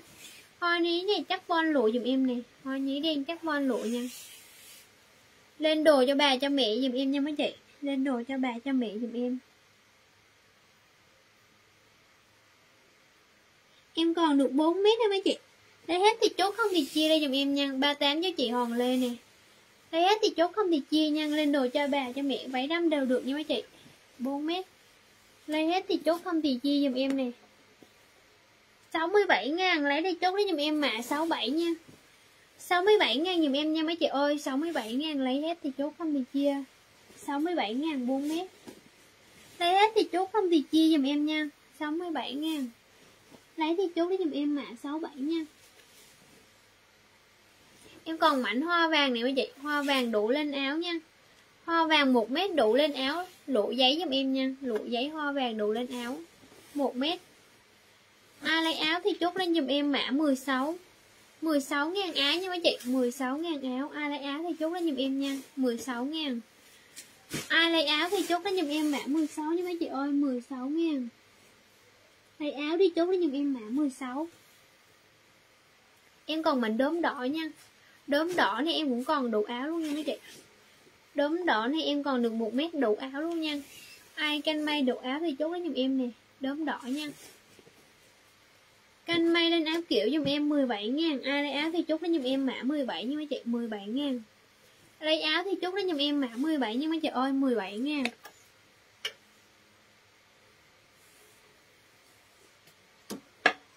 Hoa nhí này chắc bon lụa giùm em nè. Hoa nhí đen chắc bon lụa nha. Lên đồ cho bà cho mẹ giùm em nha mấy chị. Lên đồ cho bà cho mẹ giùm em. Em còn được 4 mét thôi mấy chị? Lấy hết thì chốt không thì chia ra giùm em nha. 38 cho chị Hoàng Lê nè. Lấy hết thì chốt không thì chia nha. Lên đồ cho bà cho mẹ váy đâm đều được nha mấy chị. 4 mét. Lấy hết thì chốt không thì chia giùm em nè. 67 ngàn, lấy đi chốt lấy giùm em mã 67 nha. 67 ngàn giùm em nha mấy chị ơi 67 ngàn lấy hết thì chốt không thì chia. 67 ngàn buôn mét Lấy hết thì chốt không thì chia giùm em nha 67 ngàn. Lấy thì chốt lấy giùm em mã 67 nha. Em còn mảnh hoa vàng này mấy chị, Hoa vàng đủ lên áo nha. Hoa vàng 1 mét đủ lên áo, Lụa giấy giùm em nha, Lụa giấy hoa vàng đủ lên áo. 1 mét. Ai lấy áo thì chốt lên dùm em mã 16 16 ngàn áo nha mấy chị. 16 ngàn áo. Ai lấy áo thì chốt lên dùm em nha. 16 ngàn. Ai lấy áo thì chốt lên dùm em mã 16 nha mấy chị ơi. 16 ngàn. Lấy áo đi chốt lên dùm em mã 16 Em còn mảnh đốm đỏ nha. Đốm đỏ này em cũng còn đủ áo luôn nha mấy chị. Đốm đỏ này em còn được một mét đủ áo luôn nha. Ai canh may đủ áo thì chốt lên dùm em nè. Đốm đỏ nha. Canh may lên áo kiểu giùm em 17 ngàn. Ai lấy áo thì chốt lên giùm em mã 17 nha mấy chị 17 ngàn. Lấy áo thì chốt lên giùm em mã 17 nha mấy chị ơi 17 ngàn.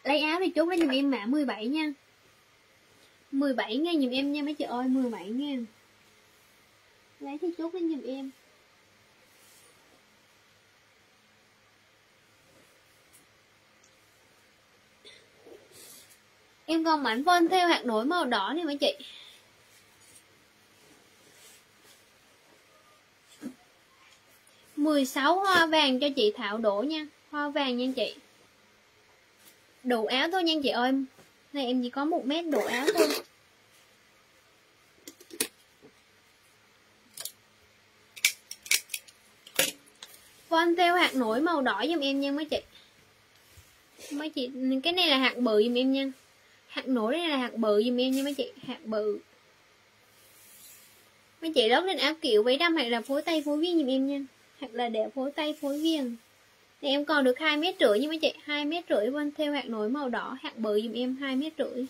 Lấy áo thì chốt lên giùm em mã 17 nha. 17 ngàn giùm em nha mấy chị ơi 17 ngàn. Lấy thì chốt lên giùm em. Em còn mảnh vân theo hạt nổi màu đỏ này mấy chị. mười sáu hoa vàng cho chị Thảo đổ nha. Hoa vàng nha chị. Đủ áo thôi nha chị ơi. Này, em chỉ có một mét đủ áo thôi. Vân theo hạt nổi màu đỏ giùm em nha mấy chị. Mấy chị, Cái này là hạt bự giùm em nha hạt nổi đây là hạt bự dùm em nha mấy chị, hạt bự. Mấy chị lót lên áo kiểu váy đâm hoặc là phối tay phối viên dùm em nha? Hoặc là để phối tay phối viên. Thì em còn được hai mét rưỡi nha mấy chị. Hai mét rưỡi bên theo hạt nổi màu đỏ, hạt bự dùm em hai mét rưỡi.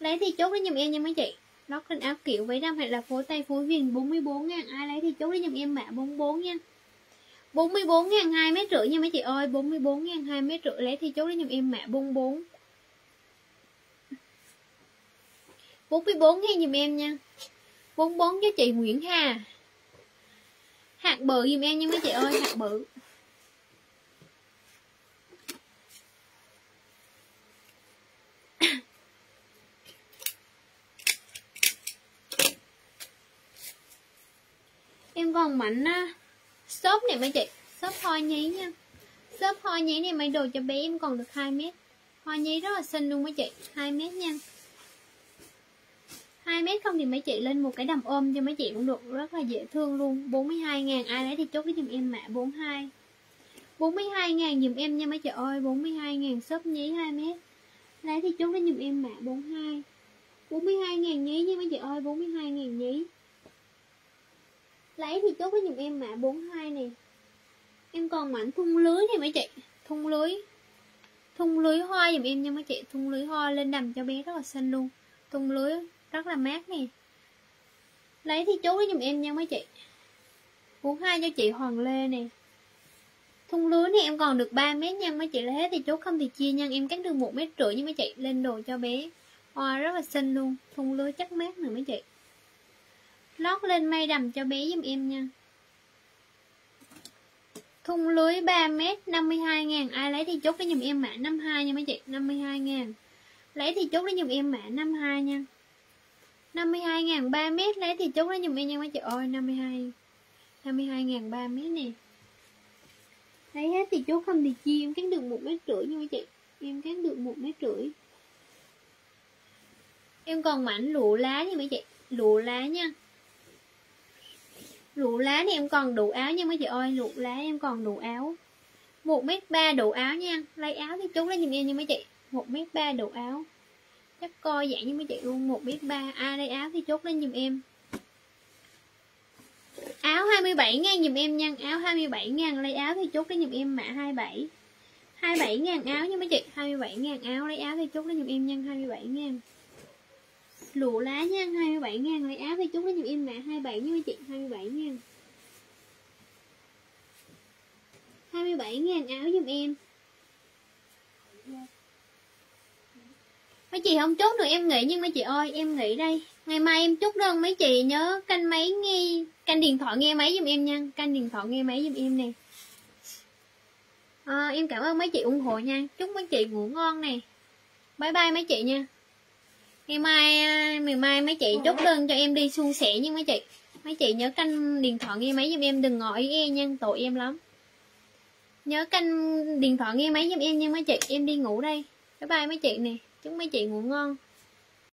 Lấy thì chốt đấy dùm em nha mấy chị. Lót lên áo kiểu váy đâm hoặc là phối tay phối viên 44 ngàn ai lấy thì chốt đấy dùm em mã 44 nha. 44 ngàn hai mét rưỡi nha mấy chị ơi 44 ngàn hai mét rưỡi. Lấy thì chốt đấy dùm em mã 44 44 nghe dùm em nha. 44 cho chị Nguyễn Hà Hạt bự dùm em nha mấy chị ơi, Hạt bự. Em còn mạnh á, Xốp này mấy chị. Xốp hoa nhí nha. Xốp hoa nhí này mấy đồ cho bé em còn được 2 mét. Hoa nhí rất là xinh luôn mấy chị. 2 mét nha. 2 mét không thì mấy chị lên một cái đầm ôm cho mấy chị cũng được, rất là dễ thương luôn. 42 ngàn, ai lấy thì chốt cái dùm em mã 42 42 ngàn dùm em nha mấy chị ơi 42 ngàn shop nhí 2 mét. Lấy thì chốt cái dùm em mã 42 42 ngàn nhí nha mấy chị ơi 42 ngàn nhí. Lấy thì chốt cái dùm em mã 42 này em còn mảnh thun lưới này mấy chị thun lưới. Thun lưới hoa dùm em nha mấy chị thun lưới hoa lên đầm cho bé rất là xinh luôn. Thun lưới rất là mát nè. Lấy thì chú lấy giùm em nha mấy chị. 42 cho chị Hoàng Lê nè. Thun lưới này em còn được 3 mét nha mấy chị. Lấy hết thì chú không thì chia nha. Em cắt được một mét rưỡi nha mấy chị. Lên đồ cho bé. Hoa rất là xinh luôn. Thun lưới chắc mát nè mấy chị. Lót lên may đầm cho bé giùm em nha. Thun lưới 3 mét 52 ngàn. Ai lấy thì chốt cái giùm em mã 52 nha mấy chị. 52 ngàn. Lấy thì chốt cái giùm em mã 52 nha. 52 ngàn 3 mét lấy thì chốt nó dùm em nha mấy chị. Ơi 52 52 ngàn 3 mét nè. Lấy hết, thì chốt không thì chia em cắt được một mét rưỡi nha mấy chị. Em cắt được một mét rưỡi. Em còn mảnh lụa lá nha mấy chị. Lụa lá nha. Lụa lá thì em còn đủ áo nha mấy chị ơi. Lụa lá em còn đủ áo. Một mét ba đủ áo nha. Lấy áo thì chú lấy dùm em nha mấy chị. Một mét ba đủ áo chắc coi dạng như mấy chị luôn, một biết ba. Ai đây, áo thì chốt lên giùm em. Áo 27 ngàn giùm em nha. Áo 27 ngàn, lấy áo thì chốt lên giùm em, mã 27 27 ngàn áo nha mấy chị. 27 ngàn áo, lấy áo thì chốt lên giùm em nha 27 ngàn. Lụa lá nha 27 ngàn, lấy áo thì chốt lên giùm em, mã 27 nha mấy chị 27 ngàn. 27 ngàn áo giùm em. Mấy chị không chốt được em nghĩ nhưng mấy chị ơi em nghĩ đây. Ngày mai em chốt đơn mấy chị nhớ canh máy nghe Canh điện thoại nghe máy giùm em nha. Canh điện thoại nghe máy giùm em nè. À, Em cảm ơn mấy chị ủng hộ nha. Chúc mấy chị ngủ ngon nè. Bye bye mấy chị nha. Ngày mai ờ, ngày mai mấy chị chốt đơn cho em đi suôn sẻ nha mấy chị. Mấy chị nhớ canh điện thoại nghe máy giùm em đừng ngỏ e nha. Tội em lắm. Nhớ canh điện thoại nghe máy giùm em nha mấy chị. Em đi ngủ đây. Bye bye mấy chị nè. Chúc mấy chị ngủ ngon.